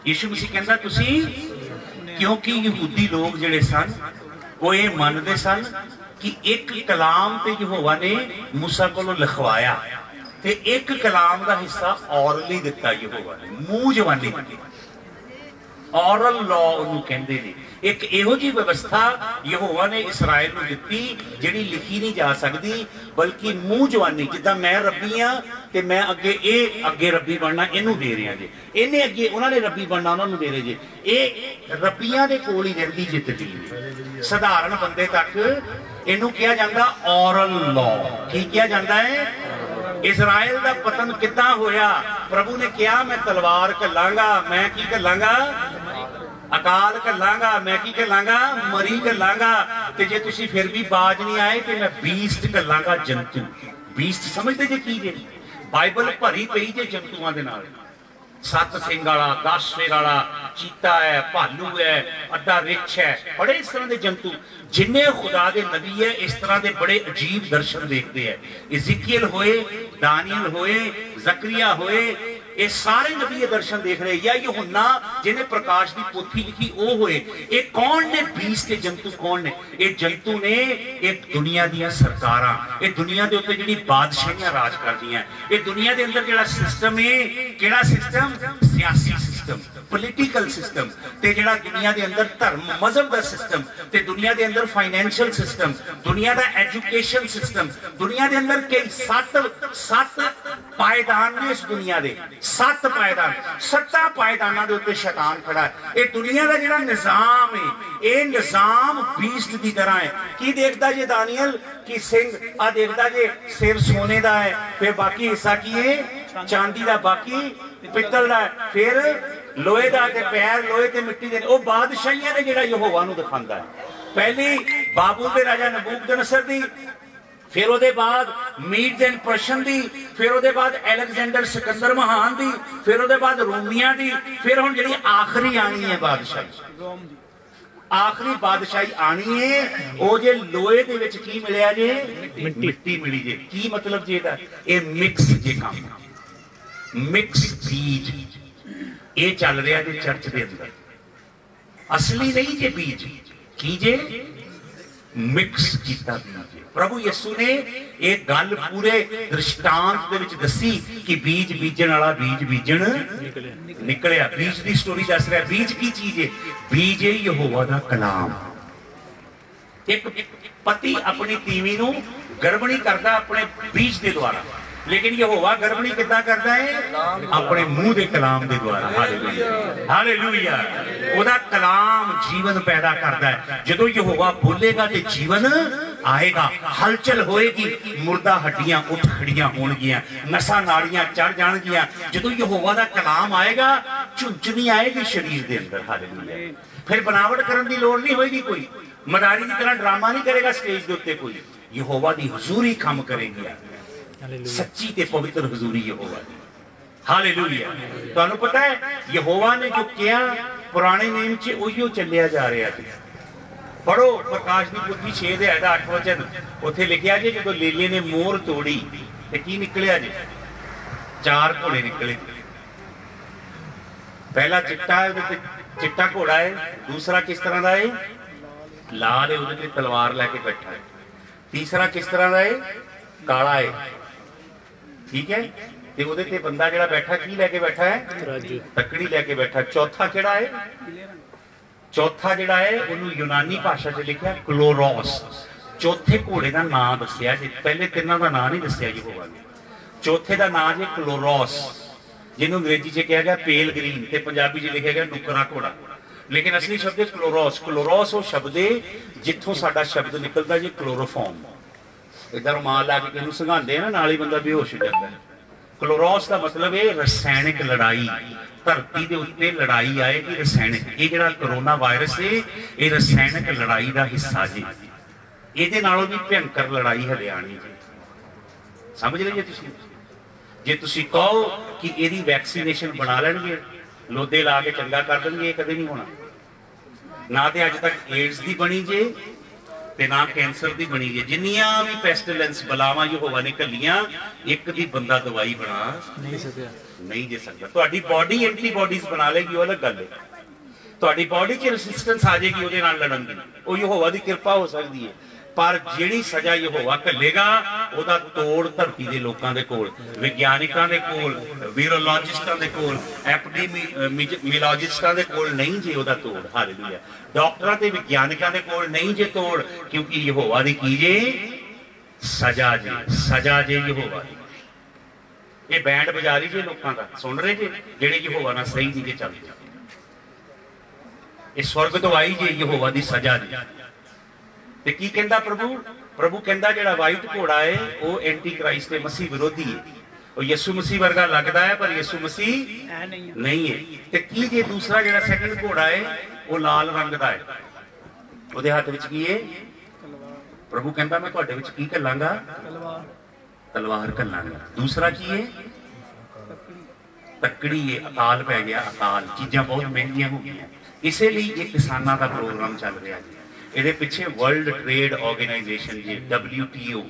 ਯਿਸੂ ਮਸੀਹ ਕਹਿੰਦਾ ਤੁਸੀਂ? ਕਿਉਂਕਿ ਯਹੂਦੀ ਲੋਕ ਜਿਹੜੇ ਸਨ ਉਹ ਇਹ ਮੰਨਦੇ ਸਨ ਕਿ ਇੱਕ ਕਲਾਮ ਤੇ ਯਹੋਵਾ ਨੇ ਮੂਸਾ ਕੋਲੋਂ ਲਿਖਵਾਇਆ। ਤੇ ਇੱਕ ਕਲਾਮ ਦਾ ਹਿੱਸਾ ਔਰਲੀ ਦਿੱਤਾ ਯਹੋਵਾ ਨੇ ਮੂੰਹ ਜਵਾਨੀ ਔਰਲ ਲਾਅ ਉਹਨੂੰ ਕਹਿੰਦੇ ਨੇ। ਇੱਕ ਇਹੋ ਜੀ ਵਿਵਸਥਾ ਯਹੋਵਾ ਨੇ ਇਸਰਾਇਲ ਨੂੰ ਦਿੱਤੀ, ਜਿਹੜੀ ਲਿਖੀ ਨਹੀਂ ਜਾ ਸਕਦੀ, ਬਲਕਿ ਮੂੰਹ ਜਵਾਨੀ ਜਿੱਦਾਂ ਮੈਂ ਰੱਬੀ ਆ ਤੇ ਮੈਂ ਅੱਗੇ ਇਹ ਅੱਗੇ ਰੱਬੀ ਬਣਨਾ ਇਹਨੂੰ ਦੇ ਰਿਹਾ ਜੇ। ਇਹਨੇ ਅੱਗੇ ਉਹਨਾਂ ਨੇ ਰੱਬੀ ਬਣਨਾ ਉਹਨਾਂ ਨੂੰ ਦੇ ਰਹੇ ਜੇ। ਇਹ ਰੱਬੀਆਂ ਦੇ ਕੋਲ ਹੀ ਰਹਿੰਦੀ ਜਿੱਤਦੀ ਸਧਾਰਨ ਬੰਦੇ ਤੱਕ ਇਹਨੂੰ ਕਿਹਾ ਜਾਂਦਾ ਔਰਲ ਲਾਅ ਕੀ ਕਿਹਾ ਜਾਂਦਾ ਹੈ? ਇਸਰਾਇਲ ਦਾ ਪਤਨ ਕਿੱਦਾਂ ਹੋਇਆ? ਪ੍ਰਭੂ ਨੇ ਕਿਹਾ, ਮੈਂ ਤਲਵਾਰ ਘੱਲਾਂਗਾ, ਮੈਂ ਕੀ ਘੱਲਾਂਗਾ? ਅਕਾਲ ਘੱਲਾਂਗਾ, ਮੈਂ ਕੀ ਘੱਲਾਂਗਾ? ਮਰੀ ਘੱਲਾਂਗਾ। ਤੇ ਜੇ ਤੁਸੀਂ ਫਿਰ ਵੀ ਬਾਜ ਨਹੀਂ ਆਏ, ਤੇ ਮੈਂ ਬੀਸਟ ਘੱਲਾਂਗਾ ਜੰਤੂ। ਬੀਸਟ ਸਮਝਦੇ ਜੇ ਕੀ ਜੇ? ਬਾਈਬਲ ਭਰੀ ਪਈ ਜੇ ਜੰਤੂਆਂ ਦੇ ਨਾਲ। ਸੱਤ ਸਿੰਘ ਵਾਲਾ 10 ਸਿੰਘ ਵਾਲਾ ਚੀਤਾ ਹੈ, ਭਾਲੂ ਹੈ ਅੱਡਾ ਰਿਛ ਹੈ, ਬੜੇ ਇਸ ਤਰ੍ਹਾਂ ਦੇ ਜੰਤੂ। ਜਿੰਨੇ ਖੁਦਾ ਦੇ ਨਬੀ ਹੈ, ਇਸ ਤਰ੍ਹਾਂ ਦੇ ਬੜੇ ਅਜੀਬ ਦਰਸ਼ਨ ਦੇਖਦੇ ਹੈ। ਇਜ਼ੀਕੀਲ ਹੋਏ ਦਾਨੀਅਲ ਹੋਏ, ਜ਼ਕਰੀਆ ਹੋਏ ਇਹ ਸਾਰੇ ਨਬੀ ਦਰਸ਼ਨ ਦੇਖ ਰਹੇ ਜਾਂ ਯਹੋਨਾ ਜਿਹਨੇ ਪ੍ਰਕਾਸ਼ ਦੀ ਪੋਥੀ ਲਿਖੀ, ਉਹ ਹੋਏ। ਇਹ ਕੌਣ ਨੇ? ਬੀਸ ਤੇ ਜੰਤੂ ਕੌਣ ਨੇ? ਇਹ ਜੰਤੂ ਨੇ, ਇਹ ਦੁਨੀਆ ਦੀਆਂ ਸਰਕਾਰਾਂ। ਇਹ ਦੁਨੀਆ ਦੇ ਉੱਤੇ ਜਿਹੜੀ ਬਾਦਸ਼ਾਹੀਆਂ ਰਾਜ ਕਰਦੀਆਂ। ਇਹ ਦੁਨੀਆ ਦੇ ਅੰਦਰ ਜਿਹੜਾ ਸਿਸਟਮ ਹੈ ਕਿਹੜਾ ਸਿਸਟਮ ਸਿਆਸੀ ਸਿਸਟਮ ਪੋਲੀਟੀਕਲ ਸਿਸਟਮ ਤੇ ਜਿਹੜਾ ਦੁਨੀਆ ਦੇ ਅੰਦਰ ਧਰਮ, ਮਜ਼ਹਬ ਦਾ ਸਿਸਟਮ ਤੇ ਦੁਨੀਆ ਦੇ ਅੰਦਰ ਫਾਈਨੈਂਸ਼ੀਅਲ ਸਿਸਟਮ ਦੁਨੀਆ ਦਾ ਐਜੂਕੇਸ਼ਨ ਸਿਸਟਮ ਦੁਨੀਆ ਦੇ ਅੰਦਰ ਕਈ ਸੱਤ ਸੱਤ ਪਾਇਦਾਨ ਨੇ ਇਸ ਦੁਨੀਆ ਦੇ, ਸੱਤ ਪਾਇਦਾਨ ਸੱਤਾਂ ਪਾਇਦਾਨਾਂ ਦੇ ਉੱਤੇ ਸ਼ੈਤਾਨ ਖੜਾ ਹੈ। ਇਹ ਦੁਨੀਆ ਦਾ ਜਿਹੜਾ ਨਿਜ਼ਾਮ ਹੈ ਇਹ ਨਿਜ਼ਾਮ ਬੀਸਟ ਦੀ ਤਰ੍ਹਾਂ ਹੈ ਕੀ ਦੇਖਦਾ ਜੇ ਦਾਨੀਅਲ? ਕਿ ਸਿੰਘ? ਆ ਦੇਖਦਾ ਜੇ ਸਿਰ ਸੋਨੇ ਦਾ ਹੈ ਫਿਰ ਬਾਕੀ ਹਿੱਸਾ ਕੀ ਹੈ ਚਾਂਦੀ ਦਾ। ਬਾਕੀ ਪਿੱਤਲ ਦਾ। ਫਿਰ ਲੋਹੇ ਦਾ ਤੇ ਪੈਰ ਲੋਹੇ ਤੇ ਮਿੱਟੀ ਦੇ। ਉਹ ਬਾਦਸ਼ਾਹੀਆਂ ਨੇ ਜਿਹੜਾ ਯਹੋਵਾ ਨੂੰ ਦਿਖਾਉਂਦਾ ਹੈ। ਪਹਿਲੀ ਬਾਬੂ ਦੇ ਰਾਜਾ ਨਬੂਕਦਨਸਰ ਦੀ ਫਿਰ ਉਹਦੇ ਬਾਅਦ ਮੀਡਸ ਐਂਡ ਪਰਸ਼ਨ ਦੀ ਫਿਰ ਉਹਦੇ ਬਾਅਦ ਅਲੈਗਜ਼ੈਂਡਰ ਸਿਕੰਦਰ ਮਹਾਨ ਦੀ ਫਿਰ ਉਹਦੇ ਬਾਅਦ ਰੋਮੀਆਂ ਦੀ ਫਿਰ ਹੁਣ ਜਿਹੜੀ ਆਖਰੀ ਆਣੀ ਹੈ ਬਾਦਸ਼ਾਹੀ। ਆਖਰੀ ਬਾਦਸ਼ਾਹੀ ਆਣੀ ਹੈ ਉਹ ਜੇ ਲੋਹੇ ਦੇ ਵਿੱਚ ਕੀ ਮਿਲਿਆ ਜੇ? ਮਿੱਟੀ ਮਿਲੀ ਜੇ। ਕੀ ਮਤਲਬ ਜੇ ਇਹਦਾ? ਇਹ ਮਿਕਸ ਜੇ ਕੰਮ। ਮਿਕਸ ਬੀਜ ਇਹ ਚੱਲ ਰਿਹਾ ਜੇ ਚਰਚ ਦੇ ਅੰਦਰ। ਅਸਲੀ ਨਹੀਂ ਜੇ ਬੀਜ, ਕੀ ਜੇ? ਮਿਕਸ ਕੀਤਾ ਬੀਜ। ਪ੍ਰਭੂ ਯਿਸੂ ਨੇ ਇਹ ਗੱਲ ਪੂਰੇ ਦ੍ਰਿਸ਼ਟਾਂਤ ਦੇ ਵਿੱਚ ਦੱਸੀ ਕਿ ਬੀਜ ਬੀਜਣ ਵਾਲਾ ਬੀਜ ਬੀਜਣ ਨਿਕਲਿਆ। ਬੀਜ ਦੀ ਸਟੋਰੀ ਦੱਸ ਰਿਹਾ, ਬੀਜ ਕੀ ਚੀਜ਼ ਹੈ ਬੀਜ ਹੈ ਯਹੋਵਾ ਦਾ ਕਲਾਮ। ਇੱਕ ਪਤੀ ਆਪਣੀ ਤੀਵੀ ਨੂੰ ਗਰਭਣੀ ਕਰਦਾ ਆਪਣੇ ਬੀਜ ਦੇ ਦੁਆਰਾ। ਲੇਕਿਨ ਯਹੋਵਾ ਗਰਭਣੀ ਕਿੱਦਾਂ ਕਰਦਾ ਹੈ ਆਪਣੇ ਮੂੰਹ ਦੇ ਕਲਾਮ ਦੇ ਦੁਆਰਾ। ਹਾਲੇਲੂਇਆ। ਹਾਲੇਲੂਇਆ। ਉਹਦਾ ਕਲਾਮ ਜੀਵਨ ਪੈਦਾ ਕਰਦਾ ਹੈ ਜਦੋਂ ਯਹੋਵਾ ਬੋਲੇਗਾ ਤੇ ਜੀਵਨ ਆਏਗਾ, ਹਲਚਲ ਹੋਏਗੀ, ਮੁਰਦਾ ਹੱਡੀਆਂ ਉੱਠ ਖੜੀਆਂ ਹੋਣਗੀਆਂ, ਨਸਾਂ ਨਾੜੀਆਂ ਚੜ ਜਾਣਗੀਆਂ। ਜਦੋਂ ਯਹੋਵਾ ਦਾ ਕਲਾਮ ਆਏਗਾ ਝੁੰਝਣੀ ਆਏਗੀ ਸਰੀਰ ਦੇ ਅੰਦਰ। ਹਾਲੇਲੂਇਆ। ਫਿਰ ਬਣਾਵਟ ਕਰਨ ਦੀ ਲੋੜ ਨਹੀਂ ਹੋਏਗੀ ਕੋਈ। ਮਦਾਰੀ ਦੀ ਤਰ੍ਹਾਂ ਡਰਾਮਾ ਨਹੀਂ ਕਰੇਗਾ ਸਟੇਜ ਦੇ ਉੱਤੇ ਕੋਈ। ਯਹੋਵਾ ਦੀ ਹਜ਼ੂਰੀ ਕੰਮ ਕਰੇਗੀ। ਸੱਚੀ ਤੇ ਪਵਿੱਤਰ ਹਜ਼ੂਰੀ ਯਹੋਵਾ ਦੀ। ਹਾਲੇਲੂਇਆ ਤੁਹਾਨੂੰ ਪਤਾ ਹੈ, ਯਹੋਵਾ ਨੇ ਜੋ ਕਿਹਾ, ਪੁਰਾਣੇ ਨੇਮ 'ਚ ਉਹੀਓ ਚੱਲਿਆ ਜਾ ਰਿਹਾ ਜੀ ਪੜੋ ਪ੍ਰਕਾਸ਼ ਦੀ ਪੁੱਥੀ 6 ਦੇ ਆਇਦਾ 8 ਵਚਨ। ਉੱਥੇ ਲਿਖਿਆ ਜੀ ਜਦੋਂ ਲੇਲੇ ਨੇ ਮੋਹਰ ਤੋੜੀ, ਤੇ ਕੀ ਨਿਕਲਿਆ ਜੀ? ਚਾਰ ਘੋੜੇ ਨਿਕਲੇ। ਪਹਿਲਾ ਚਿੱਟਾ ਹੈ ਤੇ ਚਿੱਟਾ ਘੋੜਾ ਹੈ, ਦੂਸਰਾ ਕਿਸ ਤਰ੍ਹਾਂ ਦਾ ਹੈ? ਲਾਲ ਹੈ, ਉਹਦੇ ਤੇ ਤਲਵਾਰ ਲੈ ਕੇ ਬੈਠਾ ਹੈ। ਤੀਸਰਾ ਕਿਸ ਤਰ੍ਹਾਂ ਦਾ ਹੈ? ਕਾਲਾ ਹੈ। ਠੀਕ ਹੈ? ਤੇ ਉਹਦੇ ਤੇ ਬੰਦਾ ਜਿਹੜਾ ਬੈਠਾ ਕੀ ਲੈ ਕੇ ਬੈਠਾ ਹੈ? ਤੱਕੜੀ ਲੈ ਕੇ ਬੈਠਾ। ਚੌਥਾ ਕਿਹੜਾ ਹੈ? ਚੌਥਾ ਜਿਹੜਾ ਹੈ ਉਹਨੂੰ ਯੂਨਾਨੀ ਭਾਸ਼ਾ 'ਚ ਲਿਖਿਆ ਕਲੋਰੋਸ। ਚੌਥੇ ਘੋੜੇ ਦਾ ਨਾਮ ਦੱਸਿਆ ਜੀ ਪਹਿਲੇ ਤਿੰਨਾਂ ਦਾ ਨਾਮ ਨਹੀਂ ਦੱਸਿਆ ਜੀ ਹੋਵਾ ਨੇ ਚੌਥੇ ਦਾ ਨਾਮ ਹੈ ਕਲੋਰੋਸ ਜਿਹਨੂੰ ਅੰਗਰੇਜ਼ੀ 'ਚ ਕਿਹਾ ਗਿਆ ਪੇਲ ਗ੍ਰੀਨ ਤੇ ਪੰਜਾਬੀ 'ਚ ਲਿਖਿਆ ਗਿਆ ਨੁਕਰਾ ਘੋੜਾ। ਲੇਕਿਨ ਅਸਲੀ ਸ਼ਬਦ ਹੈ ਕਲੋਰੋਸ ਕਲੋਰੋਸ ਉਹ ਸ਼ਬਦ ਹੈ ਜਿੱਥੋਂ ਸਾਡਾ ਸ਼ਬਦ ਨਿਕਲਦਾ ਜੀ ਕਲੋਰੋਫਾਰਮ ਇਦਾਂ ਰੁਮਾਲ ਲਾ ਕੇ ਇਹਨੂੰ ਸੰਘਾਉਂਦੇ ਨਾ, ਨਾਲ ਹੀ ਬੰਦਾ ਬੇਹੋਸ਼ ਹੋ ਜਾਂਦਾ ਹੈ। ਕਲੋਰੋਸ ਦਾ ਮਤਲਬ ਹੈ ਰਸਾਇਣਿਕ ਲੜਾਈ, ਧਰਤੀ ਦੇ ਉੱਤੇ ਲੜਾਈ ਆਏਗੀ ਰਸਾਇਣਿਕ। ਇਹ ਜਿਹੜਾ ਕਰੋਨਾ ਵਾਇਰਸ ਹੈ ਇਹ ਰਸਾਇਣਿਕ ਲੜਾਈ ਦਾ ਹਿੱਸਾ ਜੀ। ਇਹਦੇ ਨਾਲੋਂ ਵੀ ਭਿਆਨਕ ਲੜਾਈ ਹਲੇ ਆਣੀ ਜੀ। ਸਮਝ ਲਈਏ ਤੁਸੀਂ? ਜੇ ਤੁਸੀਂ ਕਹੋ ਕਿ ਇਹਦੀ ਵੈਕਸੀਨੇਸ਼ਨ ਬਣਾ ਲੈਣਗੇ ਲੋਦੇ ਲਾ ਕੇ ਚੰਗਾ ਕਰ ਦੇਣਗੇ, ਇਹ ਕਦੇ ਨਹੀਂ ਹੋਣਾ। ਨਾ ਤੇ ਅੱਜ ਤੱਕ ਏਡਸ ਦੀ ਬਣੀ ਜੇ ਤੇ ਨਾ ਕੈਂਸਰ ਦੀ ਬਣੀ ਜੇ ਜਿੰਨੀਆਂ ਵੀ ਪੈਸਟੀਲੈਂਸ ਬਲਾਵਾਂ ਯਹੋਵਾ ਨੇ ਕੱਲੀਆਂ ਇੱਕ ਦੀ ਬੰਦਾ ਦਵਾਈ ਬਣਾ ਨਹੀਂ ਸਕਿਆ। ਨਹੀਂ ਦੇ ਸਕਦਾ। ਤੁਹਾਡੀ ਬਾਡੀ ਐਂਟੀਬਾਡੀਜ਼ ਬਣਾ ਲੇਗੀ ਉਹ ਅਲੱਗ ਗੱਲ ਹੈ। ਤੁਹਾਡੀ ਬਾਡੀ 'ਚ ਰੈਸਿਸਟੈਂਸ ਆ ਜਾਏਗੀ ਉਹਦੇ ਨਾਲ ਲੜਨ ਦੀ ਉਹ ਯਹੋਵਾ ਦੀ ਕਿਰਪਾ ਹੋ ਸਕਦੀ ਹੈ। ਪਰ ਜਿਹੜੀ ਸਜ਼ਾ ਯਹੋਵਾ ਘੱਲੇਗਾ, ਉਹਦਾ ਤੋੜ ਧਰਤੀ ਦੇ ਲੋਕਾਂ ਦੇ ਕੋਲ, ਵਿਗਿਆਨਿਕਾਂ ਦੇ ਕੋਲ, ਵੀਰੋਲੋਜਿਸਟਾਂ ਦੇ ਕੋਲ ਐਪੀਡੈਮੀਲੋਜਿਸਟਾਂ ਦੇ ਕੋਲ ਨਹੀਂ ਜੇ ਉਹਦਾ ਤੋੜ, ਹਾਲੇਲੂਇਆ। ਡਾਕਟਰਾਂ ਤੇ ਵਿਗਿਆਨਿਕਾਂ ਦੇ ਕੋਲ ਨਹੀਂ ਜੇ ਤੋੜ, ਕਿਉਂਕਿ ਯਹੋਵਾ ਦੀ ਕੀ ਜੇ? ਸਜ਼ਾ ਜੇ ਸਜ਼ਾ ਜੇ ਯਹੋਵਾ ਦੀ। ਇਹ ਬੈਂਡ ਬਜਾ ਰਹੀ ਜੇ ਲੋਕਾਂ ਦਾ, ਸੁਣ ਰਹੇ ਜੇ? ਜਿਹੜੇ ਯਹੋਵਾ ਨਾਲ ਸਹੀ ਨਹੀਂ ਜੇ ਚੱਲਦੇ। ਇਹ ਸਵਰਗ ਤੋਂ ਆਈ ਜੇ ਯਹੋਵਾ ਦੀ ਸਜ਼ਾ ਜੀ ਤੇ ਕੀ ਕਹਿੰਦਾ ਪ੍ਰਭੂ? ਪ੍ਰਭੂ ਕਹਿੰਦਾ ਜਿਹੜਾ ਵਾਈਟ ਘੋੜਾ ਹੈ ਉਹ ਐਂਟੀ ਕ੍ਰਾਈਸਟ ਤੇ ਮਸੀਹ ਵਿਰੋਧੀ ਹੈ ਉਹ ਯਿਸੂ ਮਸੀਹ ਵਰਗਾ ਲੱਗਦਾ ਹੈ, ਪਰ ਯਿਸੂ ਮਸੀਹ ਨਹੀਂ ਹੈ ਤੇ ਕੀ ਜੇ ਦੂਸਰਾ ਜਿਹੜਾ ਸੈਕੰਡ ਘੋੜਾ ਹੈ ਉਹ ਲਾਲ ਰੰਗ ਦਾ ਹੈ ਉਹਦੇ ਹੱਥ ਵਿੱਚ ਕੀ ਹੈ ਪ੍ਰਭੂ ਕਹਿੰਦਾ, ਮੈਂ ਤੁਹਾਡੇ ਵਿੱਚ ਕੀ ਘੱਲਾਂਗਾ? ਤਲਵਾਰ ਘੱਲਾਂਗਾ। ਦੂਸਰਾ ਕੀ ਹੈ ਤੱਕੜੀ ਹੈ ਅਕਾਲ ਪੈ ਗਿਆ, ਅਕਾਲ। ਚੀਜ਼ਾਂ ਬਹੁਤ ਮਹਿੰਗੀਆਂ ਹੋ ਗਈਆਂ। ਇਸੇ ਲਈ ਇਹ ਕਿਸਾਨਾਂ ਦਾ ਪ੍ਰੋਗਰਾਮ ਚੱਲ ਰਿਹਾ ਜੀ। ਇਹਦੇ ਪਿੱਛੇ ਵਰਲਡ ਟ੍ਰੇਡ ਆਰਗੇਨਾਈਜੇਸ਼ਨ ਜੀ WTO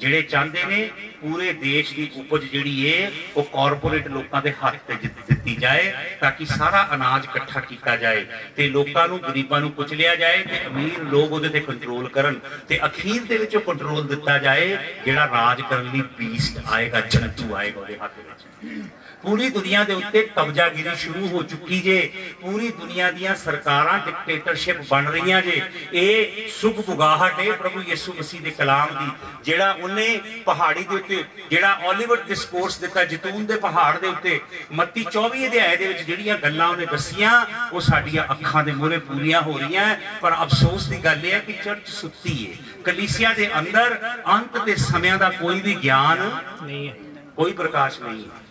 ਜਿਹੜੇ ਚਾਹੁੰਦੇ ਨੇ ਪੂਰੇ ਦੇਸ਼ ਦੀ ਉਪਜ ਜਿਹੜੀ ਏ, ਉਹ ਕਾਰਪੋਰੇਟ ਲੋਕਾਂ ਦੇ ਹੱਥ ਤੇ ਦਿੱਤੀ ਜਾਏ, ਤਾਂ ਕਿ ਸਾਰਾ ਅਨਾਜ ਇਕੱਠਾ ਕੀਤਾ ਜਾਏ ਤੇ ਲੋਕਾਂ ਨੂੰ, ਗਰੀਬਾਂ ਨੂੰ ਕੁਚਲਿਆ ਜਾਏ ਤੇ ਅਮੀਰ ਲੋਕ ਉਹਦੇ ਤੇ ਕੰਟਰੋਲ ਕਰਨ ਤੇ ਅਖੀਰ ਦੇ ਵਿੱਚ ਉਹ ਕੰਟਰੋਲ ਦਿੱਤਾ ਜਾਏ, ਜਿਹੜਾ ਰਾਜ ਕਰਨ ਲਈ ਬੀਸਟ ਆਏਗਾ, ਜੰਤੂ ਆਏਗਾ ਉਹਦੇ ਹੱਥ ਵਿੱਚ। ਪੂਰੀ ਦੁਨੀਆ ਦੇ ਉੱਤੇ ਕਬਜ਼ਾਗਿਰੀ ਸ਼ੁਰੂ ਹੋ ਚੁੱਕੀ ਜੇ, ਪੂਰੀ ਦੁਨੀਆ ਦੀਆਂ ਸਰਕਾਰਾਂ ਡਿਕਟੇਟਰਸ਼ਿਪ ਬਣ ਰਹੀਆਂ ਜੇ, ਇਹ ਸੁਖ ਬੁਗਾਹਟ ਹੈ ਪ੍ਰਭੂ ਯਿਸੂ ਮਸੀਹ ਦੇ ਕਲਾਮ ਦੀ, ਜਿਹੜਾ ਉਹਨੇ ਪਹਾੜੀ ਦੇ ਉੱਤੇ ਜਿਹੜਾ 올ਿਵਰ ਡਿਸਕੋਰਸ ਦਿੱਤਾ ਜੈਤੂਨ ਦੇ ਪਹਾੜ ਦੇ ਉੱਤੇ ਮੱਤੀ 24 ਅਧਿਆਏ ਦੇ ਵਿੱਚ ਜਿਹੜੀਆਂ ਗੱਲਾਂ ਉਹਨੇ ਦੱਸੀਆਂ ਉਹ ਸਾਡੀਆਂ ਅੱਖਾਂ ਦੇ ਮੂਹਰੇ ਪੂਰੀਆਂ ਹੋ ਰਹੀਆਂ। ਪਰ ਅਫਸੋਸ ਦੀ ਗੱਲ ਇਹ ਹੈ ਕਿ ਚਰਚ ਸੁੱਤੀ ਹੈ ਕਲੀਸਿਆ ਦੇ ਅੰਦਰ ਅੰਤ ਦੇ ਸਮਿਆਂ ਦਾ ਕੋਈ ਵੀ ਗਿਆਨ ਨਹੀਂ ਹੈ। ਕੋਈ ਪ੍ਰਕਾਸ਼ ਨਹੀਂ ਹੈ।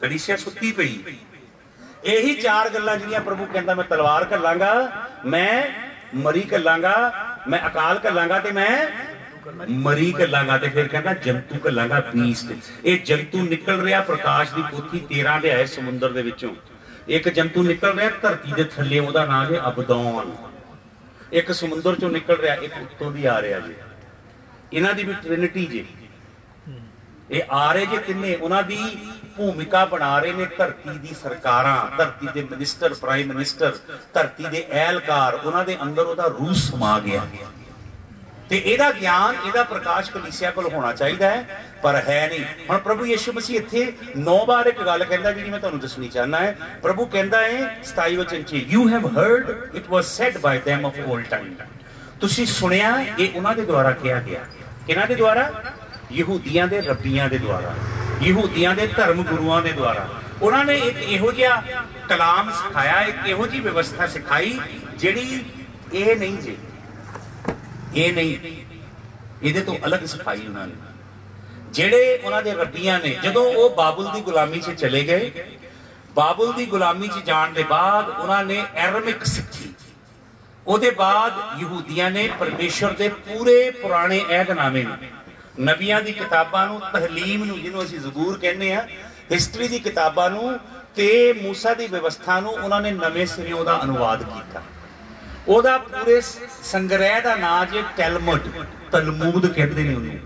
ਕਲੀਸਿਆ ਸੁੱਤੀ ਪਈ। ਇਹੀ ਚਾਰ ਗੱਲਾਂ ਜਿਹੜੀਆਂ ਪ੍ਰਭੂ ਕਹਿੰਦਾ ਮੈਂ ਤਲਵਾਰ ਘੱਲਾਂਗਾ ਮੈਂ ਮਰੀ ਘੱਲਾਂਗਾ ਮੈਂ ਅਕਾਲ ਘੱਲਾਂਗਾ ਤੇ ਮੈਂ ਮਰੀ ਕੱਲਾਂਗਾ ਤੇ ਫਿਰ ਕਹਿੰਦਾ ਜੰਤੂ ਘੱਲਾਂਗਾ ਬੀਸਟ ਇਹ ਜੰਤੂ ਨਿਕਲ ਰਿਹਾ ਪ੍ਰਕਾਸ਼ ਦੀ ਪੋਥੀ 13 ਦੇ ਆਏ ਸਮੁੰਦਰ ਦੇ ਵਿੱਚੋਂ। ਇੱਕ ਜੰਤੂ ਨਿਕਲ ਰਿਹਾ ਧਰਤੀ ਦੇ ਥੱਲੇ, ਉਹਦਾ ਨਾਮ ਹੈ ਅਬਦੌਨ। ਇੱਕ ਸਮੁੰਦਰ ਚੋਂ ਨਿਕਲ ਰਿਹਾ, ਇੱਕ ਉੱਤੋਂ ਦੀ ਆ ਰਿਹਾ ਜੀ। ਇਹਨਾਂ ਦੀ ਵੀ ਟ੍ਰਿਨਿਟੀ ਜੀ। ਇਹ ਆ ਰਹੇ ਜੇ ਤਿੰਨੇ ਉਹਨਾਂ ਦੀ ਭੂਮਿਕਾ ਬਣਾ ਰਹੇ ਨੇ ਧਰਤੀ ਦੀ ਸਰਕਾਰਾਂ, ਧਰਤੀ ਦੇ ਮਿਨਿਸਟਰ ਪ੍ਰਾਈਮ ਮਿਨਿਸਟਰ ਧਰਤੀ ਦੇ ਐਲਕਾਰ ਉਹਨਾਂ ਦੇ ਅੰਦਰ ਉਹਦਾ ਰੂਹ ਸਮਾ ਗਿਆ। ਤੇ ਇਹਦਾ ਗਿਆਨ ਇਹਦਾ ਪ੍ਰਕਾਸ਼ ਕਲੀਸਿਆ ਕੋਲ ਹੋਣਾ ਚਾਹੀਦਾ ਹੈ, ਪਰ ਹੈ ਨਹੀਂ। ਹੁਣ ਪ੍ਰਭੂ ਯਿਸੂ ਮਸੀਹ ਇੱਥੇ ਨੌ ਵਾਰ ਇੱਕ ਗੱਲ ਕਹਿੰਦਾ, ਜਿਹੜੀ ਮੈਂ ਤੁਹਾਨੂੰ ਦੱਸਣੀ ਚਾਹਨਾ ਹੈ। ਪ੍ਰਭੂ ਕਹਿੰਦਾ ਹੈ 27 ਵਚਨ ਚ you have heard it was said by them of old time. ਤੁਸੀਂ ਸੁਣਿਆ, ਇਹ ਉਹਨਾਂ ਦੇ ਦੁਆਰਾ ਕਿਹਾ ਗਿਆ। ਕਿਹਨਾਂ ਦੇ ਦੁਆਰਾ? ਯਹੂਦੀਆਂ ਦੇ, ਰੱਬੀਆਂ ਦੇ ਦੁਆਰਾ। ਯਹੂਦੀਆਂ ਦੇ, ਧਰਮ ਗੁਰੂਆਂ ਦੇ ਦੁਆਰਾ। ਉਹਨਾਂ ਨੇ ਇੱਕ ਇਹੋ ਜਿਹਾ ਕਲਾਮ ਸਿਖਾਇਆ, ਇੱਕ ਇਹੋ ਜਿਹੀ ਵਿਵਸਥਾ ਸਿਖਾਈ, ਜਿਹੜੀ ਇਹ ਨਹੀਂ ਜੀ। ਇਹ ਨਹੀਂ। ਇਹਦੇ ਤੋਂ ਅਲੱਗ ਸਿਖਾਈ ਉਹਨਾਂ ਨੇ। ਜਿਹੜੇ ਉਹਨਾਂ ਦੇ ਰੱਬੀਆਂ ਨੇ, ਜਦੋਂ ਉਹ ਬਾਬਲ ਦੀ ਗੁਲਾਮੀ 'ਚ ਚਲੇ ਗਏ, ਬਾਬਲ ਦੀ ਗੁਲਾਮੀ 'ਚ ਜਾਣ ਦੇ ਬਾਅਦ ਉਹਨਾਂ ਨੇ ਐਰਮਿਕ ਸਿੱਖੀ। ਉਹਦੇ ਬਾਅਦ ਯਹੂਦੀਆਂ ਨੇ ਪਰਮੇਸ਼ਰ ਦੇ ਪੂਰੇ ਪੁਰਾਣੇ ਏਧਨਾਮੇ ਨੂੰ, ਨਬੀਆਂ ਦੀ ਕਿਤਾਬਾਂ ਨੂੰ, ਤਹਲੀਮ ਨੂੰ, ਜਿਹਨੂੰ ਅਸੀਂ ਜ਼ਬੂਰ ਕਹਿੰਦੇ ਆ ਹਿਸਟਰੀ ਦੀ ਕਿਤਾਬਾਂ ਨੂੰ ਤੇ ਮੂਸਾ ਦੀ ਵਿਵਸਥਾ ਨੂੰ ਉਹਨਾਂ ਨੇ ਨਵੇਂ ਸਿਰਿਓਂ ਦਾ ਅਨੁਵਾਦ ਕੀਤਾ। ਉਹਦਾ ਪੂਰੇ ਸੰਗ੍ਰਹਿ ਦਾ ਨਾਂ ਜੇ, ਟੈਲਮੁਡ। ਤਲਮੂਦ ਕਹਿੰਦੇ ਨੇ ਉਹਨੂੰ।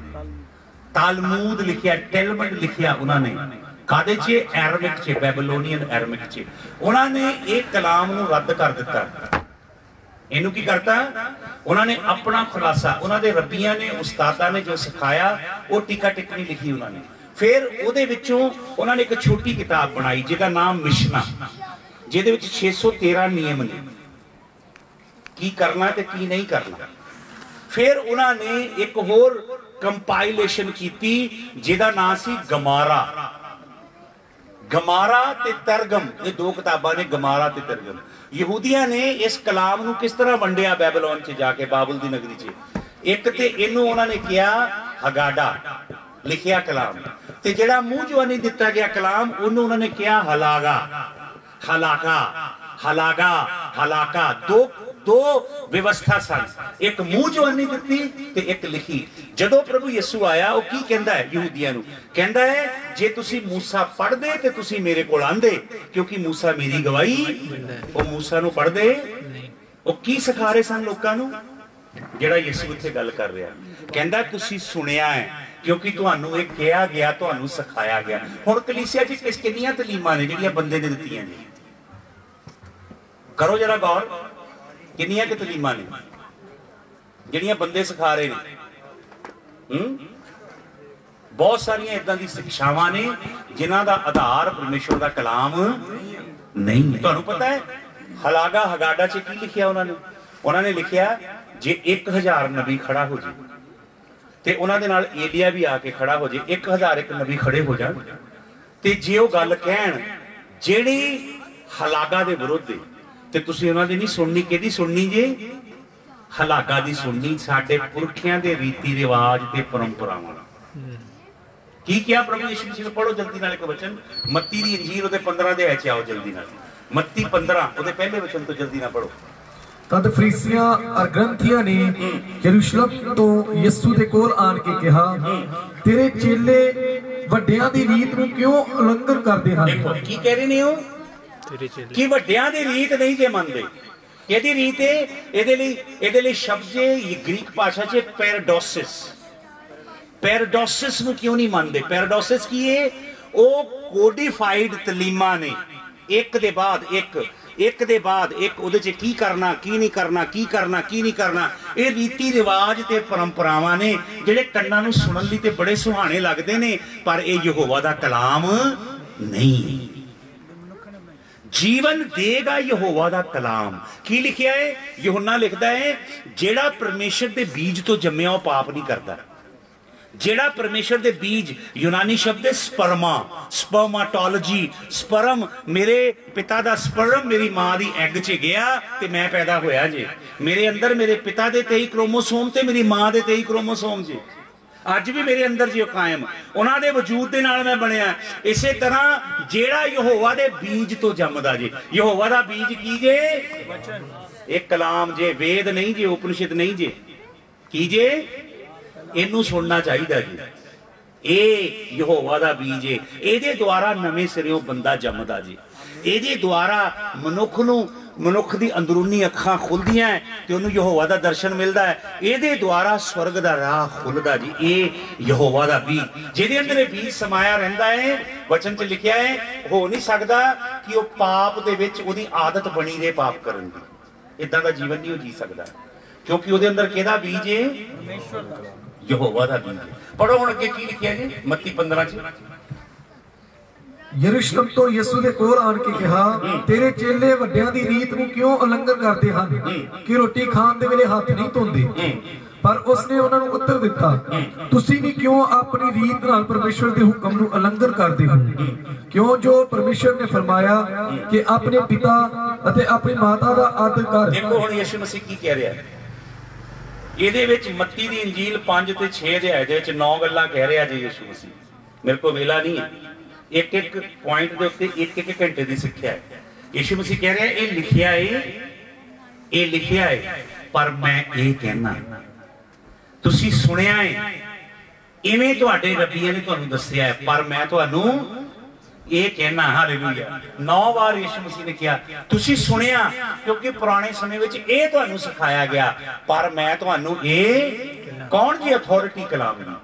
ਤਾਲਮੂਦ ਲਿਖਿਆ, ਟੈਲਮੁਡ ਲਿਖਿਆ ਉਹਨਾਂ ਨੇ। ਕਾਦੇ ਚ? ਐਰਮਿਕ ਚ, ਬੈਬਲੋਨੀਅਨ ਐਰਮਿਕ ਚ। ਉਹਨਾਂ ਨੇ ਇਹ ਕਲਾਮ ਨੂੰ ਰੱਦ ਕਰ ਦਿੱਤਾ। ਇਹਨੂੰ ਕੀ ਕਰਤਾ? ਉਹਨਾਂ ਨੇ ਆਪਣਾ ਖੁਲਾਸਾ, ਉਹਨਾਂ ਦੇ ਰੱਬੀਆਂ ਨੇ, ਉਸਤਾਦਾਂ ਨੇ ਜੋ ਸਿਖਾਇਆ, ਉਹ ਟਿਕਾ ਟਿੱਪਣੀ ਲਿਖੀ ਉਹਨਾਂ ਨੇ। ਫਿਰ ਉਹਦੇ ਵਿੱਚੋਂ ਉਹਨਾਂ ਨੇ ਇੱਕ ਛੋਟੀ ਕਿਤਾਬ ਬਣਾਈ, ਜਿਹਦਾ ਨਾਮ ਮਿਸ਼ਨਾ। ਜਿਹਦੇ ਵਿੱਚ 613 ਨਿਯਮ ਨੇ। ਕੀ ਕਰਨਾ ਤੇ ਕੀ ਨਹੀਂ ਕਰਨਾ। ਫਿਰ ਉਹਨਾਂ ਨੇ ਇੱਕ ਹੋਰ ਕੰਪਾਈਲੇਸ਼ਨ ਕੀਤੀ, ਜਿਹਦਾ ਨਾਮ ਸੀ ਗਮਾਰਾ। ਗਮਾਰਾ ਤੇ ਤਰਗਮ, ਇਹ ਦੋ ਕਿਤਾਬਾਂ ਨੇ, ਗਮਾਰਾ ਤੇ ਤਰਗਮ। ਯਹੂਦੀਆਂ ਨੇ ਇਸ ਕਲਾਮ ਨੂੰ ਕਿਸ ਤਰ੍ਹਾਂ ਵੰਡਿਆ ਬੈਬਲੋਨ 'ਚ ਜਾ ਕੇ, ਬਾਬਲ ਦੀ ਨਗਰੀ 'ਚ? ਇੱਕ ਤੇ ਇਹਨੂੰ ਉਹਨਾਂ ਨੇ ਕਿਹਾ, ਹਗਾਡਾ, ਲਿਖਿਆ ਕਲਾਮ। ਤੇ ਜਿਹੜਾ ਮੂੰਹ ਜਵਾਨੀ ਦਿੱਤਾ ਗਿਆ ਕਲਾਮ, ਉਹਨੂੰ ਉਹਨਾਂ ਨੇ ਕਿਹਾ, ਹਲਾਗਾ। ਹਲਾਕਾ ਹਲਾਗਾ, ਹਲਾਕਾ। ਦੋ ਦੋ ਵਿਵਸਥਾ ਸਨ। ਇੱਕ ਮੂੰਹ ਜਵਾਨੀ ਦਿੱਤੀ ਤੇ ਇੱਕ ਲਿਖੀ। ਜਦੋਂ ਪ੍ਰਭੂ ਯਿਸੂ ਆਇਆ, ਉਹ ਕੀ ਕਹਿੰਦਾ ਹੈ ਯਹੂਦੀਆਂ ਨੂੰ? ਕਹਿੰਦਾ ਹੈ, ਜੇ ਤੁਸੀਂ ਮੂਸਾ ਪੜ੍ਹਦੇ ਤੇ ਤੁਸੀਂ ਮੇਰੇ ਕੋਲ ਆਂਦੇ ਕਿਉਂਕਿ ਮੂਸਾ ਮੇਰੀ ਗਵਾਹੀ, ਉਹ ਮੂਸਾ ਨੂੰ ਪੜ੍ਹਦੇ? ਉਹ ਕੀ ਸਿਖਾ ਰਹੇ ਸਨ ਲੋਕਾਂ ਨੂੰ? ਜਿਹੜਾ ਯਿਸੂ ਇੱਥੇ ਗੱਲ ਕਰ ਰਿਹਾ। ਕਹਿੰਦਾ, ਤੁਸੀਂ ਸੁਣਿਆ ਹੈ, ਕਿਉਂਕਿ ਤੁਹਾਨੂੰ ਇਹ ਕਿਹਾ ਗਿਆ, ਤੁਹਾਨੂੰ ਸਿਖਾਇਆ ਗਿਆ। ਹੁਣ ਕਲੀਸਿਆ 'ਚ ਕਿਸ ਕਿੰਨੀਆਂ ਤਲੀਮਾਂ ਨੇ ਜਿਹੜੀਆਂ ਬੰਦੇ ਨੇ ਦਿੱਤੀਆਂ ਨੇ? ਕਰੋ ਜਰਾ ਗੌਰ। ਕਿੰਨੀਆਂ ਕਿ ਤਲੀਮਾਂ ਨੇ? ਜਿਹੜੀਆਂ ਬੰਦੇ ਸਿਖਾ ਰਹੇ ਨੇ। ਹੂੰ? ਬਹੁਤ ਸਾਰੀਆਂ ਇਦਾਂ ਦੀ ਸਿੱਖਿਆਵਾਂ ਨੇ ਜਿਨ੍ਹਾਂ ਦਾ ਆਧਾਰ ਪਰਮੇਸ਼ਵਰ ਦਾ ਕਲਾਮ ਨਹੀਂ ਤੁਹਾਨੂੰ ਪਤਾ ਹੈ, ਹਲਾਗਾ ਹਗਾਡਾ ਚ ਕੀ ਲਿਖਿਆ ਉਹਨਾਂ ਨੇ? ਉਹਨਾਂ ਨੇ ਲਿਖਿਆ, ਜੇ 1000 ਨਬੀ ਖੜਾ ਹੋ ਜੇ, ਤੇ ਉਹਨਾਂ ਦੇ ਨਾਲ ਏਲੀਆ ਵੀ ਆ ਕੇ ਖੜਾ ਹੋ ਜੇ 1000 ਇੱਕ ਨਬੀ ਖੜੇ ਹੋ ਜਾਣ, ਤੇ ਜੇ ਉਹ ਗੱਲ ਕਹਿਣ, ਜਿਹੜੀ ਹਲਾਗਾ ਦੇ ਵਿਰੁੱਧ ਹੈ ਤੇ ਤੁਸੀਂ ਉਹਨਾਂ ਦੀ ਨਹੀਂ ਸੁਣਨੀ ਕਿਹਦੀ ਸੁਣਨੀ ਜੇ? ਹਲਾਗਾ ਦੀ ਸੁਣਨੀ ਸਾਡੇ ਪੁਰਖਿਆਂ ਦੇ ਰੀਤੀ ਰਿਵਾਜ ਤੇ ਪਰੰਪਰਾਵਾਂ ਕੀ ਕਿਹਾ ਪ੍ਰਭੂ ਯਿਸੂ ਮਸੀਹ ਨੂੰ? ਪੜੋ ਜਲਦੀ ਨਾਲ ਇੱਕ ਵਚਨ। ਮੱਤੀ ਦੀ ਇੰਜੀਲ ਉਹਦੇ 15 ਦੇ ਵਿੱਚ ਆਓ ਜਲਦੀ ਨਾਲ। ਮੱਤੀ 15 ਉਹਦੇ ਪਹਿਲੇ ਵਚਨ ਤੋਂ ਜਲਦੀ ਨਾਲ ਪੜੋ ਤਦ ਫਰੀਸੀਆਂ ਅਰ ਗ੍ਰੰਥੀਆਂ ਨੇ ਯਰੂਸ਼ਲਮ ਤੋਂ ਯਿਸੂ ਦੇ ਕੋਲ ਆਣ ਕੇ ਕਿਹਾ ਤੇਰੇ ਚੇਲੇ ਵੱਡਿਆਂ ਦੀ ਰੀਤ ਨੂੰ ਕਿਉਂ ਉਲੰਘਣ ਕਰਦੇ ਹਨ? ਦੇਖੋ ਕੀ ਕਹਿ ਰਹੇ ਨੇ ਉਹ? ਕਿ ਵੱਡਿਆਂ ਦੀ ਰੀਤ ਨਹੀਂ ਜੇ ਮੰਨਦੇ। ਇਹਦੀ ਰੀਤ ਇਹਦੇ ਲਈ ਇਹਦੇ ਲਈ ਸ਼ਬਦ ਇਹ ਗ੍ਰੀਕ ਭਾਸ਼ਾ 'ਚ ਪੈਰਾਡੋਸਿਸ। ਪੈਰਾਡੋਸਿਸ ਨੂੰ ਕਿਉਂ ਨਹੀਂ ਮੰਨਦੇ? ਪੈਰਾਡੋਸਿਸ ਕੀ ਹੈ ਉਹ ਕੋਡੀਫਾਈਡ ਤਲੀਮਾਂ ਨੇ। ਇੱਕ ਦੇ ਬਾਅਦ ਇੱਕ ਇੱਕ ਦੇ ਬਾਅਦ ਇੱਕ, ਉਹਦੇ 'ਚ ਕੀ ਕਰਨਾ, ਕੀ ਨਹੀਂ ਕਰਨਾ, ਕੀ ਕਰਨਾ, ਕੀ ਨਹੀਂ ਕਰਨਾ। ਇਹ ਰੀਤੀ ਰਿਵਾਜ ਤੇ ਪਰੰਪਰਾਵਾਂ ਨੇ, ਜਿਹੜੇ ਕੰਨਾਂ ਨੂੰ ਸੁਣਨ ਲਈ ਤੇ ਬੜੇ ਸੁਹਾਣੇ ਲੱਗਦੇ ਨੇ, ਪਰ ਇਹ ਯਹੋਵਾ ਦਾ ਕਲਾਮ ਨਹੀਂ। ਜੀਵਨ ਦੇਗਾ ਯਹੋਵਾ ਦਾ ਕਲਾਮ। ਕੀ ਲਿਖਿਆ ਹੈ? ਯਹੋਨਾ ਲਿਖਦਾ ਹੈ, ਜਿਹੜਾ ਪਰਮੇਸ਼ਰ ਦੇ ਬੀਜ ਤੋਂ ਜੰਮਿਆ ਉਹ ਪਾਪ ਨਹੀਂ ਕਰਦਾ। ਜਿਹੜਾ ਪਰਮੇਸ਼ਰ ਦੇ ਬੀਜ ਯੂਨਾਨੀ ਸ਼ਬਦ ਹੈ ਸਪਰਮਾ, ਸਪਰਮਾਟੋਲੋਜੀ, ਸਪਰਮ ਮੇਰੇ ਪਿਤਾ ਦਾ ਸਪਰਮ ਮੇਰੀ ਮਾਂ ਦੀ ਐਗ 'ਚ ਗਿਆ ਤੇ ਮੈਂ ਪੈਦਾ ਹੋਇਆ ਜੇ। ਮੇਰੇ ਅੰਦਰ ਮੇਰੇ ਪਿਤਾ ਦੇ 23 ਕ੍ਰੋਮੋਸੋਮ ਤੇ ਮੇਰੀ ਮਾਂ ਦੇ 23 ਕ੍ਰੋਮੋਸੋਮ ਜੇ। ਅੱਜ ਵੀ ਮੇਰੇ ਅੰਦਰ ਜੀ ਉਹ ਕਾਇਮ। ਉਹਨਾਂ ਦੇ ਵਜੂਦ ਦੇ ਨਾਲ ਮੈਂ ਬਣਿਆ। ਇਸੇ ਤਰ੍ਹਾਂ ਜਿਹੜਾ ਯਹੋਵਾ ਦੇ ਬੀਜ ਤੋਂ ਜੰਮਦਾ ਜੇ। ਯਹੋਵਾ ਦਾ ਬੀਜ ਕੀ ਜੇ? ਇਹ ਕਲਾਮ ਜੇ, ਵੇਦ ਨਹੀਂ ਜੇ, ਉਪਨਿਸ਼ਦ ਨਹੀਂ ਜੇ। ਕੀ ਜੇ? ਇਹਨੂੰ ਸੁਣਨਾ ਚਾਹੀਦਾ ਜੀ। ਇਹ ਯਹੋਵਾ ਦਾ ਬੀਜ ਹੈ ਇਹਦੇ ਦੁਆਰਾ ਨਵੇਂ ਸਿਰਿਓਂ ਬੰਦਾ ਜੰਮਦਾ ਜੀ। ਇਹਦੇ ਦੁਆਰਾ ਮਨੁੱਖ ਨੂੰ ਮਨੁੱਖ ਦੀ ਅੰਦਰੂਨੀ ਅੱਖਾਂ ਖੁੱਲਦੀਆਂ ਤੇ ਉਹਨੂੰ ਯਹੋਵਾ ਦਾ ਦਰਸ਼ਨ ਮਿਲਦਾ ਹੈ ਇਹਦੇ ਦੁਆਰਾ ਸਵਰਗ ਦਾ ਰਾਹ ਖੁੱਲਦਾ ਜੀ। ਇਹ ਯਹੋਵਾ ਦਾ ਬੀਜ ਜਿਹਦੇ ਅੰਦਰ ਇਹ ਬੀਜ ਸਮਾਇਆ ਰਹਿੰਦਾ ਹੈ ਵਚਨ 'ਚ ਲਿਖਿਆ ਹੈ ਹੋ ਨਹੀਂ ਸਕਦਾ ਕਿ ਉਹ ਪਾਪ ਦੇ ਵਿੱਚ ਉਹਦੀ ਆਦਤ ਬਣੀ ਰਹੇ ਪਾਪ ਕਰਨ ਦੀ। ਇਦਾਂ ਦਾ ਜੀਵਨ ਨਹੀਂ ਉਹ ਜੀ ਸਕਦਾ। ਕਿਉਂਕਿ ਉਹਦੇ ਅੰਦਰ ਕਿਹਦਾ ਬੀਜ ਹੈ ਯਹੋਵਾ ਦਾ ਬੀਜ ਪੜੋ ਹੁਣ ਅੱਗੇ ਕੀ ਲਿਖਿਆ ਜੀ? ਮੱਤੀ 15 ਚ। ਯਰੂਸ਼ਲਮ ਤੋਂ ਯਿਸੂ ਦੇ ਕੋਲ ਆਣ ਕੇ ਕਿਹਾ ਤੇਰੇ ਚੇਲੇ ਵੱਡਿਆਂ ਦੀ ਰੀਤ ਨੂੰ ਕਿਉਂ ਉਲੰਘਣ ਕਰਦੇ ਹਨ? ਕਿ ਰੋਟੀ ਖਾਣ ਦੇ ਵੇਲੇ ਹੱਥ ਨਹੀਂ ਧੋਂਦੇ? ਪਰ ਉਸਨੇ ਉਹਨਾਂ ਨੂੰ ਉੱਤਰ ਦਿੱਤਾ ਤੁਸੀਂ ਵੀ ਕਿਉਂ ਆਪਣੀ ਰੀਤ ਨਾਲ ਪਰਮੇਸ਼ਵਰ ਦੇ ਹੁਕਮ ਨੂੰ ਉਲੰਘਣ ਕਰਦੇ ਹੋ? ਕਿਉਂ ਜੋ ਪਰਮੇਸ਼ਵਰ ਨੇ ਫਰਮਾਇਆ ਕਿ ਆਪਣੇ ਪਿਤਾ ਅਤੇ ਆਪਣੀ ਮਾਤਾ ਦਾ ਆਦਰ ਕਰ ਦੇਖੋ ਹੁਣ ਯਿਸੂ ਮਸੀਹ ਕੀ ਕਹਿ ਰਿਹਾ। ਇਹਦੇ ਵਿੱਚ ਮੱਤੀ ਦੀ ਇੰਜੀਲ 5 ਤੇ 6 ਅਧਿਆਏ ਦੇ ਵਿੱਚ 9 ਗੱਲਾਂ ਕਹਿ ਰਿਹਾ ਜੀ ਯਿਸੂ ਮਸੀਹ। ਮੇਰੇ ਕੋਲ ਵੇਲਾ ਨਹੀਂ ਹੈ। ਇੱਕ ਇੱਕ ਪੁਆਇੰਟ ਦੇ ਉੱਤੇ ਇੱਕ ਇੱਕ ਘੰਟੇ ਦੀ ਸਿੱਖਿਆ ਹੈ। ਯਿਸੂ ਮਸੀਹ ਕਹਿ ਰਿਹਾ, ਇਹ ਲਿਖਿਆ ਹੈ ਇਹ ਲਿਖਿਆ ਹੈ ਪਰ ਮੈਂ ਇਹ ਕਹਿਣਾ, ਤੁਸੀਂ ਸੁਣਿਆ ਹੈ ਇਵੇਂ ਤੁਹਾਡੇ ਰੱਬੀਆਂ ਨੇ ਤੁਹਾਨੂੰ ਦੱਸਿਆ ਹੈ, ਪਰ ਮੈਂ ਤੁਹਾਨੂੰ ਇਹ ਕਹਿਣਾ, ਹਾਲੇਲੂਇਆ। ਨੌ ਵਾਰ ਯਿਸੂ ਮਸੀਹ ਨੇ ਕਿਹਾ, ਤੁਸੀਂ ਸੁਣਿਆ, ਕਿਉਂਕਿ ਪੁਰਾਣੇ ਸਮੇਂ ਵਿੱਚ ਇਹ ਤੁਹਾਨੂੰ ਸਿਖਾਇਆ ਗਿਆ, ਪਰ ਮੈਂ ਤੁਹਾਨੂੰ ਇਹ, ਕੌਣ ਜੀ ਅਥਾਰਟੀ ਕਲਾਮ ਦੀ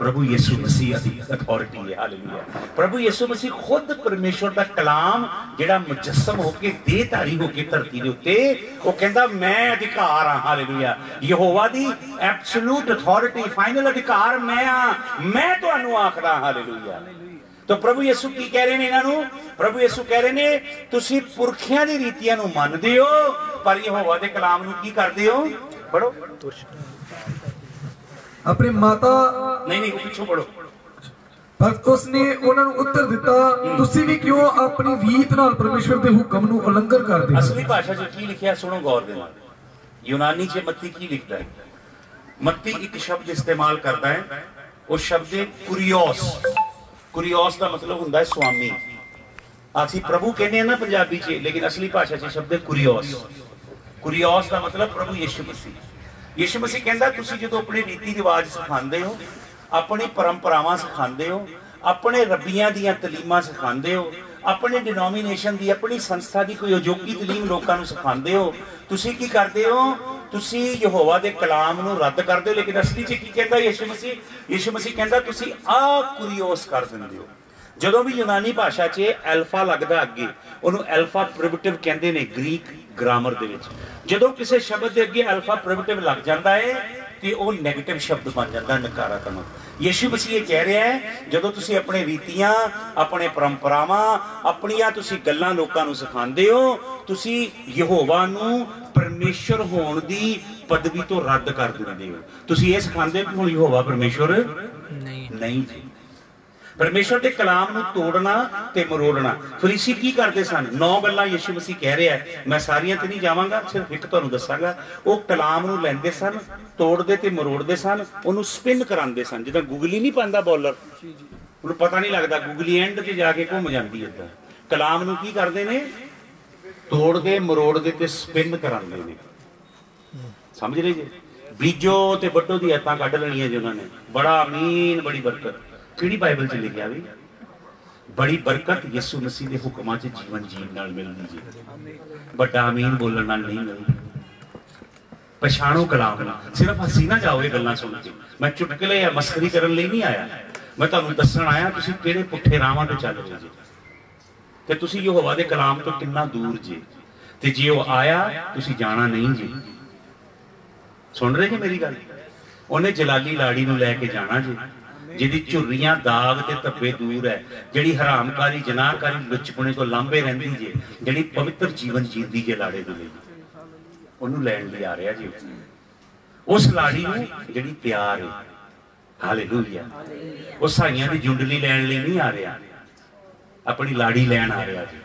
ਪ੍ਰਭੂ ਯਿਸੂ ਮਸੀਹ ਦੀ ਅਥਾਰਟੀ ਹੈ ਹਾਲੇਲੂਇਆ ਪ੍ਰਭੂ ਯਿਸੂ ਮਸੀਹ ਖੁਦ ਪਰਮੇਸ਼ਵਰ ਦਾ ਕਲਾਮ ਜਿਹੜਾ ਮੁਜੱਸਮ ਹੋ ਕੇ, ਦੇਹਧਾਰੀ ਹੋ ਕੇ ਧਰਤੀ ਦੇ ਉੱਤੇ, ਉਹ ਕਹਿੰਦਾ, ਮੈਂ ਅਧਿਕਾਰ ਹਾਂ ਹਾਲੇਲੂਇਆ ਯਹੋਵਾ ਦੀ ਐਬਸੋਲੂਟ ਅਥਾਰਟੀ ਫਾਈਨਲ ਅਧਿਕਾਰ ਮੈਂ ਆ ਮੈਂ ਤੁਹਾਨੂੰ ਆਖਦਾ ਹਾਲੇਲੂਇਆ ਤਾਂ ਪ੍ਰਭੂ ਯਿਸੂ ਕੀ ਕਹਿ ਰਹੇ ਨੇ ਇਹਨਾਂ ਨੂੰ? ਪ੍ਰਭੂ ਯਿਸੂ ਕਹਿ ਰਹੇ ਨੇ, ਤੁਸੀਂ ਪੁਰਖਿਆਂ ਦੀ ਰੀਤੀਆਂ ਨੂੰ ਮੰਨਦੇ ਹੋ, ਪਰ ਯਹੋਵਾ ਦੇ ਕਲਾਮ ਨੂੰ ਕੀ ਕਰਦੇ ਹੋ? ਪੜੋ ਆਪਣੀ ਮਾਤਾ ਨਹੀਂ ਨਹੀਂ ਪਿੱਛੋਂ ਪੜੋ ਪਰ ਉਸਨੇ ਉਹਨਾਂ ਨੂੰ ਉੱਤਰ ਦਿੱਤਾ ਤੁਸੀਂ ਵੀ ਕਿਉਂ ਆਪਣੀ ਰੀਤ ਨਾਲ ਪਰਮੇਸ਼ਵਰ ਦੇ ਹੁਕਮ ਨੂੰ ਉਲੰਘਣ ਕਰਦੇ ਹੋ ਅਸਲੀ ਭਾਸ਼ਾ 'ਚ ਕੀ ਲਿਖਿਆ ਸੁਣੋ ਗੌਰ ਦੇ ਨਾਲ ਯੂਨਾਨੀ 'ਚ ਮੱਤੀ ਕੀ ਲਿਖਦਾ ਹੈ ਮੱਤੀ ਇੱਕ ਸ਼ਬਦ ਇਸਤੇਮਾਲ ਕਰਦਾ ਹੈ ਉਹ ਸ਼ਬਦ ਹੈ ਕੁਰੀਓਸ ਕੁਰੀਓਸ ਦਾ ਮਤਲਬ ਹੁੰਦਾ ਹੈ ਸੁਆਮੀ ਅਸੀਂ ਪ੍ਰਭੂ ਕਹਿੰਦੇ ਆ ਨਾ ਪੰਜਾਬੀ 'ਚ ਲੇਕਿਨ ਅਸਲੀ ਭਾਸ਼ਾ 'ਚ ਸ਼ਬਦ ਹੈ ਕੁਰੀਓਸ ਕੁਰੀਓਸ ਦਾ ਮਤਲਬ ਪ੍ਰਭੂ ਯਿਸੂ ਮਸੀਹ ਯਿਸੂ ਮਸੀਹ ਕਹਿੰਦਾ, ਤੁਸੀਂ ਜਦੋਂ ਆਪਣੇ ਰੀਤੀ ਰਿਵਾਜ ਸਿਖਾਉਂਦੇ ਹੋ, ਆਪਣੀ ਪਰੰਪਰਾਵਾਂ ਸਿਖਾਉਂਦੇ ਹੋ, ਆਪਣੇ ਰੱਬੀਆਂ ਦੀਆਂ ਤਲੀਮਾਂ ਸਿਖਾਉਂਦੇ ਹੋ, ਆਪਣੇ ਡਿਨੋਮੀਨੇਸ਼ਨ ਦੀ, ਆਪਣੀ ਸੰਸਥਾ ਦੀ ਕੋਈ ਅਜੋਕੀ ਤਲੀਮ ਲੋਕਾਂ ਨੂੰ ਸਿਖਾਉਂਦੇ ਹੋ, ਤੁਸੀਂ ਕੀ ਕਰਦੇ ਹੋ? ਤੁਸੀਂ ਯਹੋਵਾ ਦੇ ਕਲਾਮ ਨੂੰ ਰੱਦ ਕਰਦੇ ਹੋ। ਲੇਕਿਨ ਅਸਲੀ 'ਚ ਕੀ ਕਹਿੰਦਾ ਯਿਸੂ ਮਸੀਹ? ਯਿਸੂ ਮਸੀਹ ਕਹਿੰਦਾ, ਤੁਸੀਂ ਆ ਕੁਰੀਓਸ ਕਰ ਦਿੰਦੇ ਹੋ। ਜਦੋਂ ਵੀ ਯੂਨਾਨੀ ਭਾਸ਼ਾ 'ਚ ਐਲਫਾ ਲੱਗਦਾ ਅੱਗੇ, ਉਹਨੂੰ ਐਲਫਾ ਪ੍ਰਿਮਿਟਿਵ ਕਹਿੰਦੇ ਨੇ ਗ੍ਰੀਕ ਗ੍ਰਾਮਰ ਦੇ ਵਿੱਚ। ਜਦੋਂ ਕਿਸੇ ਸ਼ਬਦ ਦੇ ਅੱਗੇ ਐਲਫਾ ਪ੍ਰਿਮਿਟਿਵ ਲੱਗ ਜਾਂਦਾ ਹੈ ਤੇ ਉਹ 네ਗੇਟਿਵ ਸ਼ਬਦ ਬਣ ਜਾਂਦਾ ਨਕਾਰਾਤਮਕ। ਯੀਸ਼ੂ ਮਸੀਹ ਇਹ ਕਹਿ ਰਿਹਾ ਹੈ ਜਦੋਂ ਤੁਸੀਂ ਆਪਣੇ ਰੀਤੀਆਂ ਆਪਣੇ ਪਰੰਪਰਾਵਾਂ ਆਪਣੀਆਂ ਤੁਸੀਂ ਗੱਲਾਂ ਲੋਕਾਂ ਨੂੰ ਸਿਖਾਉਂਦੇ ਹੋ ਤੁਸੀਂ ਯਹੋਵਾ ਨੂੰ ਪਰਮੇਸ਼ਰ ਹੋਣ ਦੀ ਪਦਵੀ ਤੋਂ ਰੱਦ ਕਰ ਦਿੰਦੇ ਹੋ। ਤੁਸੀਂ ਇਹ ਸਿਖਾਉਂਦੇ ਹੋ ਕਿ ਹੁਣ ਯਹੋਵਾ ਪਰਮੇਸ਼ਰ ਨਹੀਂ। ਨਹੀਂ ਜੀ। ਪਰਮੇਸ਼ਰ ਦੇ ਕਲਾਮ ਨੂੰ ਤੋੜਨਾ ਤੇ ਮਰੋੜਨਾ। ਫਰੀਸੀ ਕੀ ਕਰਦੇ ਸਨ? ਨੌ ਗੱਲਾਂ ਯਿਸੂ ਮਸੀਹ ਕਹਿ ਰਿਹਾ ਮੈਂ ਸਾਰੀਆਂ ਤੇ ਨਹੀਂ ਜਾਵਾਂਗਾ, ਸਿਰਫ ਇੱਕ ਤੁਹਾਨੂੰ ਦੱਸਾਂਗਾ। ਉਹ ਕਲਾਮ ਨੂੰ ਲੈਂਦੇ ਸਨ, ਤੋੜਦੇ ਤੇ ਮਰੋੜਦੇ ਸਨ, ਉਹਨੂੰ ਸਪਿਨ ਕਰਾਉਂਦੇ ਸਨ। ਜਿੱਦਾਂ ਗੁਗਲੀ ਨਹੀਂ ਪਾਉਂਦਾ ਬੋਲਰ ਉਹਨੂੰ ਪਤਾ ਨਹੀਂ ਲੱਗਦਾ ਗੁਗਲੀ ਐਂਡ ਤੇ ਜਾ ਕੇ ਘੁੰਮ ਜਾਂਦੀ ਏਦਾਂ ਕਲਾਮ ਨੂੰ ਕੀ ਕਰਦੇ ਨੇ? ਤੋੜਦੇ, ਮਰੋੜਦੇ ਤੇ ਸਪਿਨ ਕਰਾਉਂਦੇ ਨੇ। ਸਮਝ ਰਹੇ ਜੀ? ਬੀਜੋ ਤੇ ਵੱਟੋ ਦੀ ਐਤਾਂ ਕੱਢ ਲੈਣੀਆਂ ਜੀ ਉਹਨਾਂ ਨੇ। ਬੜਾ ਅਮੀਨ, ਬੜੀ ਬਰਕਤ। ਕਿਹੜੀ ਬਾਈਬਲ 'ਚ ਲਿਖਿਆ ਵੀ? ਬੜੀ ਬਰਕਤ ਯਿਸੂ ਮਸੀਹ ਦੇ ਹੁਕਮਾਂ 'ਚ ਜੀਵਨ ਜੀਣ ਨਾਲ ਮਿਲਦੀ ਜੀ। ਵੱਡਾ ਅਮੀਨ ਬੋਲਣ ਨਾਲ ਨਹੀਂ ਮਿਲਦੀ। ਪਛਾਣੋ ਕਲਾਮ ਨਾਲ ਸਿਰਫ ਹੱਸੀ ਨਾ ਜਾਓ ਇਹ ਗੱਲਾਂ ਸੁਣ ਕੇ। ਮੈਂ ਚੁਟਕਲੇ ਜਾਂ ਮਸਕਰੀ ਕਰਨ ਲਈ ਨਹੀਂ ਆਇਆ। ਮੈਂ ਤੁਹਾਨੂੰ ਦੱਸਣ ਆਇਆ, ਤੁਸੀਂ ਕਿਹੜੇ ਪੁੱਠੇ ਰਾਵਾਂ ਤੇ ਚੱਲ ਰਹੇ ਜੀ। ਤੇ ਤੁਸੀਂ ਯਹੋਵਾ ਦੇ ਕਲਾਮ ਤੋਂ ਕਿੰਨਾ ਦੂਰ ਜੀ। ਤੇ ਜੇ ਉਹ ਆਇਆ, ਤੁਸੀਂ ਜਾਣਾ ਨਹੀਂ ਜੀ। ਸੁਣ ਰਹੇ ਜੀ ਮੇਰੀ ਗੱਲ? ਉਹਨੇ ਜਲਾਲੀ ਲਾੜੀ ਨੂੰ ਲੈ ਕੇ ਜਾਣਾ ਜੀ। ਜਿਹਦੀ ਝੁਰਰੀਆਂ ਦਾਗ ਤੇ ਧੱਬੇ ਦੂਰ ਹੈ, ਜਿਹੜੀ ਹਰਾਮਕਾਰੀ, ਜਨਾਹਕਾਰੀ ਲੁੱਚਪੁਣੇ ਤੋਂ ਲਾਂਭੇ ਰਹਿੰਦੀ ਜੇ, ਜਿਹੜੀ ਪਵਿੱਤਰ ਜੀਵਨ ਜੀਂਦੀ ਜੇ ਲਾੜੇ ਦੇ ਲਈ ਉਹਨੂੰ ਲੈਣ ਲਈ ਆ ਰਿਹਾ ਜੀ ਉਸ ਲਾੜੀ ਨੂੰ ਜਿਹੜੀ ਪਿਆਰ ਹੈ, ਹਾਲੇਲੂਇਆ। ਉਹ ਸਾਈਆਂ ਦੀ ਜੁੰਡਲੀ ਲੈਣ ਲਈ ਨਹੀਂ ਆ ਰਿਹਾ। ਆਪਣੀ ਲਾੜੀ ਲੈਣ ਆ ਰਿਹਾ ਜੀ।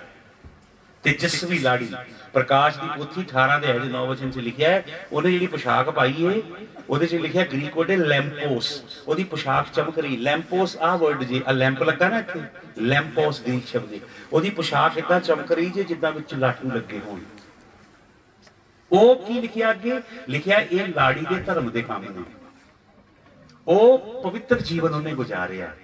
ਤੇ ਲਾੜੀ। ਪ੍ਰਕਾਸ਼ ਦੀ ਪੋਥੀ 18 ਦੇ ਅਧਿਆਇ 9 ਚ ਲਿਖਿਆ ਹੈ। ਉਹਨੇ ਜਿਹੜੀ ਪੋਸ਼ਾਕ ਪਾਈ ਹੈ ਉਹਦੇ ਚ ਲਿਖਿਆ ਗ੍ਰੀਕ ਵਰਡ ਹੈ ਲੈਂਪੋਸ ਉਹਦੀ ਪੋਸ਼ਾਕ ਚਮਕ ਰਹੀ। ਲੈਂਪੋਸ ਆ ਵਰਡ ਜੀ ਆ ਲੈਂਪ ਲੱਗਾ ਨਾ ਇੱਥੇ ਲੈਂਪੋਸ ਗ੍ਰੀਕ ਸ਼ਬਦ ਹੈ ਉਹਦੀ ਪੋਸ਼ਾਕ ਇਦਾਂ ਚਮਕ ਰਹੀ ਜੇ, ਜਿੱਦਾਂ ਵਿੱਚ ਲਾਟੂ ਲੱਗੇ ਹੋਣ। ਉਹ ਕੀ ਲਿਖਿਆ ਅੱਗੇ? ਲਿਖਿਆ ਇਹ ਲਾੜੀ ਦੇ ਧਰਮ ਦੇ ਕੰਮ ਨੇ। ਉਹ ਪਵਿੱਤਰ ਜੀਵਨ ਉਹਨੇ ਗੁਜ਼ਾਰਿਆ।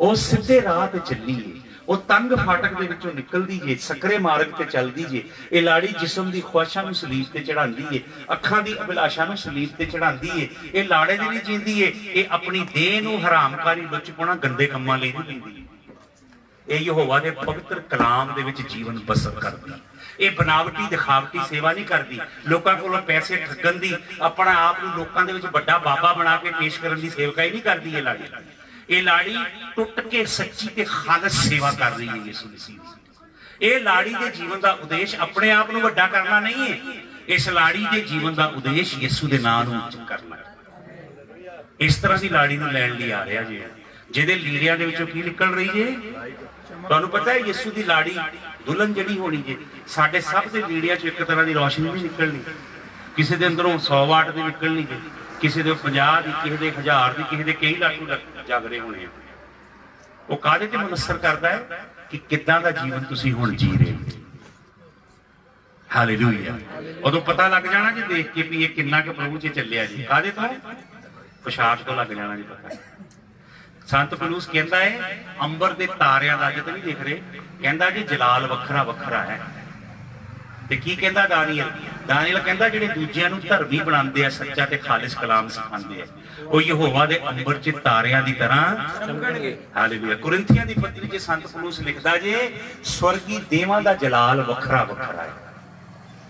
ਉਹ ਸਿੱਧੇ ਰਾਹ ਤੇ ਚੱਲੀ ਏ। ਉਹ ਤੰਗ ਫਾਟਕ ਦੇ ਵਿੱਚੋਂ ਨਿਕਲਦੀ ਜੇ, ਸਕਰੇ ਮਾਰਗ ਤੇ ਚੱਲਦੀ ਜੇ, ਇਹ ਲਾੜੀ ਜਿਸਮ ਦੀ ਖੁਆਸ਼ਾਂ ਨੂੰ ਸਲੀਬ ਤੇ ਚੜਾਉਂਦੀ ਏ, ਅੱਖਾਂ ਦੀ ਅਭਿਲਾਸ਼ਾ ਨੂੰ ਸਲੀਬ ਤੇ ਚੜਾਉਂਦੀ ਏ, ਇਹ ਲਾੜੇ ਦੀ ਨਹੀਂ ਜੀਂਦੀ ਏ, ਇਹ ਆਪਣੀ ਦੇਹ ਨੂੰ ਹਰਾਮਕਾਰੀ ਲੁੱਚਪੁਣਾ ਗੰਦੇ ਕੰਮਾਂ ਲਈ ਨਹੀਂ ਦਿੰਦੀ ਇਹ ਯਹੋਵਾ ਦੇ ਪਵਿੱਤਰ ਕਲਾਮ ਦੇ ਵਿੱਚ ਜੀਵਨ ਬਸਰ ਕਰਦੀ। ਇਹ ਬਨਾਵਟੀ, ਦਿਖਾਵਟੀ ਸੇਵਾ ਨਹੀਂ ਕਰਦੀ। ਲੋਕਾਂ ਕੋਲੋਂ ਪੈਸੇ ਠੱਗਣ ਦੀ, ਆਪਣਾ ਆਪ ਨੂੰ ਲੋਕਾਂ ਦੇ ਵਿੱਚ ਵੱਡਾ ਬਾਬਾ ਬਣਾ ਕੇ ਪੇਸ਼ ਕਰਨ ਦੀ ਸੇਵਕਾਈ ਨਹੀਂ ਕਰਦੀ ਇਹ ਲਾੜੀ। ਇਹ ਲਾੜੀ ਟੁੱਟ ਕੇ ਸੱਚੀ ਤੇ ਖਾਲਸ ਸੇਵਾ ਕਰ ਰਹੀ ਹੈ ਯਿਸੂ ਮਸੀਹ ਦੀ। ਇਹ ਲਾੜੀ ਦੇ ਜੀਵਨ ਦਾ ਉਦੇਸ਼ ਆਪਣੇ ਆਪ ਨੂੰ ਵੱਡਾ ਕਰਨਾ ਨਹੀਂ ਹੈ। ਇਸ ਲਾੜੀ ਦੇ ਜੀਵਨ ਦਾ ਉਦੇਸ਼ ਯਿਸੂ ਦੇ ਨਾਮ ਨੂੰ ਉੱਚ ਕਰਨਾ ਇਸ ਤਰ੍ਹਾਂ ਦੀ ਲਾੜੀ ਨੂੰ ਲੈਣ ਲਈ ਆ ਰਿਹਾ ਜੀ। ਜਿਹਦੇ ਲੀੜਿਆਂ ਦੇ ਵਿੱਚੋਂ ਕੀ ਨਿਕਲ ਰਹੀ ਜੇ? ਤੁਹਾਨੂੰ ਪਤਾ ਹੈ ਯਿਸੂ ਦੀ ਲਾੜੀ ਦੁਲਹਨ ਜਿਹੜੀ ਹੋਣੀ ਜੇ, ਸਾਡੇ ਸਭ ਦੇ ਲੀੜਿਆਂ 'ਚ ਇੱਕ ਤਰ੍ਹਾਂ ਦੀ ਰੋਸ਼ਨੀ ਵੀ ਨਿਕਲਣੀ। ਕਿਸੇ ਦੇ ਅੰਦਰੋਂ 100 ਵਾਟ ਦੀ ਨਿਕਲਣੀ ਜੇ, ਕਿਸੇ ਦੇ 50 ਦੀ, ਕਿਸੇ ਦੇ 1000 ਦੀ, ਕਿਸੇ ਦੇ ਕਈ ਲੱਖ ਨੂੰ ਜਗ ਹੋਣੇ ਆ। ਉਹ ਕਾਹਦੇ ਤੇ ਮਨਸਰ ਕਰਦਾ ਹੈ? ਕਿ ਕਿੱਦਾਂ ਦਾ ਜੀਵਨ ਤੁਸੀਂ ਹੁਣ ਜੀ ਰਹੇ ਹੋ? ਹਾਲੇਲੂਇਆ ਉਦੋਂ ਪਤਾ ਲੱਗ ਜਾਣਾ ਜੀ, ਦੇਖ ਕੇ ਵੀ ਇਹ ਕਿੰਨਾ ਕੁ ਪ੍ਰਭੂ 'ਚ ਚੱਲਿਆ ਜੀ। ਕਾਹਦੇ ਤੋਂ? ਪੋਸ਼ਾਕ ਤੋਂ ਲੱਗ ਜਾਣਾ ਜੀ ਪਤਾ। ਸੰਤ ਪਲੂਸ ਕਹਿੰਦਾ ਹੈ ਅੰਬਰ ਦੇ ਤਾਰਿਆਂ ਦਾ ਜਦ ਨਹੀਂ ਦੇਖ ਰਹੇ। ਕਹਿੰਦਾ ਜੀ, ਜਲਾਲ ਵੱਖਰਾ ਵੱਖਰਾ ਹੈ। ਤੇ ਕੀ ਕਹਿੰਦਾ ਦਾਨੀਅਲ? ਦਾਨੀਅਲ ਕਹਿੰਦਾ ਜਿਹੜੇ ਦੂਜਿਆਂ ਨੂੰ ਧਰਮੀ ਬਣਾਉਂਦੇ ਆ, ਸੱਚਾ ਤੇ ਖਾਲਿਸ ਕਲਾਮ ਸਿਖਾਉਂਦੇ ਆ। ਉਹ ਯਹੋਵਾ ਦੇ ਅੰਬਰ 'ਚ ਤਾਰਿਆਂ ਦੀ ਤਰ੍ਹਾਂ ਚਮਕਣਗੇ। ਹਾਲੇਲੂਇਆ ਕੁਰਿੰਥੀਆਂ ਦੀ ਪੱਤਰੀ 'ਚ ਸੰਤ ਪਲੂਸ ਲਿਖਦਾ ਜੇ, ਸਵਰਗੀ ਦੇਵਾਂ ਦਾ ਜਲਾਲ ਵੱਖਰਾ ਵੱਖਰਾ ਹੈ।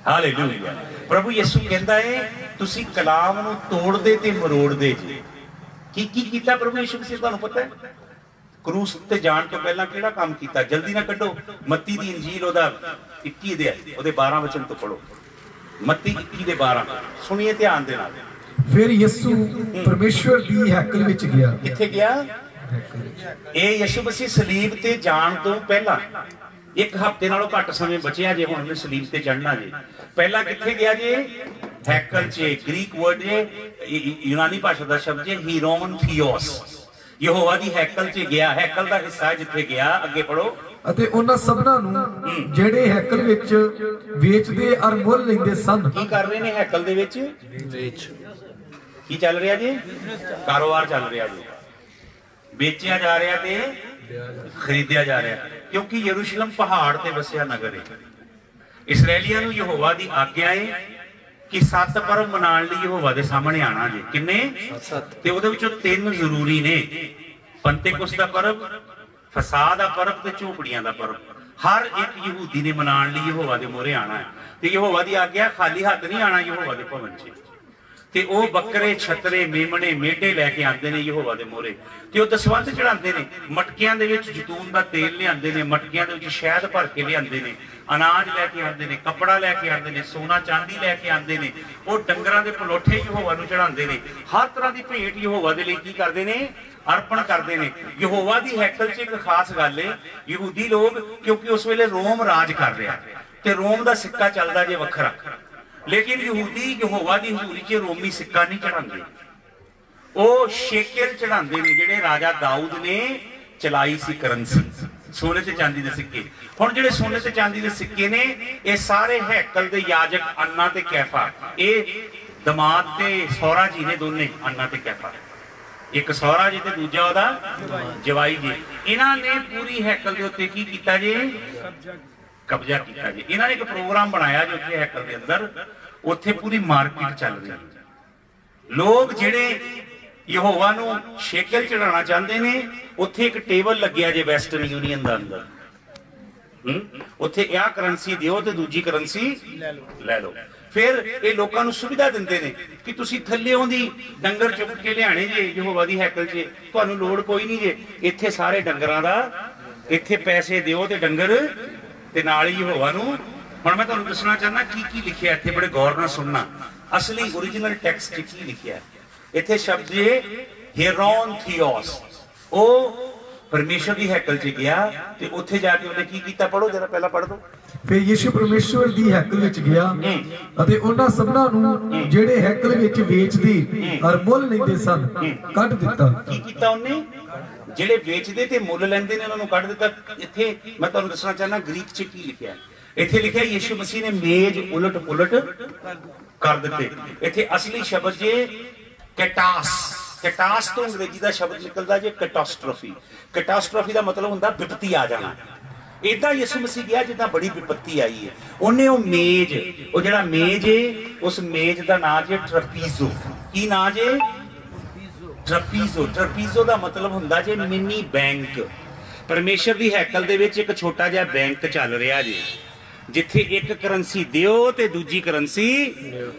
ਹਾਲੇਲੂਇਆ ਪ੍ਰਭੂ ਯਿਸੂ ਕਹਿੰਦਾ ਹੈ ਤੁਸੀਂ ਕਲਾਮ ਨੂੰ ਤੋੜਦੇ ਤੇ ਮਰੋੜਦੇ ਜੀ। ਕੀ ਕੀ ਕੀਤਾ ਪ੍ਰਭੂ ਯਿਸੂ ਮਸੀਹ? ਤੁਹਾਨੂੰ ਪਤਾ ਹੈ? ਕਰੂਸ ਉੱਤੇ ਜਾਣ ਤੋਂ ਪਹਿਲਾਂ ਕਿਹੜਾ ਕੰਮ ਕੀਤਾ? ਜਲਦੀ ਨਾ ਕੱਢੋ। ਮੱਤੀ ਦੀ ਇੰਜੀਲ ਉਹਦਾ 21 ਦੇ ਉਹਦੇ 12 ਵਚਨ ਤੋਂ ਪੜੋ ਮੱਤੀ 21 ਦੇ 12 ਸੁਣੀਏ ਧਿਆਨ ਦੇ ਨਾਲ। ਫਿਰ ਯਿਸੂ ਪਰਮੇਸ਼ਵਰ ਦੀ ਹੈਕਲ ਵਿੱਚ ਗਿਆ। ਕਿੱਥੇ ਗਿਆ? ਇਹ ਯਿਸੂ ਮਸੀਹ ਸਲੀਬ ਤੇ ਜਾਣ ਤੋਂ ਪਹਿਲਾਂ ਇੱਕ ਹਫ਼ਤੇ ਨਾਲੋਂ ਘੱਟ ਸਮੇਂ ਬਚਿਆ ਜੇ ਹੁਣ ਉਹਨੇ ਸਲੀਬ ਤੇ ਚੜਨਾ ਜੇ। ਪਹਿਲਾਂ ਕਿੱਥੇ ਗਿਆ ਜੇ? ਹੈਕਲ 'ਚ ਗ੍ਰੀਕ ਵਰਡ ਯ- ਯੂਨਾਨੀ ਭਾਸ਼ਾ ਦਾ ਸ਼ਬਦ ਜੇ ਹੀਰੋਨ ਥੀਓਸ ਯਹੋਵਾ ਦੀ ਹੈਕਲ 'ਚ ਗਿਆ ਹੈਕਲ ਦਾ ਹਿੱਸਾ ਜਿੱਥੇ ਗਿਆ ਅੱਗੇ ਪੜੋ ਅਤੇ ਉਹਨਾਂ ਸਭਨਾਂ ਨੂੰ ਜਿਹੜੇ ਹੈਕਲ ਵਿੱਚ ਵੇਚਦੇ ਅਰ ਮੁੱਲ ਲੈਂਦੇ ਸਨ। ਕੀ ਕਰ ਰਹੇ ਨੇ ਹੈਕਲ ਦੇ ਵਿੱਚ? ਵੇਚ। ਕੀ ਚੱਲ ਰਿਹਾ ਜੀ? ਕਾਰੋਬਾਰ ਚੱਲ ਰਿਹਾ ਜੀ। ਵੇਚਿਆ ਜਾ ਰਿਹਾ ਤੇ ਖਰੀਦਿਆ ਜਾ ਰਿਹਾ। ਕਿਉਂਕਿ ਯਰੂਸ਼ਲਮ ਪਹਾੜ ਤੇ ਵਸਿਆ ਨਗਰ ਹੈ। ਇਸرائیਲੀਆਂ ਨੂੰ ਯਹੋਵਾ ਦੀ ਆਗਿਆ ਹੈ ਕਿ ਸੱਤ ਪਰਬ ਮਨਾਉਣ ਲਈ ਯਹੋਵਾ ਦੇ ਸਾਹਮਣੇ ਆਣਾ ਜੀ। ਕਿੰਨੇ? ਸੱਤ। ਤੇ ਉਹਦੇ ਵਿੱਚੋਂ ਤਿੰਨ ਜ਼ਰੂਰੀ ਨੇ। ਪੰਤੇਕੁਸ ਦਾ ਪਰਬ ਫਸਾਹ ਦਾ ਪਰਬ ਤੇ ਝੂਪੜੀਆਂ ਦਾ ਪਰਬ। ਹਰ ਇੱਕ ਯਹੂਦੀ ਨੇ ਮਨਾਉਣ ਲਈ ਯਹੋਵਾ ਦੇ ਮੋਹਰੇ ਆਣਾ ਹੈ। ਤੇ ਯਹੋਵਾ ਦੀ ਆਗਿਆ ਖਾਲੀ ਹੱਥ ਨਹੀਂ ਆਣਾ ਯਹੋਵਾ ਦੇ ਭਵਨ 'ਚ। ਤੇ ਉਹ ਬੱਕਰੇ, ਛਤਰੇ, ਮੇਮਣੇ ਮੇਢੇ ਲੈ ਕੇ ਆਉਂਦੇ ਨੇ ਯਹੋਵਾ ਦੇ ਮੂਹਰੇ। ਤੇ ਉਹ ਦਸਵੰਧ ਚੜਾਉਂਦੇ ਨੇ। ਮਟਕਿਆਂ ਦੇ ਵਿੱਚ ਜੈਤੂਨ ਦਾ ਤੇਲ ਲਿਆਉਂਦੇ ਨੇ, ਮਟਕਿਆਂ ਦੇ ਵਿੱਚ ਸ਼ਹਿਦ ਭਰ ਕੇ ਲਿਆਉਂਦੇ ਨੇ। ਅਨਾਜ ਲੈ ਕੇ ਆਉਂਦੇ ਨੇ, ਕੱਪੜਾ ਲੈ ਕੇ ਆਉਂਦੇ ਨੇ, ਸੋਨਾ, ਚਾਂਦੀ ਲੈ ਕੇ ਆਉਂਦੇ ਨੇ। ਉਹ ਡੰਗਰਾਂ ਦੇ ਪਲੋਠੇ ਯਹੋਵਾ ਨੂੰ ਚੜਾਉਂਦੇ ਨੇ। ਹਰ ਤਰ੍ਹਾਂ ਦੀ ਭੇਟ ਯਹੋਵਾ ਦੇ ਲਈ ਕੀ ਕਰਦੇ ਨੇ? ਅਰਪਣ ਕਰਦੇ ਨੇ। ਯਹੋਵਾ ਦੀ ਹੈਕਲ 'ਚ ਇੱਕ ਖਾਸ ਗੱਲ ਏ, ਯਹੂਦੀ ਲੋਕ ਕਿਉਂਕਿ ਉਸ ਵੇਲੇ ਰੋਮ ਰਾਜ ਕਰ ਰਿਹਾ। ਤੇ ਰੋਮ ਦਾ ਸਿੱਕਾ ਚੱਲਦਾ ਜੇ ਵੱਖਰਾ। ਲੇਕਿਨ ਯਹੂਦੀ ਯਹੋਵਾ ਦੀ ਹਜ਼ੂਰੀ 'ਚ ਰੋਮੀ ਸਿੱਕਾ ਨਹੀਂ ਚੜਾਉਂਦੇ ਉਹ ਸ਼ੇਕਲ ਚੜਾਉਂਦੇ ਨੇ, ਜਿਹੜੇ ਰਾਜਾ ਦਾਊਦ ਨੇ ਚਲਾਈ ਸੀ ਕਰੰਸੀ। ਸੋਨੇ ਤੇ ਚਾਂਦੀ ਦੇ ਸਿੱਕੇ। ਹੁਣ ਜਿਹੜੇ ਸੋਨੇ ਤੇ ਚਾਂਦੀ ਦੇ ਸਿੱਕੇ ਨੇ, ਇਹ ਸਾਰੇ ਹੈਕਲ ਦੇ ਯਾਜਕ ਅੰਨਾ ਤੇ ਕੈਫਾ। ਇਹ ਦਮਾਦ ਤੇ ਸੌਰਾ ਜੀ ਨੇ ਦੋਨੇ, ਅੰਨਾ ਤੇ ਕੈਫਾ। ਇੱਕ ਸੌਰਾ ਜੀ ਤੇ ਦੂਜਾ ਉਹਦਾ ਜਵਾਈ ਜੀ। ਇਹਨਾਂ ਨੇ ਪੂਰੀ ਹੈਕਲ ਦੇ ਉੱਤੇ ਕੀ ਕੀਤਾ ਜੀ? ਕਬਜ਼ਾ ਕੀਤਾ ਜੀ। ਇਹਨਾਂ ਨੇ ਇੱਕ ਪ੍ਰੋਗਰਾਮ ਬਣਾਇਆ ਜੋ ਉੱਥੇ ਹੈਕਲ ਦੇ ਅੰਦਰ ਉੱਥੇ ਪੂਰੀ ਮਾਰਕੀਟ ਚੱਲ ਰਹੀ ਹੈ। ਲੋਕ ਜਿਹੜੇ ਯਹੋਵਾ ਨੂੰ ਸ਼ੇਕਲ ਚੜਾਉਣਾ ਚਾਹੁੰਦੇ ਨੇ, ਉੱਥੇ ਇੱਕ ਟੇਬਲ ਲੱਗਿਆ ਜੇ ਵੈਸਟਰਨ ਯੂਨੀਅਨ ਦਾ ਅੰਦਰ। ਉੱਥੇ ਇਹ ਕਰੰਸੀ ਦਿਓ ਤੇ ਦੂਜੀ ਕਰੰਸੀ ਲੈ ਲਓ। ਫਿਰ ਇਹ ਲੋਕਾਂ ਨੂੰ ਸੁਵਿਧਾ ਦਿੰਦੇ ਨੇ ਕਿ ਤੁਸੀਂ ਥੱਲੇੋਂ ਦੀ ਡੰਗਰ ਚੁੱਕ ਕੇ ਲਿਆਣੇ ਜੇ, ਯਹੋਵਾ ਦੀ ਹੈਕਲ 'ਚ ਤੁਹਾਨੂੰ ਲੋੜ ਕੋਈ ਨਹੀਂ ਜੇ। ਇੱਥੇ ਸਾਰੇ ਡੰਗਰਾਂ ਦਾ, ਇੱਥੇ ਪੈਸੇ ਦਿਓ ਤੇ ਡੰਗਰ, ਤੇ ਨਾਲ ਹੀ ਯਹੋਵਾ ਨੂੰ ਹੁਣ ਮੈਂ ਤੁਹਾਨੂੰ ਦੱਸਣਾ ਚਾਹੁੰਦਾ ਕੀ ਕੀ ਲਿਖਿਆ ਇੱਥੇ ਬੜੇ ਗੌਰ ਨਾਲ ਸੁਣਨਾ। ਅਸਲੀ origignal ਟੈਕਸਟ 'ਚ ਕੀ ਲਿਖਿਆ? ਇੱਥੇ ਸ਼ਬਦ ਹੈ ਹੇਰੋਨ ਥੀਓਸ ਉਹ ਪਰਮੇਸ਼ਰ ਦੀ ਹੈਕਲ 'ਚ ਗਿਆ ਤੇ ਉੱਥੇ ਜਾ ਕੇ ਉਹਨੇ ਕੀ ਕੀਤਾ? ਪੜੋ ਜਰਾ ਪਹਿਲਾਂ ਪੜ ਦੋ। ਫਿਰ ਯਿਸੂ ਪਰਮੇਸ਼ਵਰ ਦੀ ਹੈਕਲ ਵਿੱਚ ਗਿਆ ਅਤੇ ਉਹਨਾਂ ਸਭਨਾਂ ਨੂੰ ਜਿਹੜੇ ਹੈਕਲ ਵਿੱਚ ਵੇਚਦੇ ਔਰ ਮੁੱਲ ਲੈਂਦੇ ਸਨ ਕੱਢ ਦਿੱਤਾ। ਕੀ ਕੀਤਾ ਉਹਨੇ? ਜਿਹੜੇ ਵੇਚਦੇ ਤੇ ਮੁੱਲ ਲੈਂਦੇ ਨੇ ਉਹਨਾਂ ਨੂੰ ਕੱਢ ਦਿੱਤਾ। ਇੱਥੇ ਮੈਂ ਤੁਹਾਨੂੰ ਦੱਸਣਾ ਚਾਹੁੰਦਾ ਗ੍ਰੀਕ 'ਚ ਕੀ ਲਿਖਿਆ? ਹੈ ਇੱਥੇ ਲਿਖਿਆ ਯੀਸ਼ੂ ਮਸੀਹ ਨੇ ਮੇਜ਼ ਉਲਟ ਪੁਲਟ ਕਰ ਦਿੱਤੇ। ਇੱਥੇ ਅਸਲੀ ਸ਼ਬਦ ਜੇ ਕੈਟਾਸ। ਕੈਟਾਸ ਤੋਂ ਅੰਗਰੇਜ਼ੀ ਦਾ ਸ਼ਬਦ ਨਿਕਲਦਾ ਜੇ ਕੈਟਾਸਟ੍ਰੋਫੀ। ਕੈਟਾਸਟ੍ਰੋਫੀ ਦਾ ਮਤਲਬ ਹੁੰਦਾ ਵਿਪਤੀ ਆ ਜਾਣਾ। ਇਦਾਂ ਯਿਸੂ ਮਸੀਹ ਗਿਆ ਜਿੱਦਾਂ ਬੜੀ ਵਿਪਤੀ ਆਈ ਹੈ। ਉਹਨੇ ਉਹ ਮੇਜ਼, ਉਹ ਜਿਹੜਾ ਮੇਜ਼ ਏ, ਉਸ ਮੇਜ਼ ਦਾ ਨਾਂ ਜੇ ਟਰਪੀਜ਼ੋ। ਕੀ ਨਾਂ ਜੇ? ਟਰਪੀਜ਼ੋ। ਟਰਪੀਜ਼ੋ ਦਾ ਮਤਲਬ ਹੁੰਦਾ ਜੇ ਮਿੰਨੀ ਬੈਂਕ। ਪਰਮੇਸ਼ਰ ਦੀ ਹੈਕਲ ਦੇ ਵਿੱਚ ਇੱਕ ਛੋਟਾ ਜਿਹਾ ਬੈਂਕ ਚੱਲ ਰਿਹਾ ਜੀ। ਜਿੱਥੇ ਇੱਕ ਕਰੰਸੀ ਦਿਓ ਤੇ ਦੂਜੀ ਕਰੰਸੀ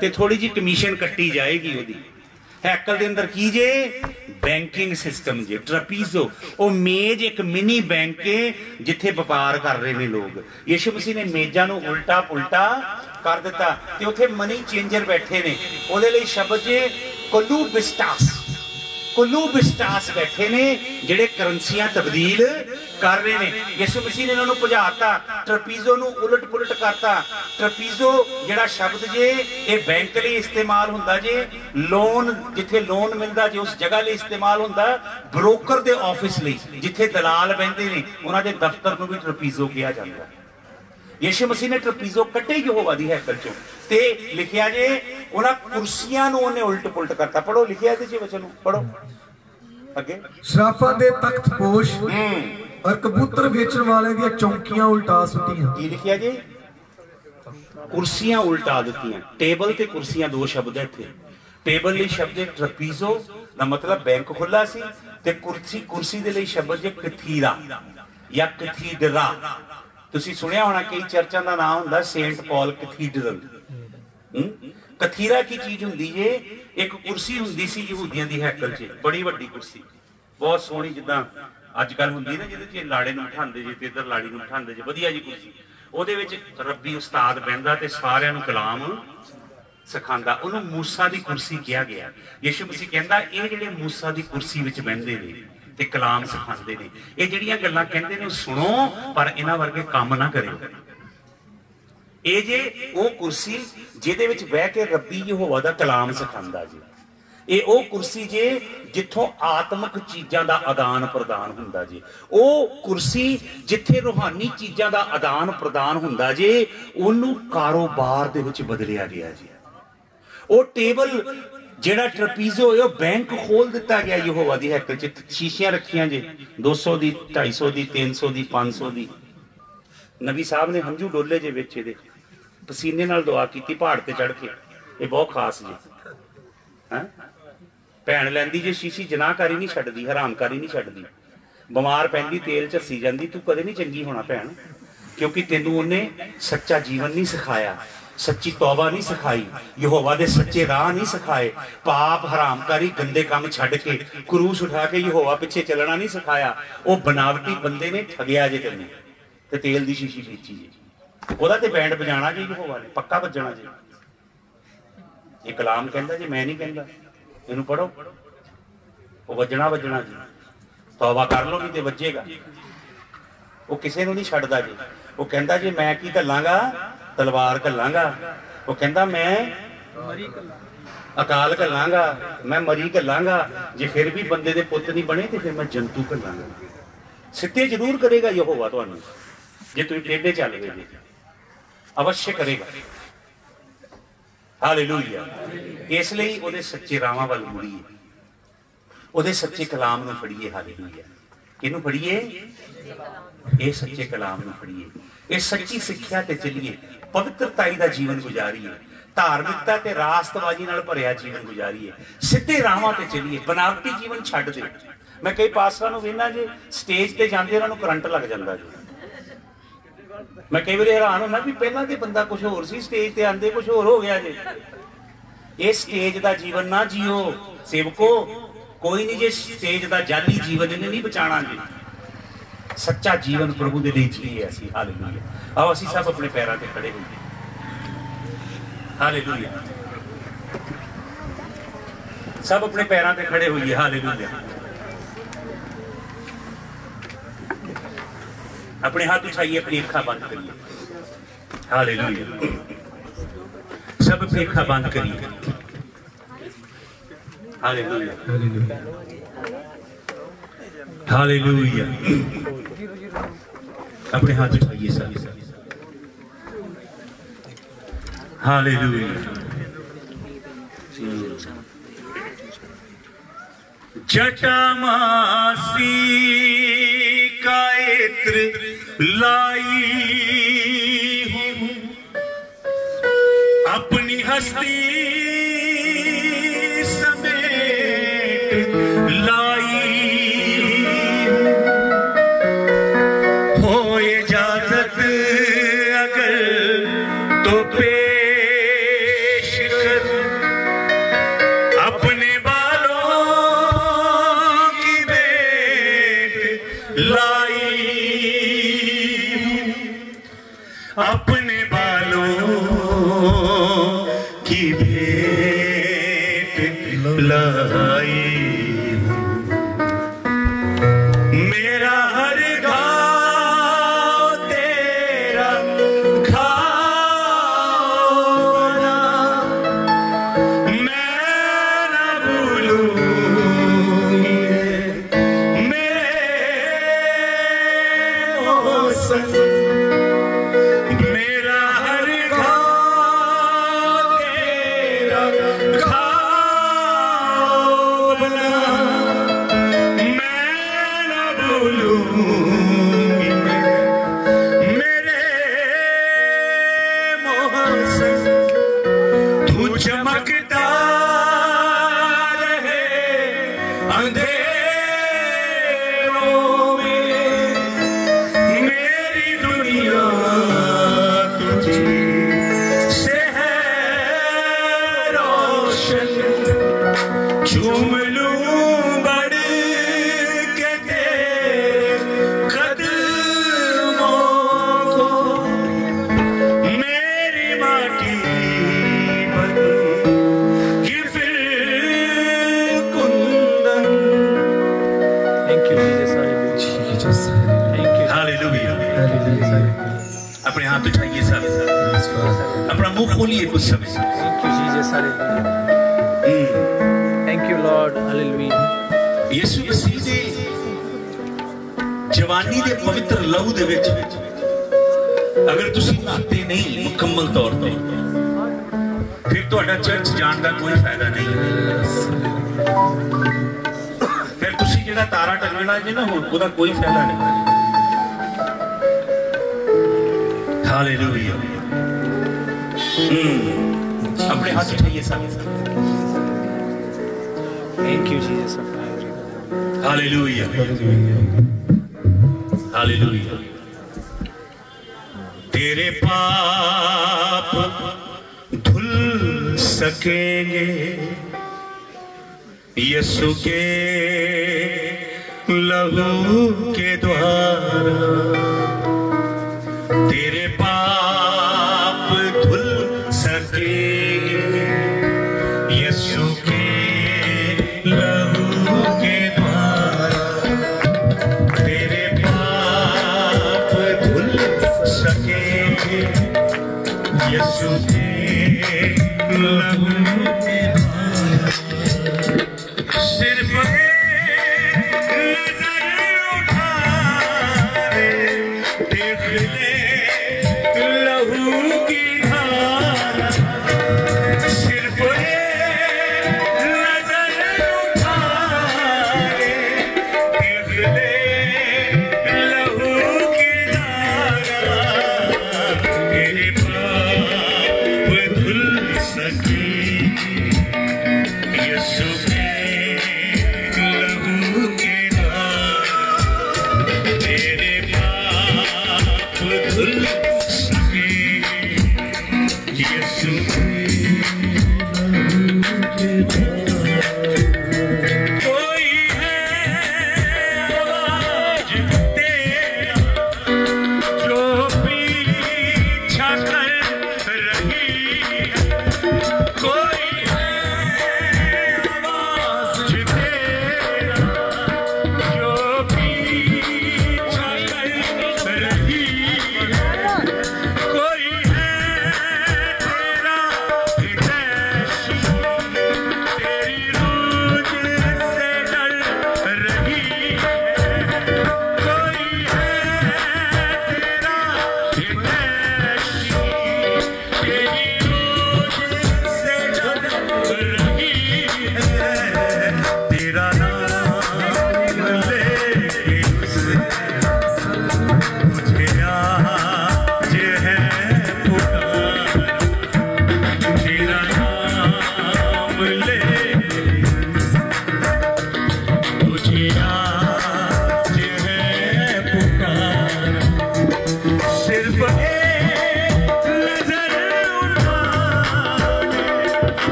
ਤੇ ਥੋੜੀ ਜੀ ਕਮਿਸ਼ਨ ਕੱਟੀ ਜਾਏਗੀ ਉਹਦੀ। ਹੈਕਲ ਦੇ ਅੰਦਰ ਕੀ ਜੇ? ਬੈਂਕਿੰਗ ਸਿਸਟਮ ਜੇ। ਟ੍ਰਪੀਜ਼ੋ ਉਹ ਮੇਜ਼ ਇੱਕ ਮਿਨੀ ਬੈਂਕ ਹੈ ਜਿੱਥੇ ਵਪਾਰ ਕਰ ਰਹੇ ਨੇ ਲੋਕ। ਯਿਸੂ ਮਸੀਹ ਨੇ ਮੇਜ਼ਾਂ ਨੂੰ ਉਲਟਾ ਪੁਲਟਾ ਕਰ ਦਿੱਤਾ ਤੇ ਉੱਥੇ ਮਨੀ ਚੇਂਜਰ ਬੈਠੇ ਨੇ। ਉਹਦੇ ਲਈ ਸ਼ਬਦ ਜੇ, ਕੋਲੂ ਬਿਸਟਾਸ। ਕੁੱਲੂ ਬਿਸਟਾਸ ਬੈਠੇ ਨੇ, ਜਿਹੜੇ ਕਰੰਸੀਆਂ ਤਬਦੀਲ ਕਰ ਰਹੇ ਨੇ। ਯਿਸੂ ਮਸੀਹ ਨੇ ਇਹਨਾਂ ਨੂੰ ਭਜਾਤਾ, ਟਰਪੀਜ਼ੋ ਨੂੰ ਉਲਟ ਪੁਲਟ ਕਰਤਾ। ਟਰਪੀਜ਼ੋ ਜਿਹੜਾ ਸ਼ਬਦ ਜੇ, ਇਹ ਬੈਂਕ ਲਈ ਇਸਤੇਮਾਲ ਹੁੰਦਾ ਜੇ, ਲੋਨ, ਜਿੱਥੇ ਲੋਨ ਮਿਲਦਾ ਜੇ, ਉਸ ਜਗ੍ਹਾ ਲਈ ਇਸਤੇਮਾਲ ਹੁੰਦਾ, ਬ੍ਰੋਕਰ ਦੇ ਆਫਿਸ ਲਈ, ਜਿੱਥੇ ਦਲਾਲ ਬੈੰਦੇ ਨੇ, ਉਹਨਾਂ ਦੇ ਦਫ਼ਤਰ ਨੂੰ ਵੀ ਟਰਪੀਜ਼ੋ ਕਿਹਾ ਜਾਂਦਾ। ਯਿਸੂ ਮਸੀਹ ਨੇ ਟਰਪੀਜ਼ੋ ਕੱਟੇ ਯਹੋਵਾ ਦੀ ਹੈਕਲ ਚੋਂ। ਤੇ ਲਿਖਿਆ ਜੇ ਉਹਨਾਂ ਕੁਰਸੀਆਂ ਨੂੰ ਉਹਨੇ ਉਲਟ ਪੁਲਟ ਕਰਤਾ। ਪੜੋ ਲਿਖਿਆ ਇਹਦੇ ਚ ਵਚਨ ਨੂੰ? ਪੜੋ ਅੱਗੇ। ਸ਼ਰਾਫਾਂ ਦੇ ਤਖਤ ਪੋਸ਼ ਹੂੰ। ਔਰ ਕਬੂਤਰ ਵੇਚਣ ਵਾਲਿਆਂ ਦੀਆਂ ਚੌਂਕੀਆਂ ਉਲਟਾ ਸੁੱਟੀਆਂ। ਕੀ ਲਿਖਿਆ ਜੀ? ਕੁਰਸੀਆਂ ਉਲਟਾ ਦਿੱਤੀਆਂ। ਟੇਬਲ ਤੇ ਕੁਰਸੀਆਂ ਦੋ ਸ਼ਬਦ ਹੈ ਇੱਥੇ। ਟੇਬਲ ਲਈ ਸ਼ਬਦ ਹੈ ਟ੍ਰਪੀਜ਼ੋ ਦਾ ਮਤਲਬ ਬੈਂਕ ਖੁੱਲਾ ਸੀ ਤੇ ਕੁਰਸੀ ਕੁਰਸੀ ਦੇ ਲਈ ਸ਼ਬਦ ਜੇ ਕਥੀਰਾ ਜਾਂ ਕਥੀਡਰਾ ਤੁਸੀਂ ਸੁਣਿਆ ਹੋਣਾ ਕਈ ਚਰਚਾਂ ਦਾ ਨਾਮ ਹੁੰਦਾ ਸੇਂਟ ਪਾਲ ਕਥੀਡਰਲ। ਕਥੀਰਾ ਕੀ ਚੀਜ਼ ਹੁੰਦੀ ਜੇ ਇੱਕ ਕੁਰਸੀ ਹੁੰਦੀ ਸੀ ਯਹੂਦੀਆਂ ਦੀ ਹੈਕਲ 'ਚ, ਬੜੀ ਵੱਡੀ ਕੁਰਸੀ। ਬਹੁਤ ਸੋਹਣੀ ਜਿੱਦਾਂ ਅੱਜ ਕੱਲ ਹੁੰਦੀ ਨਾ ਜਿਹਦੇ 'ਚ ਲਾੜੇ ਨੂੰ ਬਿਠਾਉਂਦੇ ਜੇ ਤੇ ਇੱਧਰ ਲਾੜੀ ਨੂੰ ਬਿਠਾਉਂਦੇ ਜੇ, ਵਧੀਆ ਜੀ ਕੁਰਸੀ। ਉਹਦੇ ਵਿੱਚ ਰੱਬੀ ਉਸਤਾਦ ਬਹਿੰਦਾ ਤੇ ਸਾਰਿਆਂ ਨੂੰ ਕਲਾਮ ਸਿਖਾਉਂਦਾ। ਉਹਨੂੰ ਮੂਸਾ ਦੀ ਕੁਰਸੀ ਕਿਹਾ ਗਿਆ। ਯਿਸੂ ਮਸੀਹ ਕਹਿੰਦਾ, ਇਹ ਜਿਹੜੇ ਮੂਸਾ ਦੀ ਕੁਰਸੀ ਵਿੱਚ ਬਹਿੰਦੇ ਨੇ ਤੇ ਕਲਾਮ ਸਿਖਾਉਂਦੇ ਨੇ। ਇਹ ਜਿਹੜੀਆਂ ਗੱਲਾਂ ਕਹਿੰਦੇ ਨੇ ਸੁਣੋ, ਪਰ ਇਹਨਾਂ ਵਰਗੇ ਕੰਮ ਨਾ ਕਰਿਓ। ਇਹ ਜੇ ਉਹ ਕੁਰਸੀ ਜਿਹਦੇ ਵਿੱਚ ਬਹਿ ਕੇ ਰੱਬੀ ਯਹੋਵਾ ਦਾ ਕਲਾਮ ਸਿਖਾਉਂਦਾ ਜੀ, ਇਹ ਉਹ ਕੁਰਸੀ ਜੇ ਜਿੱਥੋਂ ਆਤਮਿਕ ਚੀਜ਼ਾਂ ਦਾ ਆਦਾਨ ਪ੍ਰਦਾਨ ਹੁੰਦਾ ਜੀ, ਉਹ ਕੁਰਸੀ ਜਿੱਥੇ ਰੂਹਾਨੀ ਚੀਜ਼ਾਂ ਦਾ ਆਦਾਨ ਪ੍ਰਦਾਨ ਹੁੰਦਾ ਜੇ, ਉਹਨੂੰ ਕਾਰੋਬਾਰ ਦੇ ਵਿੱਚ ਬਦਲਿਆ ਗਿਆ ਜੀ। ਉਹ ਟੇਬਲ ਜਿਹੜਾ ਟਰਪੀਜ਼ੋ ਹੈ ਬੈਂਕ ਖੋਲ ਦਿੱਤਾ ਗਿਆ ਯਹੋਵਾ ਦੀ ਹੈਕਲ ਚ। ਸ਼ੀਸ਼ੀਆਂ ਰੱਖੀਆਂ ਜੇ 200 ਦੀ 250 ਦੀ 300 ਦੀ 500 ਦੀ। ਨਬੀ ਸਾਹਿਬ ਨੇ ਹੰਝੂ ਡੋਲੇ ਜੇ ਵਿੱਚ ਇਹਦੇ। ਪਸੀਨੇ ਨਾਲ ਦੁਆ ਕੀਤੀ, ਪਹਾੜ ਤੇ ਚੜ ਕੇ। ਇਹ ਬਹੁਤ ਖਾਸ ਜੀ। ਹੈ? ਭੈਣ ਲੈਂਦੀ ਜੇ, ਸ਼ੀਸ਼ੀ ਜਨਾਹਕਾਰੀ ਨਹੀਂ ਛੱਡਦੀ, ਹਰਾਮਕਾਰੀ ਨਹੀਂ ਛੱਡਦੀ। ਬਿਮਾਰ ਪੈਂਦੀ, ਤੇਲ ਝੱਸੀ ਜਾਂਦੀ, ਤੂੰ ਕਦੇ ਨਹੀਂ ਚੰਗੀ ਹੋਣਾ ਭੈਣ। ਕਿਉਂਕਿ ਤੈਨੂੰ ਉਹਨੇ ਸੱਚਾ ਜੀਵਨ ਨਹੀਂ ਸਿਖਾਇਆ। ਸੱਚੀ ਤੌਬਾ ਨਹੀਂ ਸਿਖਾਈ, ਯਹੋਵਾ ਦੇ ਸੱਚੇ ਰਾਹ ਨਹੀਂ ਸਿਖਾਏ। ਪਾਪ ਹਰਾਮਕਾਰੀ ਗੰਦੇ ਕੰਮ ਛੱਡ ਕੇ ਕਰੂਸ ਉਠਾ ਕੇ ਯਹੋਵਾ ਪਿੱਛੇ ਚੱਲਣਾ ਨਹੀਂ ਸਿਖਾਇਆ। ਉਹ ਬਨਾਵਟੀ ਬੰਦੇ ਨੇ ਠਗਿਆ ਜੇ ਤੈਨੂੰ। ਤੇ ਤੇਲ ਦੀ ਸ਼ੀਸ਼ੀ ਵੇਚੀ ਜੀ। ਉਹਦਾ ਤੇ ਬੈਂਡ ਵਜਾਣਾ ਜੀ ਯਹੋਵਾ ਨੇ, ਪੱਕਾ ਵੱਜਣਾ ਜੀ। ਇਹ ਕਲਾਮ ਕਹਿੰਦਾ ਜੀ, ਮੈਂ ਨਹੀਂ ਕਹਿੰਦਾ। ਇਹਨੂੰ ਪੜੋ ਉਹ ਵੱਜਣਾ ਵੱਜਣਾ ਜੀ। ਤੌਬਾ ਕਰ ਲੋ ਨਹੀਂ ਤੇ ਵੱਜੇਗਾ। ਉਹ ਕਿਸੇ ਨੂੰ ਨਹੀਂ ਛੱਡਦਾ ਜੀ। ਉਹ ਕਹਿੰਦਾ ਜੀ ਮੈਂ ਕੀ ਘੱਲਾਂਗਾ ਤਲਵਾਰ ਘੱਲਾਂਗਾ। ਉਹ ਕਹਿੰਦਾ ਮੈਂ ਅਕਾਲ ਘੱਲਾਂਗਾ ਮੈਂ ਮਰੀ ਘੱਲਾਂਗਾ। ਜੇ ਫਿਰ ਵੀ ਬੰਦੇ ਦੇ ਪੁੱਤ ਨਹੀਂ ਬਣੇ ਤੇ ਫਿਰ ਮੈਂ ਜੰਤੂ ਘੱਲਾਂਗਾ। ਸਿੱਧੇ ਜ਼ਰੂਰ ਕਰੇਗਾ ਯਹੋਵਾ ਤੁਹਾਨੂੰ ਜੇ ਤੁਸੀਂ ਟੇਢੇ ਚੱਲ ਗਏ ਜੀ। ਅਵශ්‍ය ਕਰੇਗਾ। ਹਾਲੇਲੂਇਆ ਇਸ ਲਈ ਉਹਦੇ ਸੱਚੇ ਰਾਵਾਂ ਵੱਲ ਮੁੜੀਏ ਉਹਦੇ ਸੱਚੇ ਕਲਾਮ ਨੂੰ ਫੜੀਏ ਹਾਲੇਲੂਇਆ ਕਿਹਨੂੰ ਫੜੀਏ? ਇਹ ਸੱਚੇ ਕਲਾਮ ਨੂੰ ਫੜੀਏ। ਇਹ ਸੱਚੀ ਸਿੱਖਿਆ ਤੇ ਚੱਲੀਏ। ਪਵਿੱਤਰਤਾਈ ਦਾ ਜੀਵਨ ਗੁਜ਼ਾਰੀਏ। ਧਾਰਮਿਕਤਾ ਤੇ ਰਾਸਤਬਾਜ਼ੀ ਨਾਲ ਭਰਿਆ ਜੀਵਨ ਗੁਜ਼ਾਰੀਏ। ਸਿੱਧੇ ਰਾਹਾਂ ਤੇ ਚੱਲੀਏ। ਬਨਾਵਟੀ ਜੀਵਨ ਛੱਡ ਦਿਓ ਮੈਂ ਕਈ ਪਾਸਟਰਾਂ ਨੂੰ ਵੇਖਣਾ ਜੇ ਸਟੇਜ ਤੇ ਜਾਂਦੇ ਉਹਨਾਂ ਨੂੰ ਕਰੰਟ ਲੱਗ ਜਾਂਦਾ ਜੀ। ਮੈਂ ਕਈ ਵਾਰੀ ਹੈਰਾਨ ਹੁੰਦਾ ਵੀ ਪਹਿਲਾਂ ਤੇ ਬੰਦਾ ਕੁਝ ਹੋਰ ਸੀ, ਸਟੇਜ ਤੇ ਆਂਦੇ ਕੁਝ ਹੋਰ ਹੋ ਗਿਆ ਜੇ। ਇਹ ਸਟੇਜ ਦਾ ਜੀਵਨ ਨਾ ਜੀਓ, ਸੇਵਕੋ। ਕੋਈ ਨਹੀਂ ਜੇ ਸਟੇਜ ਦਾ ਜਾਲੀ ਜੀਵਨ ਇਹਨੇ ਨਹੀਂ ਬਚਾਣਾ ਜੀ। ਸੱਚਾ ਜੀਵਨ ਪ੍ਰਭੂ ਦੇ ਲਈ ਜੀਏ ਅਸੀਂ ਹਾਲੇਲੂਇਆ। ਆਓ ਅਸੀਂ ਸਭ ਆਪਣੇ ਪੈਰਾਂ ਤੇ ਖੜੇ ਹੋਈਏ। ਹਾਲੇਲੂਇਆ। ਸਭ ਆਪਣੇ ਪੈਰਾਂ ਤੇ ਖੜੇ ਹੋਈਏ ਹਾਲੇਲੂਇਆ। ਆਪਣੇ ਹੱਥ ਉਠਾਈਏ ਆਪਣੀ ਅੱਖਾਂ ਬੰਦ ਕਰੀਏ। ਹਾਲੇਲੂਇਆ। ਸਭ ਆਪਣੀ ਅੱਖਾਂ ਬੰਦ ਕਰੀਏ। ਹਾਲੇਲੂਇਆ। ਹਾਲੇਲੂਇਆ। अपने हाथ उठाइए सर। हालेलुया। जटामासी का इत्र लाई हूँ। अपनी हस्ती Thank you, Jesus. Hallelujah. Thank you, Lord. Hallelujah. ਯਿਸੂ ਮਸੀਹ ਦੇ ਜਵਾਨੀ ਦੇ ਪਵਿੱਤਰ ਲਹੂ ਦੇ ਵਿੱਚ ਅਗਰ ਤੁਸੀਂ ਨਹਾਤੇ ਨਹੀਂ ਮੁਕੰਮਲ ਤੌਰ ਤੇ ਫਿਰ ਤੁਹਾਡਾ ਚਰਚ ਜਾਣ ਦਾ ਕੋਈ ਫਾਇਦਾ ਨਹੀਂ ਫਿਰ ਤੁਸੀਂ ਜਿਹੜਾ ਤਾਰਾ ਟੰਗਣਾ ਜੇ ਨਾ ਹੁਣ ਉਹਦਾ ਕੋਈ ਫਾਇਦਾ ਨਹੀਂ ਹਾਲੇਲੂਇਆ अपने हाथ उठाइए सब। Thank you Jesus hallelujah hallelujah तेरे पाप धुल सकेंगे यसु के लहू के द्वारा।